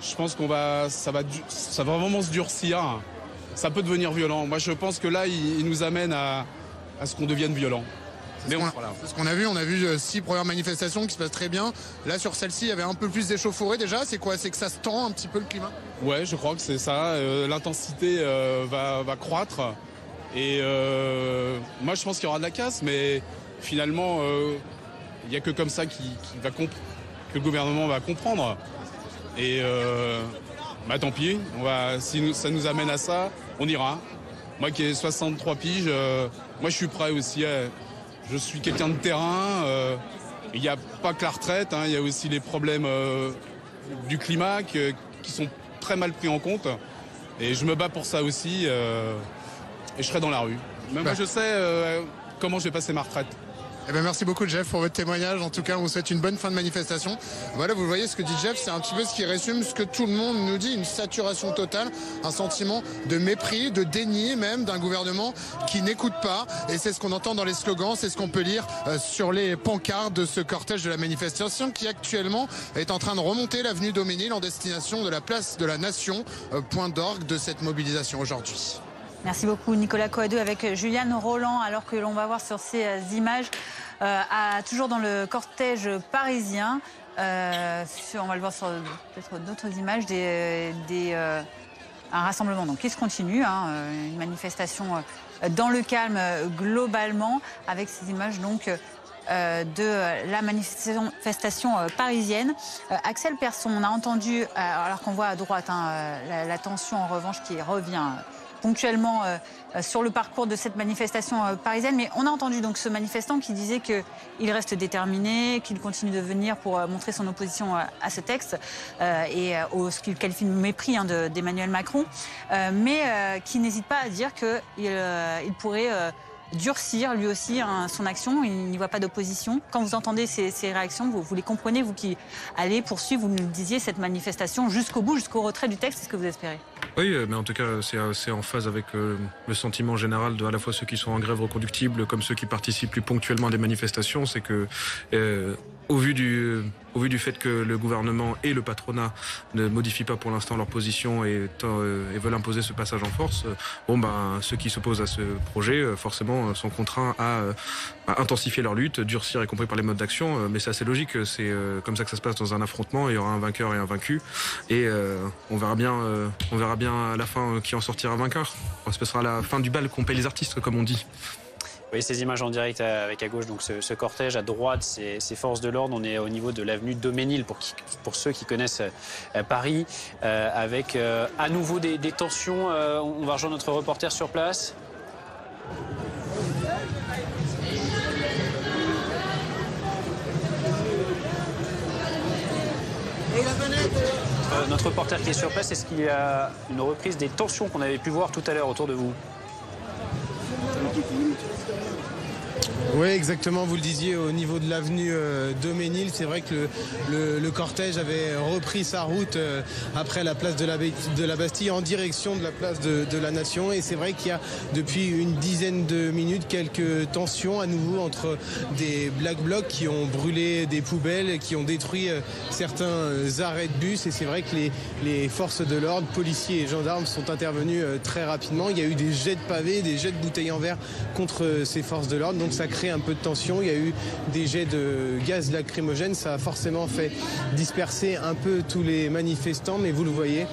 je pense qu'on va, ça va, ça va vraiment se durcir. Ça peut devenir violent. Moi, je pense que là, il, il nous amène à, à ce qu'on devienne violent. C'est ce qu'on a vu, on a vu euh, six premières manifestations qui se passent très bien. Là, sur celle-ci, il y avait un peu plus d'échauffourée déjà. C'est quoi? C'est que ça se tend un petit peu le climat? Ouais, je crois que c'est ça. Euh, L'intensité euh, va, va croître. Et euh, moi, je pense qu'il y aura de la casse, mais finalement, il n'y a que comme ça qui, qui va comp- que le gouvernement va comprendre. Et euh, bah, tant pis, on va, si nous- ça nous amène à ça, on ira. Moi qui ai 63 piges, euh, moi je suis prêt aussi. à- je suis quelqu'un de terrain. euh, Il n'y a pas que la retraite, hein, il y a aussi les problèmes du climat que- qui sont très mal pris en compte. Et je me bats pour ça aussi. euh, et je serai dans la rue. Mais moi, Bah. je sais euh, comment je vais passer ma retraite. Eh ben, merci beaucoup Jeff pour votre témoignage. En tout cas, on vous souhaite une bonne fin de manifestation. Voilà, vous voyez ce que dit Jeff, c'est un petit peu ce qui résume ce que tout le monde nous dit, une saturation totale, un sentiment de mépris, de déni même d'un gouvernement qui n'écoute pas. Et c'est ce qu'on entend dans les slogans, c'est ce qu'on peut lire euh, sur les pancartes de ce cortège de la manifestation qui actuellement est en train de remonter l'avenue Doménil en destination de la place de la Nation, euh, point d'orgue de cette mobilisation aujourd'hui. Merci beaucoup Nicolas Coadeux avec Juliane Roland alors que l'on va voir sur ces euh, images à- toujours dans le cortège parisien. euh, on va le voir sur peut-être d'autres images des, euh, des, euh, un rassemblement donc qui se continue, hein, euh, une manifestation euh, dans le calme euh, globalement avec ces images donc. euh, de euh, la manifestation euh, parisienne. Euh, Axel Persson, on a entendu, euh, alors qu'on voit à droite hein, euh, la, la tension en revanche qui revient euh, ponctuellement euh, euh, sur le parcours de cette manifestation euh, parisienne. Mais on a entendu donc ce manifestant qui disait qu'il reste déterminé, qu'il continue de venir pour montrer son opposition à ce texte et au ce qu'il qualifie de mépris hein, de- d'Emmanuel Macron, mais qui n'hésite pas à dire qu'il il pourrait durcir lui aussi hein, son action. Il n'y voit pas d'opposition. Quand vous entendez ces, réactions, vous, les comprenez, vous qui allez poursuivre, vous nous disiez, cette manifestation jusqu'au bout, jusqu'au retrait du texte, c'est ce que vous espérez? Oui, euh, mais en tout cas, c'est euh, en phase avec euh, le sentiment général de à la fois ceux qui sont en grève reconductible comme ceux qui participent plus ponctuellement à des manifestations. C'est que, au vu du, au vu du fait que le gouvernement et le patronat ne modifient pas pour l'instant leur position et, euh, veulent imposer ce passage en force, euh, bon ben ceux qui s'opposent à ce projet, euh, forcément, sont contraints à, intensifier leur lutte, durcir, y compris par les modes d'action. Mais c'est assez logique. C'est comme ça que ça se passe dans un affrontement. Il y aura un vainqueur et un vaincu, et on verra bien, on verra bien à la fin qui en sortira vainqueur. Ce sera la fin du bal qu'on paye les artistes, comme on dit. Vous voyez ces images en direct euh, avec à gauche donc ce, cortège, à droite ces, ces forces de l'ordre. On est au niveau de l'avenue Doménil pour, pour ceux qui connaissent euh, Paris, euh, avec à nouveau des, tensions. On va rejoindre notre reporter sur place. Notre reporter qui est sur place, est-ce qu'il y a une reprise des tensions qu'on avait pu voir tout à l'heure autour de vous? Thank you. Oui, exactement, vous le disiez, au niveau de l'avenue euh, Doménil, c'est vrai que le, cortège avait repris sa route euh, après la place de la, Bastille en direction de la place de, la Nation. Et c'est vrai qu'il y a depuis une dizaine de minutes quelques tensions à nouveau entre des Black Blocs qui ont brûlé des poubelles, qui ont détruit euh, certains arrêts de bus. Et c'est vrai que les, forces de l'ordre, policiers et gendarmes sont intervenus très rapidement. Il y a eu des jets de pavés, des jets de bouteilles en verre contre ces forces de l'ordre. Ça crée un peu de tension. Il y a eu des jets de gaz lacrymogène. Ça a forcément fait disperser un peu tous les manifestants. Mais vous le voyez,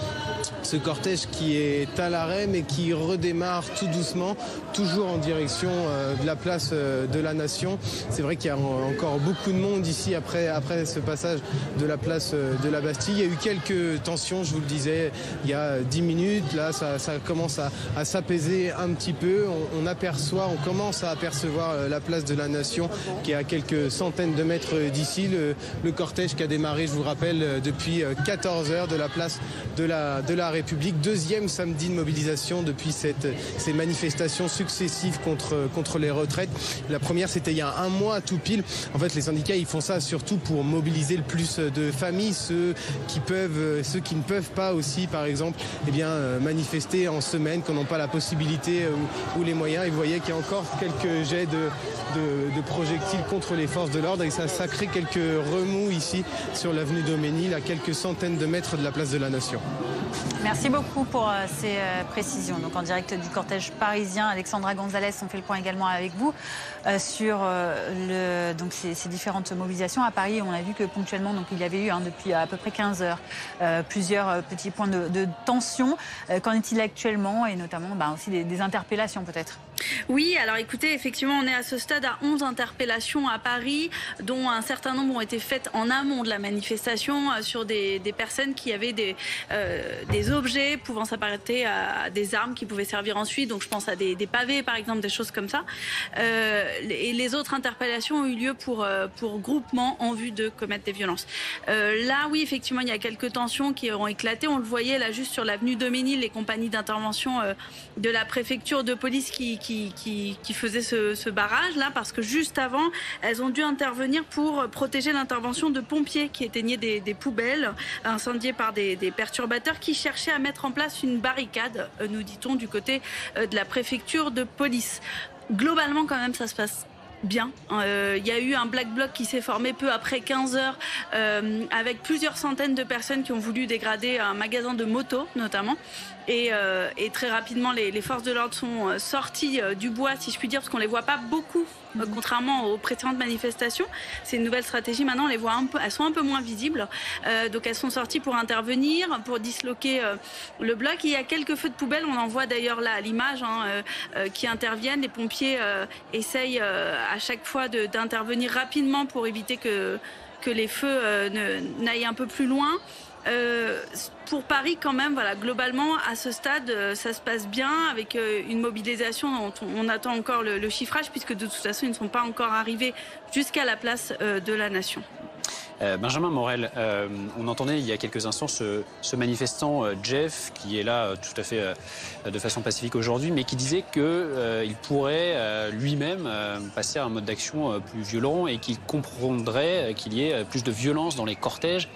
ce cortège qui est à l'arrêt mais qui redémarre tout doucement, toujours en direction euh, de la place euh, de la Nation. C'est vrai qu'il y a en- encore beaucoup de monde ici après, après ce passage de la place euh, de la Bastille. Il y a eu quelques tensions, je vous le disais, il y a 10 minutes. Là, ça, commence à, s'apaiser un petit peu. On, on aperçoit, on commence à apercevoir euh, la place de la Nation, qui est à quelques centaines de mètres d'ici. Le, cortège qui a démarré, je vous rappelle, euh, depuis 14 heures de la place de la, de la République. Deuxième samedi de mobilisation depuis cette, ces manifestations successives contre, contre les retraites. La première, c'était il y a un mois tout pile. En fait, les syndicats, ils font ça surtout pour mobiliser le plus de familles, ceux qui peuvent, ceux qui ne peuvent pas aussi, par exemple, eh bien, euh, manifester en semaine, qui n'ont pas la possibilité euh, ou les moyens. Et vous voyez qu'il y a encore quelques jets de, de, projectiles contre les forces de l'ordre et ça, ça crée quelques remous ici sur l'avenue Doménil, à quelques centaines de mètres de la place de la Nation. Merci beaucoup pour euh, ces euh, précisions. Donc en direct du cortège parisien, Alexandra Gonzalez, on fait le point également avec vous euh, sur donc ces, différentes mobilisations. À Paris, on a vu que ponctuellement, donc, il y avait eu hein, depuis à peu près 15 heures plusieurs petits points de, tension. Qu'en est-il actuellement? Et notamment bah, aussi des interpellations peut-être oui, alors écoutez, effectivement, on est à ce stade à 11 interpellations à Paris, dont un certain nombre ont été faites en amont de la manifestation euh, sur des, personnes qui avaient des, euh, objets pouvant s'apparenter à des armes qui pouvaient servir ensuite. Donc je pense à des, pavés, par exemple, des choses comme ça. Euh, et les autres interpellations ont eu lieu pour, pour groupement en vue de commettre des violences. Là, oui, effectivement, il y a quelques tensions qui ont éclaté. On le voyait là juste sur l'avenue Doménil, les compagnies d'intervention de la préfecture de police qui, qui, qui faisaient ce, ce barrage là, parce que juste avant, elles ont dû intervenir pour protéger l'intervention de pompiers qui éteignaient des, poubelles incendiées par des, perturbateurs qui cherchaient à mettre en place une barricade, euh, nous dit-on, du côté euh, de la préfecture de police. Globalement, quand même, ça se passe bien. Il euh, y a eu un black bloc qui s'est formé peu après 15 heures avec plusieurs centaines de personnes qui ont voulu dégrader un magasin de motos notamment. Et, euh, et très rapidement, les, les forces de l'ordre sont sorties du bois, si je puis dire, parce qu'on les voit pas beaucoup, euh, contrairement aux précédentes manifestations. C'est une nouvelle stratégie. Maintenant, on les voit un peu, elles sont un peu moins visibles. Euh, donc, elles sont sorties pour intervenir, pour disloquer euh, le bloc. Il y a quelques feux de poubelle. On en voit d'ailleurs là à l'image hein, qui interviennent. Les pompiers essayent à chaque fois d'intervenir rapidement pour éviter que que les feux n'aillent un peu plus loin. Euh, pour Paris, quand même, voilà, globalement, à ce stade, euh, ça se passe bien avec euh, une mobilisation dont on, attend encore le, chiffrage, puisque de toute façon, ils ne sont pas encore arrivés jusqu'à la place de la nation. Euh, Benjamin Morel, euh, on entendait il y a quelques instants ce, manifestant euh, Jeff, qui est là tout à fait de façon pacifique aujourd'hui, mais qui disait qu'il pourrait lui-même passer à un mode d'action plus violent et qu'il comprendrait qu'il y ait plus de violence dans les cortèges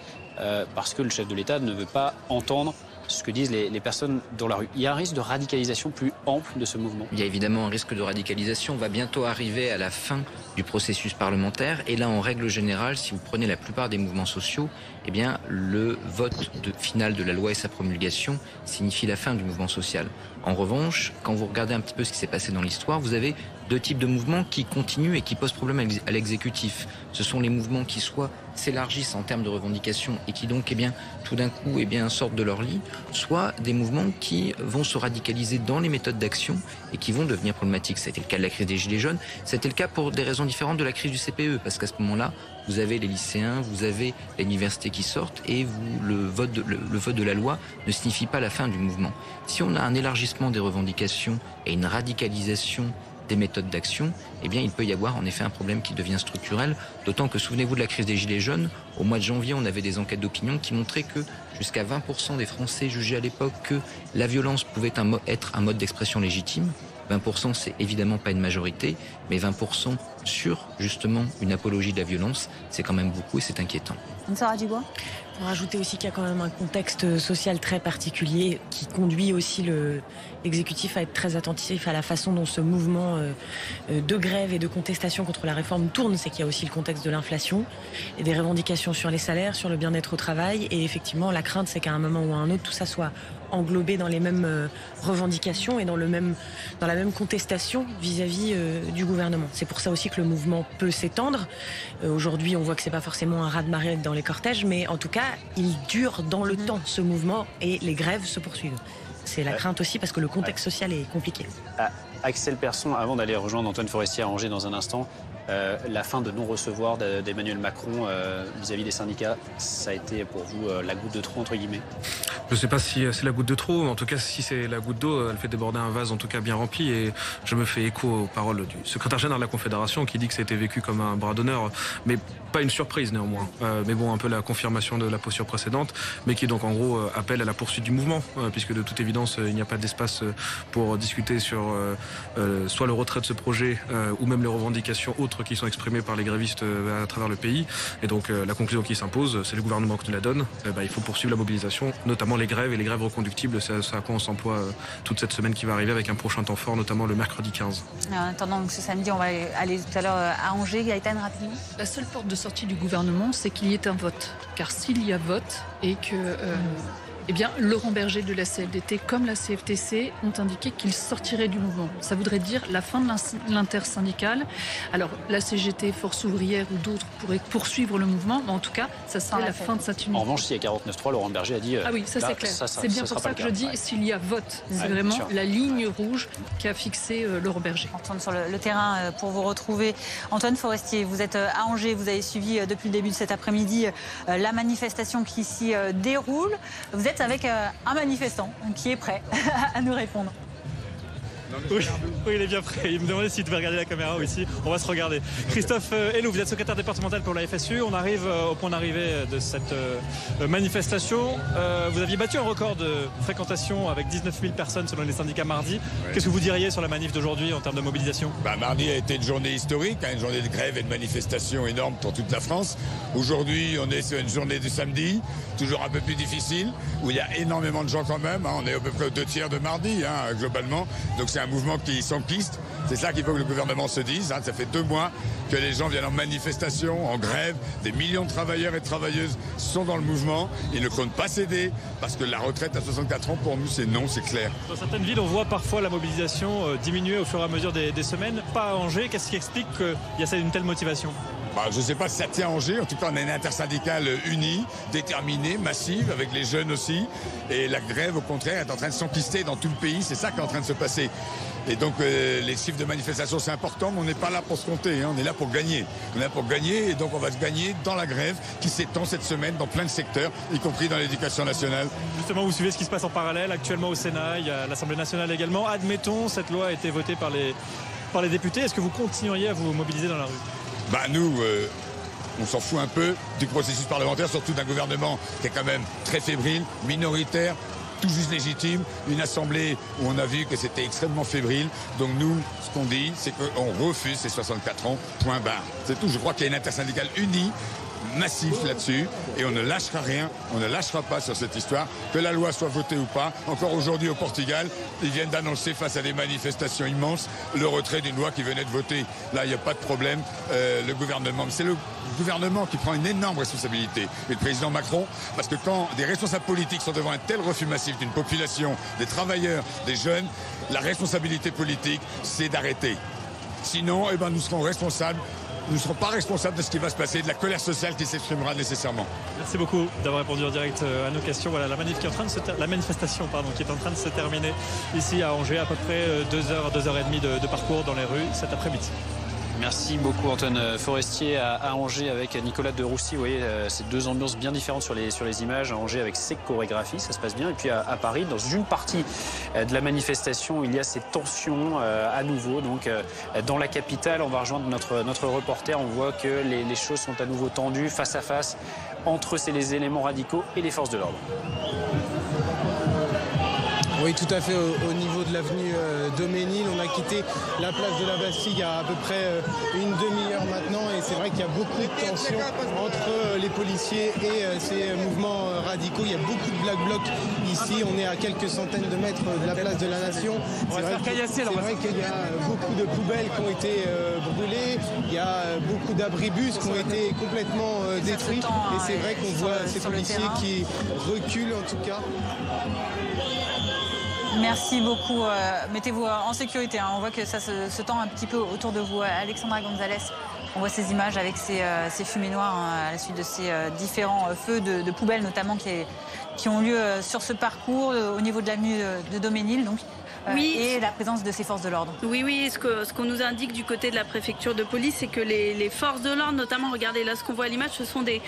parce que le chef de l'État ne veut pas entendre ce que disent les, personnes dans la rue. Il y a un risque de radicalisation plus ample de ce mouvement Il y a évidemment un risque de radicalisation. On va bientôt arriver à la fin du processus parlementaire. Et là, en règle générale, si vous prenez la plupart des mouvements sociaux, eh le vote final de la loi et sa promulgation signifie la fin du mouvement social. En revanche, quand vous regardez un petit peu ce qui s'est passé dans l'histoire, vous avez deux types de mouvements qui continuent et qui posent problème à l'exécutif. Ce sont les mouvements qui soit s'élargissent en termes de revendications et qui donc, eh bien, tout d'un coup, eh bien, sortent de leur lit, soit des mouvements qui vont se radicaliser dans les méthodes d'action et qui vont devenir problématiques. C'était le cas de la crise des Gilets jaunes. C'était le cas pour des raisons différentes de la crise du CPE, parce qu'à ce moment-là, vous avez les lycéens, vous avez l'université qui sortent et vous, le, vote le vote de la loi ne signifie pas la fin du mouvement. Si on a un élargissement des revendications et une radicalisation des méthodes d'action, eh bien, il peut y avoir en effet un problème qui devient structurel. D'autant que, souvenez-vous de la crise des Gilets jaunes, au mois de janvier, on avait des enquêtes d'opinion qui montraient que jusqu'à 20% des Français jugeaient à l'époque que la violence pouvait être un mode d'expression légitime. 20% c'est évidemment pas une majorité, mais 20% sur justement une apologie de la violence, c'est quand même beaucoup et c'est inquiétant. Pour rajouter aussi qu'il y a quand même un contexte social très particulier qui conduit aussi l'exécutif à être très attentif à la façon dont ce mouvement euh, de grève et de contestation contre la réforme tourne. C'est qu'il y a aussi le contexte de l'inflation et des revendications sur les salaires, sur le bien-être au travail. Et effectivement, la crainte, c'est qu'à un moment ou à un autre, tout ça soit englobé dans les mêmes euh, revendications et dans, le même, dans la même contestation vis-à-vis -vis, euh, du gouvernement. C'est pour ça aussi que le mouvement peut s'étendre. Euh, Aujourd'hui, on voit que c'est pas forcément un raz-de-marée dans les cortèges, mais en tout cas, il dure dans le mmh. temps, ce mouvement, et les grèves se poursuivent. C'est la crainte aussi parce que le contexte social est compliqué. Ah, Axel Persson, avant d'aller rejoindre Antoine Forestier à Angers dans un instant, euh, la fin de non-recevoir d'Emmanuel Macron vis-à-vis euh, -vis des syndicats, ça a été pour vous euh, la goutte de trop, entre guillemets? Je ne sais pas si c'est la goutte de trop, mais en tout cas, si c'est la goutte d'eau, elle fait déborder un vase en tout cas bien rempli. Et je me fais écho aux paroles du secrétaire général de la Confédération qui dit que ça a été vécu comme un bras d'honneur, mais pas une surprise néanmoins. Mais bon, un peu la confirmation de la posture précédente, mais qui donc en gros appelle à la poursuite du mouvement, puisque de toute évidence, il n'y a pas d'espace pour discuter sur soit le retrait de ce projet ou même les revendications autres qui sont exprimées par les grévistes à travers le pays. Et donc la conclusion qui s'impose, c'est le gouvernement qui nous la donne. Eh ben, il faut poursuivre la mobilisation, notamment les grèves et les grèves reconductibles. C'est à quoi on s'emploie euh, toute cette semaine qui va arriver avec un prochain temps fort, notamment le mercredi 15. En attendant, ce samedi, on va aller tout à l'heure euh, à Angers. Gaëtan, rapidement. La seule porte de sortie du gouvernement, c'est qu'il y ait un vote. Car s'il y a vote et que euh, eh bien, Laurent Berger de la CFDT comme la CFTC ont indiqué qu'ils sortiraient du mouvement. Ça voudrait dire la fin de l'intersyndicale. Alors, la CGT, Force ouvrière ou d'autres pourraient poursuivre le mouvement, mais en tout cas, ça serait la fin de cette unité. En revanche, s'il y a 49.3, Laurent Berger a dit... Euh, ah oui, ça c'est clair. C'est bien pour ça que je dis, s'il y a vote, c'est vraiment la ligne rouge qu'a fixé euh, Laurent Berger. Antoine, sur le, terrain, euh, pour vous retrouver. Antoine Forestier, vous êtes à Angers, vous avez suivi depuis le début de cet après-midi la manifestation qui s'y déroule. Vous êtes avec euh, un manifestant qui est prêt à nous répondre. Oui, il est bien prêt. Il me demandait s'il devait regarder la caméra aussi. On va se regarder. Christophe euh, Helou, vous êtes secrétaire départemental pour la FSU. On arrive euh, au point d'arrivée de cette manifestation. Vous aviez battu un record de fréquentation avec 19 000 personnes selon les syndicats mardi. Qu'est-ce que vous diriez sur la manif d'aujourd'hui en termes de mobilisation? Bah, Mardi a été une journée historique, hein, une journée de grève et de manifestation énorme pour toute la France. Aujourd'hui, on est sur une journée du samedi, toujours un peu plus difficile, où il y a énormément de gens quand même. Hein. On est à peu près aux deux tiers de mardi, hein, globalement. Donc c'est un mouvement qui s'enquiste. C'est ça qu'il faut que le gouvernement se dise. Hein. Ça fait deux mois que les gens viennent en manifestation, en grève. Des millions de travailleurs et de travailleuses sont dans le mouvement. Ils ne comptent pas céder parce que la retraite à 64 ans, pour nous, c'est non, c'est clair. Dans certaines villes, on voit parfois la mobilisation euh, diminuer au fur et à mesure des, semaines. Pas à Angers. Qu'est-ce qui explique qu'il y a une telle motivation? Bah, je ne sais pas si ça tient Angers. En tout cas, on est une intersyndicale unie, déterminée, massive, avec les jeunes aussi. Et la grève, au contraire, est en train de s'enquister dans tout le pays. C'est ça qui est en train de se passer. Et donc euh, les chiffres de manifestation c'est important, mais on n'est pas là pour se compter, hein. on est là pour gagner. On est là pour gagner et donc on va se gagner dans la grève qui s'étend cette semaine dans plein de secteurs, y compris dans l'éducation nationale. Justement, vous suivez ce qui se passe en parallèle actuellement au Sénat, il y a l'Assemblée nationale également. Admettons, cette loi a été votée par les, par les députés. Est-ce que vous continueriez à vous mobiliser dans la rue? Bah nous, euh, on s'en fout un peu du processus parlementaire, surtout d'un gouvernement qui est quand même très fébrile, minoritaire, tout juste légitime, une assemblée où on a vu que c'était extrêmement fébrile. Donc nous, ce qu'on dit, c'est qu'on refuse ces 64 ans, point barre. C'est tout. Je crois qu'il y a une intersyndicale unie massif là-dessus et on ne lâchera rien, on ne lâchera pas sur cette histoire, que la loi soit votée ou pas. Encore aujourd'hui au Portugal, ils viennent d'annoncer face à des manifestations immenses le retrait d'une loi qui venait de voter. Là, il n'y a pas de problème. Euh, le gouvernement, c'est le gouvernement qui prend une énorme responsabilité et le président Macron, parce que quand des responsables politiques sont devant un tel refus massif d'une population, des travailleurs, des jeunes, la responsabilité politique, c'est d'arrêter. Sinon, eh ben, nous serons responsables nous ne serons pas responsables de ce qui va se passer, de la colère sociale qui s'exprimera nécessairement. Merci beaucoup d'avoir répondu en direct euh, à nos questions. Voilà, la, manifestation qui est en train de se terminer ici à Angers, à peu près 2 euh, heures, 2 heures et demie de parcours dans les rues cet après-midi. Merci beaucoup Antoine Forestier à, Angers avec Nicolas de Roussy. Vous voyez, euh, ces deux ambiances bien différentes sur les, images. À Angers avec ses chorégraphies, ça se passe bien. Et puis à, Paris, dans une partie euh, de la manifestation, il y a ces tensions euh, à nouveau. Donc dans la capitale, on va rejoindre notre, notre reporter. On voit que les, les choses sont à nouveau tendues face à face entre les éléments radicaux et les forces de l'ordre. Oui, tout à fait. Au, niveau de l'avenue euh, Doménil, on a quitté la place de la Bastille il y a à peu près euh, une demi-heure maintenant. Et c'est vrai qu'il y a beaucoup de tensions entre euh, les policiers et ces mouvements radicaux. Il y a beaucoup de black blocs ici. On est à quelques centaines de mètres de la place de la Nation. C'est vrai, qu'il y a beaucoup de poubelles qui ont été brûlées. Il y a beaucoup d'abribus qui ont été complètement détruits. Et c'est vrai qu'on voit ces policiers qui reculent en tout cas. Merci beaucoup. Euh, mettez-vous en sécurité. Hein. On voit que ça se, tend un petit peu autour de vous. Alexandra Gonzalez, on voit ces images avec ces, euh, fumées noires hein, à la suite de ces euh, différents feux de, poubelles notamment qui, ont lieu sur ce parcours au niveau de l'avenue de Doménil. Donc euh, Oui. et la présence de ces forces de l'ordre. Oui, oui, ce que- ce qu'on nous indique du côté de la préfecture de police, c'est que les, les forces de l'ordre, notamment, regardez là ce qu'on voit à l'image, ce sont des,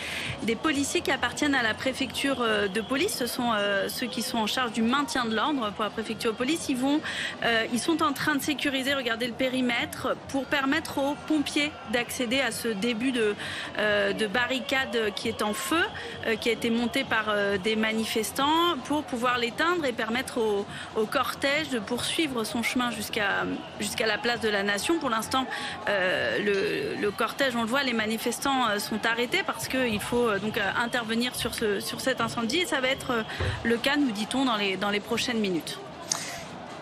des policiers qui appartiennent à la préfecture euh, de police. Ce sont euh, ceux qui sont en charge du maintien de l'ordre pour la préfecture de police. Ils, vont, euh, ils sont en train de sécuriser, regardez le périmètre, pour permettre aux pompiers d'accéder à ce début de, euh, de barricade qui est en feu, euh, qui a été monté par euh, des manifestants, pour pouvoir l'éteindre et permettre au, au cortège de poursuivre son chemin jusqu'à jusqu'à la place de la Nation. Pour l'instant, euh, le, cortège, on le voit, les manifestants euh, sont arrêtés parce qu'il faut euh, donc intervenir sur, ce, sur cet incendie et ça va être le cas, nous dit-on, dans les prochaines minutes.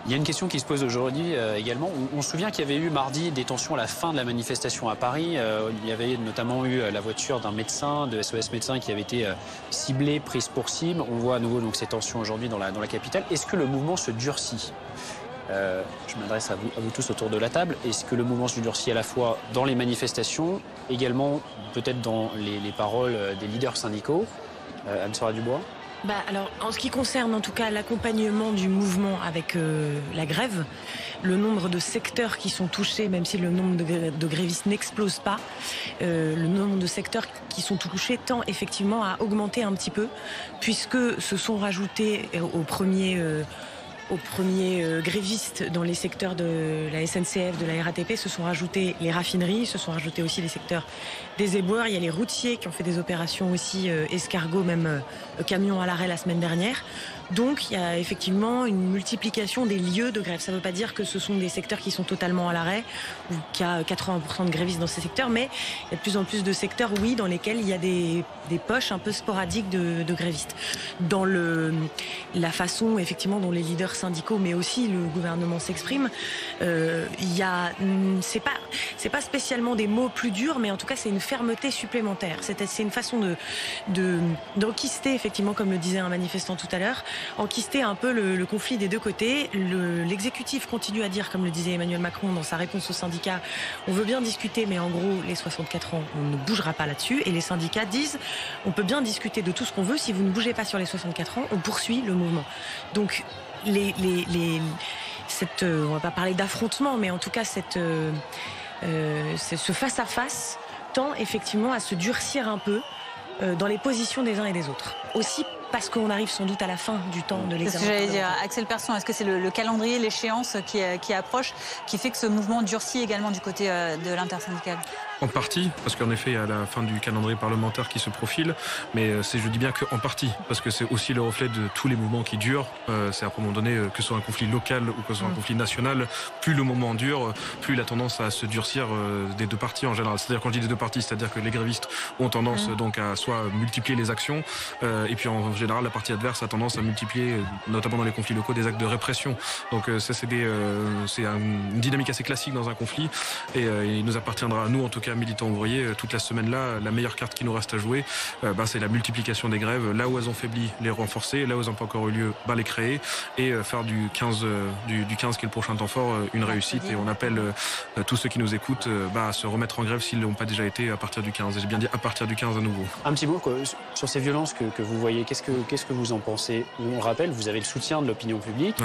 Il y a une question qui se pose aujourd'hui euh, également. On, se souvient qu'il y avait eu mardi des tensions à la fin de la manifestation à Paris. Euh, il y avait notamment eu euh, la voiture d'un médecin, de SOS médecin, qui avait été ciblée, prise pour cible. On voit à nouveau donc ces tensions aujourd'hui dans la, capitale. Est-ce que le mouvement se durcit? Je m'adresse à vous, tous autour de la table. Est-ce que le mouvement se durcit à la fois dans les manifestations, également peut-être dans les, les paroles des leaders syndicaux? Anne-Sora Dubois? Bah, alors, en ce qui concerne en tout cas l'accompagnement du mouvement avec euh, la grève, le nombre de secteurs qui sont touchés, même si le nombre de, gré- de grévistes n'explose pas, euh, le nombre de secteurs qui sont touchés tend effectivement à augmenter un petit peu, puisque se sont rajoutés euh, au premier. euh, aux premiers euh, grévistes dans les secteurs de la SNCF, de la RATP, se sont rajoutés les raffineries, se sont rajoutés aussi les secteurs des éboueurs. Il y a les routiers qui ont fait des opérations aussi, euh, escargots, même euh, camions à l'arrêt la semaine dernière. Donc il y a effectivement une multiplication des lieux de grève. Ça ne veut pas dire que ce sont des secteurs qui sont totalement à l'arrêt ou qu'il y a 80% de grévistes dans ces secteurs, mais il y a de plus en plus de secteurs, oui, dans lesquels il y a des, des poches un peu sporadiques de, de grévistes. Dans le, la façon effectivement dont les leaders syndicaux, mais aussi le gouvernement s'expriment, euh, il y a, hum, c'est pas, c'est pas spécialement des mots plus durs, mais en tout cas c'est une fermeté supplémentaire. C'est, une façon de, de d'enquister effectivement, comme le disait un manifestant tout à l'heure, enquister un peu le, conflit des deux côtés. Le- l'exécutif continue à dire, comme le disait Emmanuel Macron dans sa réponse aux syndicats, on veut bien discuter, mais en gros les 64 ans, on ne bougera pas là-dessus. Et les syndicats disent, on peut bien discuter de tout ce qu'on veut, si vous ne bougez pas sur les 64 ans, on poursuit le mouvement. Donc les, les, euh, on va pas parler d'affrontement, mais en tout cas euh, euh, ce face à face tend effectivement à se durcir un peu dans les positions des uns et des autres. Aussi parce qu'on arrive sans doute à la fin du temps de C'est ce l'examen. que j'allais dire. Axel Persson, est-ce que c'est le, le calendrier, l'échéance qui, euh, qui approche, qui fait que ce mouvement durcit également du côté euh, de l'intersyndical En partie, parce qu'en effet, il y a la fin du calendrier parlementaire qui se profile, mais euh, c'est, je dis bien qu'en partie, parce que c'est aussi le reflet de tous les mouvements qui durent. Euh, c'est à un moment donné, euh, que ce soit un conflit local ou que ce soit un Mm. conflit national, plus le moment dure, plus il a tendance à se durcir euh, des deux parties en général. C'est-à-dire quand je dis des deux parties, c'est-à-dire que les grévistes ont tendance Mm. euh, donc à soit multiplier les actions, euh, et puis en général la partie adverse a tendance à multiplier, euh, notamment dans les conflits locaux, des actes de répression. Donc euh, ça c'est des, euh, c'est un- une dynamique assez classique dans un conflit, et euh, il nous appartiendra à nous, en tout cas militants ouvriers, euh, toute la semaine là, la meilleure carte qui nous reste à jouer, euh, ben, c'est la multiplication des grèves. Là où elles ont faibli, les renforcer. Là où elles n'ont pas encore eu lieu, ben, les créer et euh, faire du 15, euh, du, du 15 qui est le prochain temps fort une réussite. Et on appelle tous ceux qui nous écoutent ben, à se remettre en grève s'ils ne l'ont pas déjà été à partir du 15. Et j'ai bien dit à partir du 15 à nouveau. Un petit mot sur ces violences que, que vous voyez. Qu'est-ce que, qu'est-ce que vous en pensez? On rappelle, vous avez le soutien de l'opinion publique,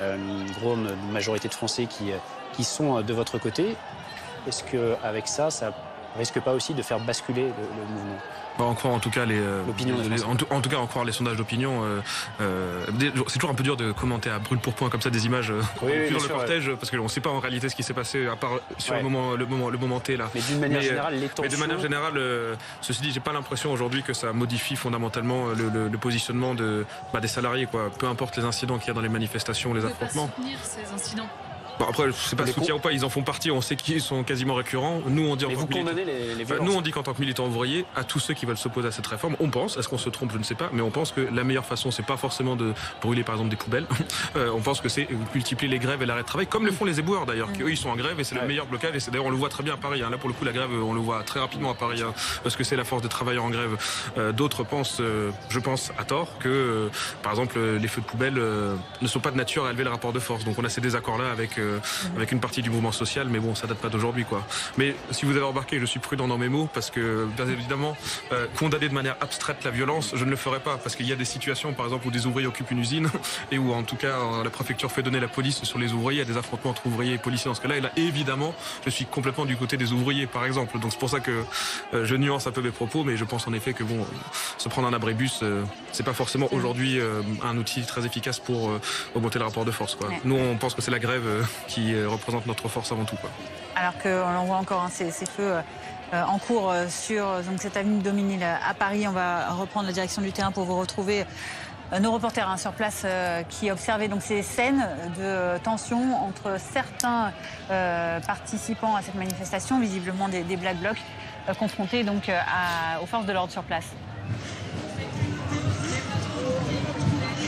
euh, une grande majorité de Français qui, qui sont de votre côté. Est-ce qu'avec ça, ça risque pas aussi de faire basculer le, le mouvement? Bah, en croire en tout cas les, euh, les- en, tout, en tout cas en croire les sondages d'opinion euh, euh, c'est toujours un peu dur de commenter à brûle pour point comme ça des images euh, Oui, oui, le sûr, cortège parce qu'on ne sait pas en réalité ce qui s'est passé à part sur Ouais. le moment le moment le moment T là. Mais d'une manière générale, les mais de manière générale euh, ceci dit j'ai pas l'impression aujourd'hui que ça modifie fondamentalement le, le- le positionnement de bah, des salariés quoi. Peu importe les incidents qu'il y a dans les manifestations les pas affrontements. soutenir ces incidents. Bon, après, je sais pas Les soutien ou pas, ils en font partie, on sait qu'ils sont quasiment récurrents. Nous, on dit Mais vous condamnez les, les violences nous, on dit qu'en tant que militants ouvriers, à tous ceux qui veulent s'opposer à cette réforme, on pense, est-ce qu'on se trompe, je ne sais pas, mais on pense que la meilleure façon, c'est pas forcément de brûler par exemple des poubelles. Euh, on pense que c'est multiplier les grèves et l'arrêt de travail, comme le font les éboueurs d'ailleurs, qui eux ils sont en grève et c'est le meilleur blocage. Et c'est d'ailleurs on le voit très bien à Paris. hein. Là pour le coup la grève, on le voit très rapidement à Paris, hein, parce que c'est la force des travailleurs en grève. Euh, D'autres pensent, euh, je pense à tort, que euh, par exemple les feux de poubelle euh, ne sont pas de nature à élever le rapport de force. Donc on a ces désaccords là avec euh, avec une partie du mouvement social, mais bon, ça date pas d'aujourd'hui, quoi. Mais si vous avez remarqué, je suis prudent dans mes mots parce que, bien évidemment, euh, condamner de manière abstraite la violence, je ne le ferai pas parce qu'il y a des situations, par exemple, où des ouvriers occupent une usine et où, en tout cas, la préfecture fait donner la police sur les ouvriers, il y a des affrontements entre ouvriers et policiers dans ce cas-là. Et là, évidemment, je suis complètement du côté des ouvriers, par exemple. Donc c'est pour ça que euh, je nuance un peu mes propos, mais je pense en effet que bon, se prendre un abribus, euh, c'est pas forcément aujourd'hui euh, un outil très efficace pour augmenter le rapport de force. Quoi. Ouais. Nous, on pense que c'est la grève qui euh, représente notre force avant tout. Alors qu'on voit encore hein, ces, feux euh, en cours euh, sur donc, cette avenue Dominil à Paris. On va reprendre la direction du terrain pour vous retrouver nos reporters hein, sur place qui observaient donc ces scènes de tension entre certains participants à cette manifestation, visiblement des, Black Blocs, confrontés donc aux forces de l'ordre sur place.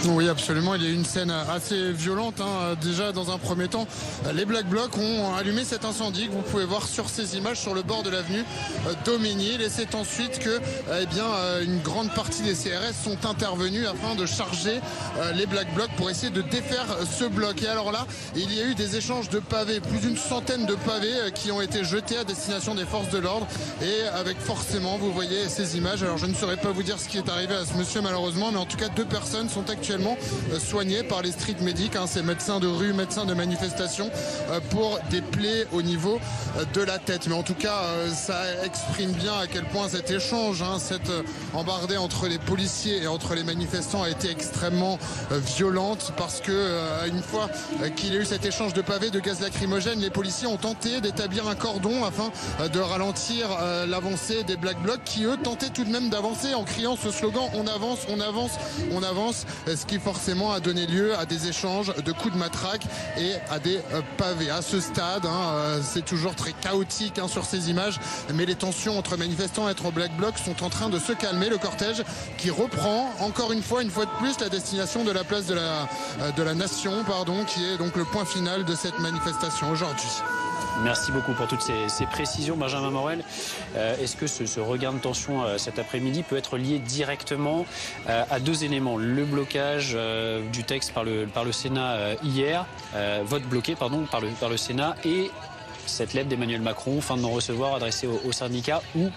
Oui, absolument. Il y a une scène assez violente. hein. Déjà, dans un premier temps, les Black Blocs ont allumé cet incendie que vous pouvez voir sur ces images sur le bord de l'avenue euh, Daumesnil. Et c'est ensuite que, eh bien, euh, une grande partie des CRS sont intervenus afin de charger euh, les Black Blocs pour essayer de défaire ce bloc. Et alors là, il y a eu des échanges de pavés, plus d'une centaine de pavés euh, qui ont été jetés à destination des forces de l'ordre. Et avec forcément, vous voyez ces images. Alors, je ne saurais pas vous dire ce qui est arrivé à ce monsieur malheureusement, mais en tout cas, deux personnes sont actuellement euh, soignées par les street medics, hein, ces médecins de rue, médecins de manifestation, euh, pour des plaies au niveau euh, de la tête. Mais en tout cas, ça exprime bien à quel point cet échange, hein, cette embardée entre les policiers et entre les manifestants a été extrêmement violente parce que une fois qu'il y a eu cet échange de pavés, de gaz lacrymogène, les policiers ont tenté d'établir un cordon afin de ralentir l'avancée des Black Blocs qui eux tentaient tout de même d'avancer en criant ce slogan on avance, on avance, on avance, qui forcément a donné lieu à des échanges de coups de matraque et à des euh, pavés. À ce stade, hein, euh, c'est toujours très chaotique hein, sur ces images, mais les tensions entre manifestants et entre Black Blocs sont en train de se calmer. Le cortège qui reprend encore une fois, une fois de plus, la destination de la place de la, euh, de la Nation, pardon, qui est donc le point final de cette manifestation aujourd'hui. Merci beaucoup pour toutes ces, précisions, Benjamin Morel. Euh, Est-ce que ce, ce regain de tension euh, cet après-midi peut être lié directement euh, à deux éléments? Le blocage du texte par le, par le Sénat hier, vote bloqué pardon, par le, par le Sénat, et cette lettre d'Emmanuel Macron, fin de non-recevoir adressée aux syndicats, où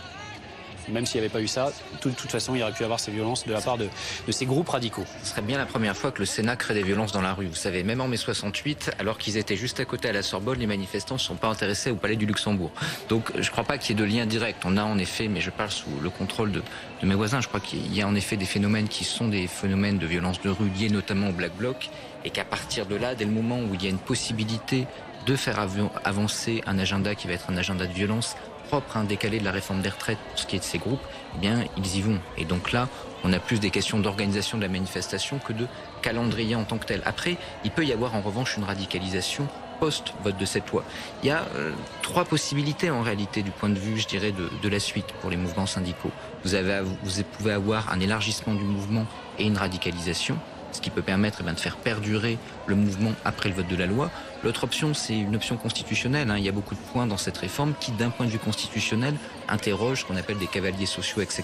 même s'il n'y avait pas eu ça, de toute façon, il y aurait pu avoir ces violences de la part de, ces groupes radicaux. Ce serait bien la première fois que le Sénat crée des violences dans la rue. Vous savez, même en mai 68, alors qu'ils étaient juste à côté à la Sorbonne, les manifestants ne sont pas intéressés au Palais du Luxembourg. Donc je ne crois pas qu'il y ait de lien direct. On a en effet, mais je parle sous le contrôle de, de mes voisins, je crois qu'il y a en effet des phénomènes qui sont des phénomènes de violence de rue liés notamment au Black Bloc, et qu'à partir de là, dès le moment où il y a une possibilité de faire avancer un agenda qui va être un agenda de violence propre à un décalé de la réforme des retraites pour ce qui est de ces groupes, eh bien, ils y vont. Et donc là, on a plus des questions d'organisation de la manifestation que de calendrier en tant que tel. Après, il peut y avoir en revanche une radicalisation post-vote de cette loi. Il y a euh, trois possibilités en réalité du point de vue, je dirais, de, de la suite pour les mouvements syndicaux. Vous, avez, vous pouvez avoir un élargissement du mouvement et une radicalisation ce qui peut permettre eh bien, de faire perdurer le mouvement après le vote de la loi. L'autre option, c'est une option constitutionnelle. hein. Il y a beaucoup de points dans cette réforme qui, d'un point de vue constitutionnel, interrogent ce qu'on appelle des cavaliers sociaux, etc.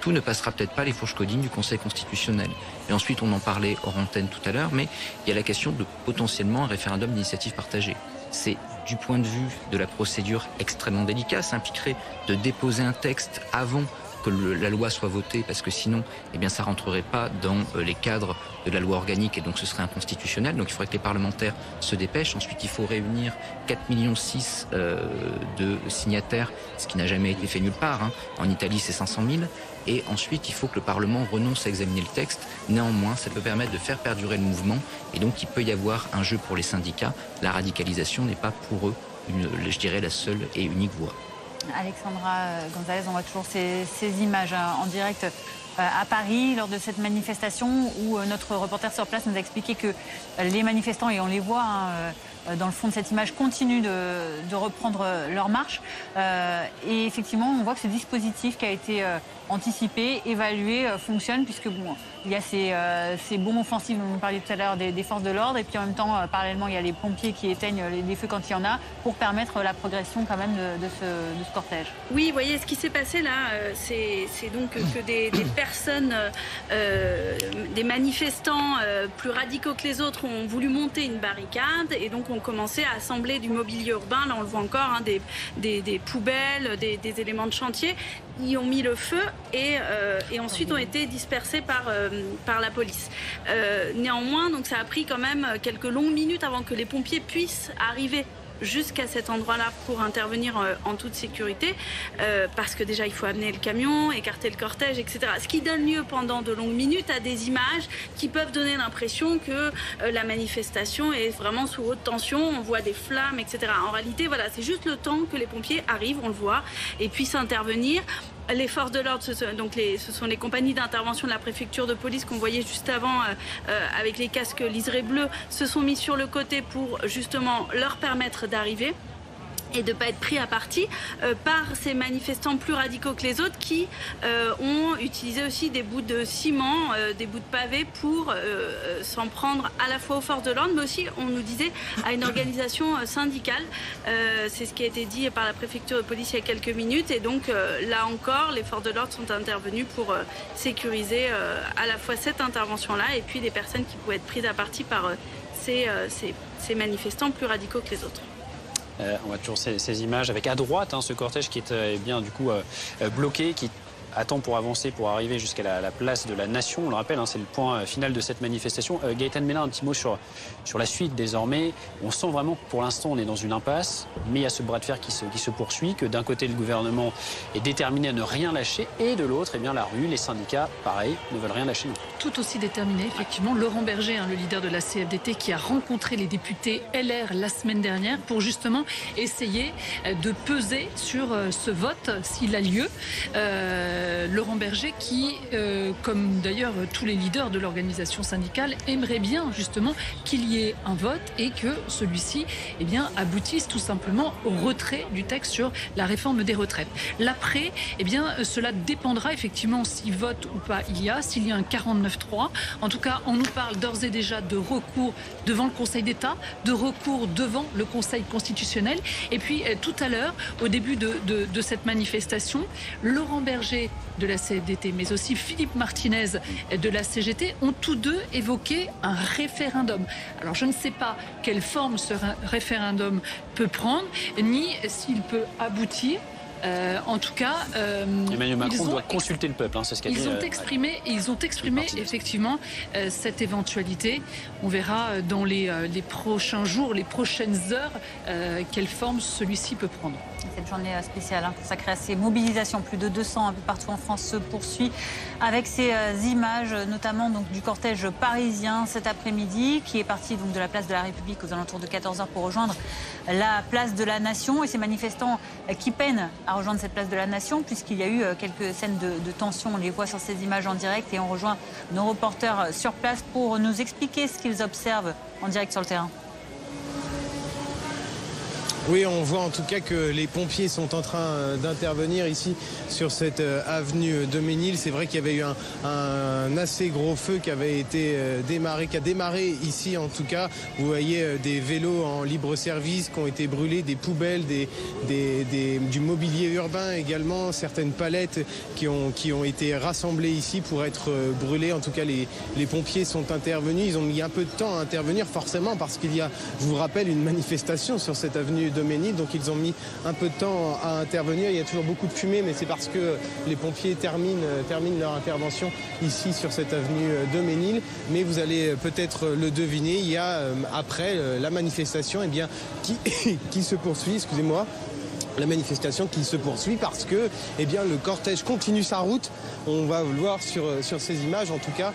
Tout ne passera peut-être pas les fourches codines du Conseil constitutionnel. Et ensuite, on en parlait hors antenne tout à l'heure, mais il y a la question de potentiellement un référendum d'initiative partagée. C'est du point de vue de la procédure extrêmement délicat. Ça impliquerait de déposer un texte avant que la loi soit votée, parce que sinon, eh bien, ça rentrerait pas dans euh, les cadres de la loi organique, et donc ce serait inconstitutionnel. Donc il faudrait que les parlementaires se dépêchent. Ensuite, il faut réunir 4 millions 6 euh, de signataires, ce qui n'a jamais été fait nulle part. hein. En Italie, c'est 500 000. Et ensuite, il faut que le Parlement renonce à examiner le texte. Néanmoins, ça peut permettre de faire perdurer le mouvement, et donc il peut y avoir un jeu pour les syndicats. La radicalisation n'est pas pour eux, une, je dirais, la seule et unique voie. Alexandra euh, Gonzalez, on voit toujours ces, images hein, en direct euh, à Paris lors de cette manifestation où euh, notre reporter sur place nous a expliqué que euh, les manifestants, et on les voit hein, euh, dans le fond de cette image, continuent de, reprendre euh, leur marche. Euh, et effectivement, on voit que ce dispositif qui a été euh, anticipé, évalué, euh, fonctionne puisque bon, il y a ces, euh, ces bombes offensives dont vous parliez tout à l'heure des, forces de l'ordre et puis en même temps, euh, parallèlement, il y a les pompiers qui éteignent les, feux quand il y en a pour permettre la progression quand même de, ce, cortège. Oui, vous voyez, ce qui s'est passé là, euh, c'est donc que des, personnes, des manifestants plus radicaux que les autres ont voulu monter une barricade et donc ont commencé à assembler du mobilier urbain. Là, on le voit encore, hein, des, des, poubelles, des, éléments de chantier. Ils ont mis le feu et, euh, et ensuite ont été dispersés par, euh, par la police. Euh, néanmoins, donc ça a pris quand même quelques longues minutes avant que les pompiers puissent arriver jusqu'à cet endroit-là pour intervenir euh, en toute sécurité, euh, parce que déjà il faut amener le camion, écarter le cortège, etc. Ce qui donne lieu pendant de longues minutes à des images qui peuvent donner l'impression que euh, la manifestation est vraiment sous haute tension, on voit des flammes, etc. En réalité, voilà, c'est juste le temps que les pompiers arrivent, on le voit, et puissent intervenir. Les forces de l'ordre, ce, donc les, ce sont les compagnies d'intervention de la préfecture de police qu'on voyait juste avant euh, euh, avec les casques liserés bleus, se sont mis sur le côté pour justement leur permettre d'arriver et de ne pas être pris à partie euh, par ces manifestants plus radicaux que les autres qui euh, ont utilisé aussi des bouts de ciment, euh, des bouts de pavé pour s'en prendre à la fois aux forces de l'ordre, mais aussi, on nous disait, à une organisation syndicale. C'est ce qui a été dit par la préfecture de police il y a quelques minutes. Et donc, là encore, les forces de l'ordre sont intervenus pour sécuriser à la fois cette intervention-là et puis des personnes qui pouvaient être prises à partie par ces manifestants plus radicaux que les autres. Euh, on voit toujours ces, ces, images avec à droite hein, ce cortège qui est euh, bien du coup euh, bloqué, qui attend pour avancer, pour arriver jusqu'à la, la, place de la Nation. On le rappelle, hein, c'est le point final de cette manifestation. Euh, Gaëtan Mélin, un petit mot sur, sur la suite désormais. On sent vraiment que pour l'instant, on est dans une impasse, mais il y a ce bras de fer qui se, poursuit, que d'un côté, le gouvernement est déterminé à ne rien lâcher, et de l'autre, eh bien, la rue, les syndicats, pareil, ne veulent rien lâcher. Tout aussi déterminé, effectivement. Laurent Berger, hein, le leader de la CFDT, qui a rencontré les députés LR la semaine dernière pour justement essayer de peser sur ce vote, s'il a lieu. Euh, Laurent Berger qui, euh, comme d'ailleurs tous les leaders de l'organisation syndicale, aimerait bien justement qu'il y ait un vote et que celui-ci eh bien, aboutisse tout simplement au retrait du texte sur la réforme des retraites. L'après, eh bien, cela dépendra effectivement si vote ou pas il y a, s'il y a un 49-3. En tout cas, on nous parle d'ores et déjà de recours devant le Conseil d'État, de recours devant le Conseil constitutionnel. Et puis tout à l'heure, au début de cette manifestation, Laurent Berger de la CFDT, mais aussi Philippe Martinez de la CGT, ont tous deux évoqué un référendum. Alors je ne sais pas quelle forme ce référendum peut prendre, ni s'il peut aboutir. Euh, en tout cas, euh, Emmanuel Macron doit consulter le peuple. Hein, c'est ce qu'a ils dit. Ont exprimé, euh, ils ont exprimé effectivement euh, cette éventualité. On verra dans les, les, prochains jours, les prochaines heures, quelle forme celui-ci peut prendre. Cette journée spéciale hein, consacrée à ces mobilisations, plus de 200 un peu partout en France, se poursuit avec ces images, notamment donc, du cortège parisien cet après-midi, qui est parti donc, de la place de la République aux alentours de 14h pour rejoindre la place de la Nation. Et ces manifestants qui peinent à rejoindre cette place de la Nation, puisqu'il y a eu quelques scènes de, de, tension. On les voit sur ces images en direct et on rejoint nos reporters sur place pour nous expliquer ce qu'ils observent en direct sur le terrain. Oui, on voit en tout cas que les pompiers sont en train d'intervenir ici sur cette avenue de Ménil. C'est vrai qu'il y avait eu un, assez gros feu qui avait été démarré, qui a démarré ici en tout cas. Vous voyez des vélos en libre service qui ont été brûlés, des poubelles, du mobilier urbain également, certaines palettes qui ont, été rassemblées ici pour être brûlées. En tout cas, les, pompiers sont intervenus. Ils ont mis un peu de temps à intervenir forcément parce qu'il y a, je vous rappelle, une manifestation sur cette avenue Donc ils ont mis un peu de temps à intervenir. Il y a toujours beaucoup de fumée, mais c'est parce que les pompiers terminent, leur intervention ici sur cette avenue de Ménil. Mais vous allez peut-être le deviner, il y a après la manifestation eh bien, qui, se poursuit, excusez-moi, la manifestation qui se poursuit parce que eh le cortège continue sa route. On va le voir sur ces images en tout cas.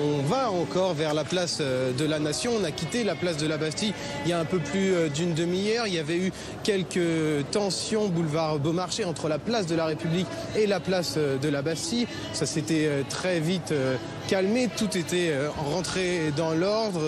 On va encore vers la place de la Nation. On a quitté la place de la Bastille il y a un peu plus d'une demi-heure. Il y avait eu quelques tensions boulevard Beaumarchais entre la place de la République et la place de la Bastille. Ça s'était très vite calmé, tout était rentré dans l'ordre.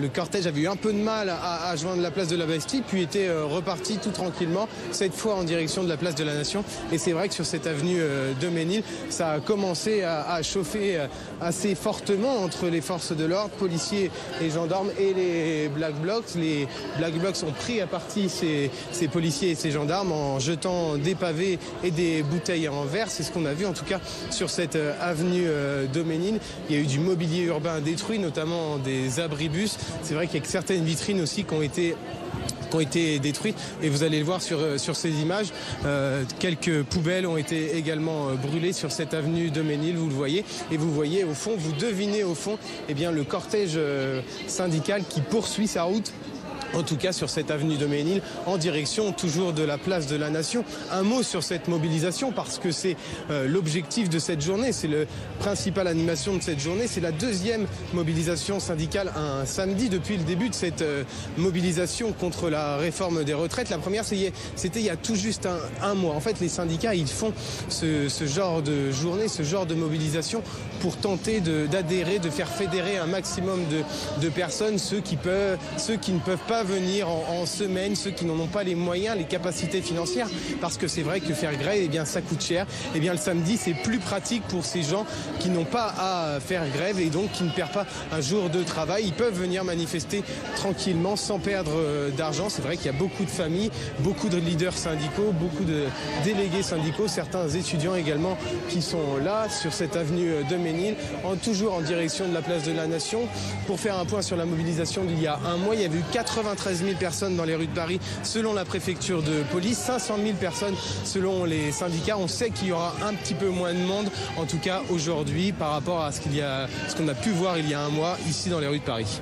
Le cortège avait eu un peu de mal à, à, joindre la place de la Bastille, puis était reparti tout tranquillement, cette fois en direction de la place de la Nation. Et c'est vrai que sur cette avenue de Ménil, ça a commencé à, à chauffer assez fortement entre les forces de l'ordre, policiers et gendarmes et les Black Blocs. Les Black Blocs ont pris à partie ces, ces policiers et ces gendarmes en jetant des pavés et des bouteilles en verre. C'est ce qu'on a vu en tout cas sur cette avenue de Ménil. Il y a eu du mobilier urbain détruit, notamment des abribus. C'est vrai qu'il y a certaines vitrines aussi qui ont été détruites et vous allez le voir sur, euh, ces images. Euh, quelques poubelles ont été également euh, brûlées sur cette avenue de Ménil, vous le voyez. Et vous voyez au fond, vous devinez au fond eh bien, le cortège syndical qui poursuit sa route en tout cas sur cette avenue de Ménil, en direction toujours de la place de la Nation. Un mot sur cette mobilisation, parce que c'est euh, l'objectif de cette journée, c'est le principal animation de cette journée, c'est la deuxième mobilisation syndicale un samedi depuis le début de cette euh, mobilisation contre la réforme des retraites. La première, c'était il y a tout juste un, mois. En fait, les syndicats, ils font ce, genre de journée, ce genre de mobilisation pour tenter d'adhérer, de, de, faire fédérer un maximum de, de personnes, ceux qui, peuvent, ceux qui ne peuvent pas venir en, semaine, ceux qui n'en ont pas les moyens, les capacités financières, parce que c'est vrai que faire grève, eh bien, ça coûte cher. Eh bien, le samedi, c'est plus pratique pour ces gens qui n'ont pas à faire grève et donc qui ne perdent pas un jour de travail. Ils peuvent venir manifester tranquillement sans perdre euh, d'argent. C'est vrai qu'il y a beaucoup de familles, beaucoup de leaders syndicaux, beaucoup de délégués syndicaux, certains étudiants également qui sont là sur cette avenue de Ménil, en, toujours en direction de la place de la Nation. Pour faire un point sur la mobilisation d'il y a un mois, il y avait eu 93 000 personnes dans les rues de Paris selon la préfecture de police, 500 000 personnes selon les syndicats. On sait qu'il y aura un petit peu moins de monde, en tout cas aujourd'hui, par rapport à ce y a, qu'on a pu voir il y a un mois ici dans les rues de Paris.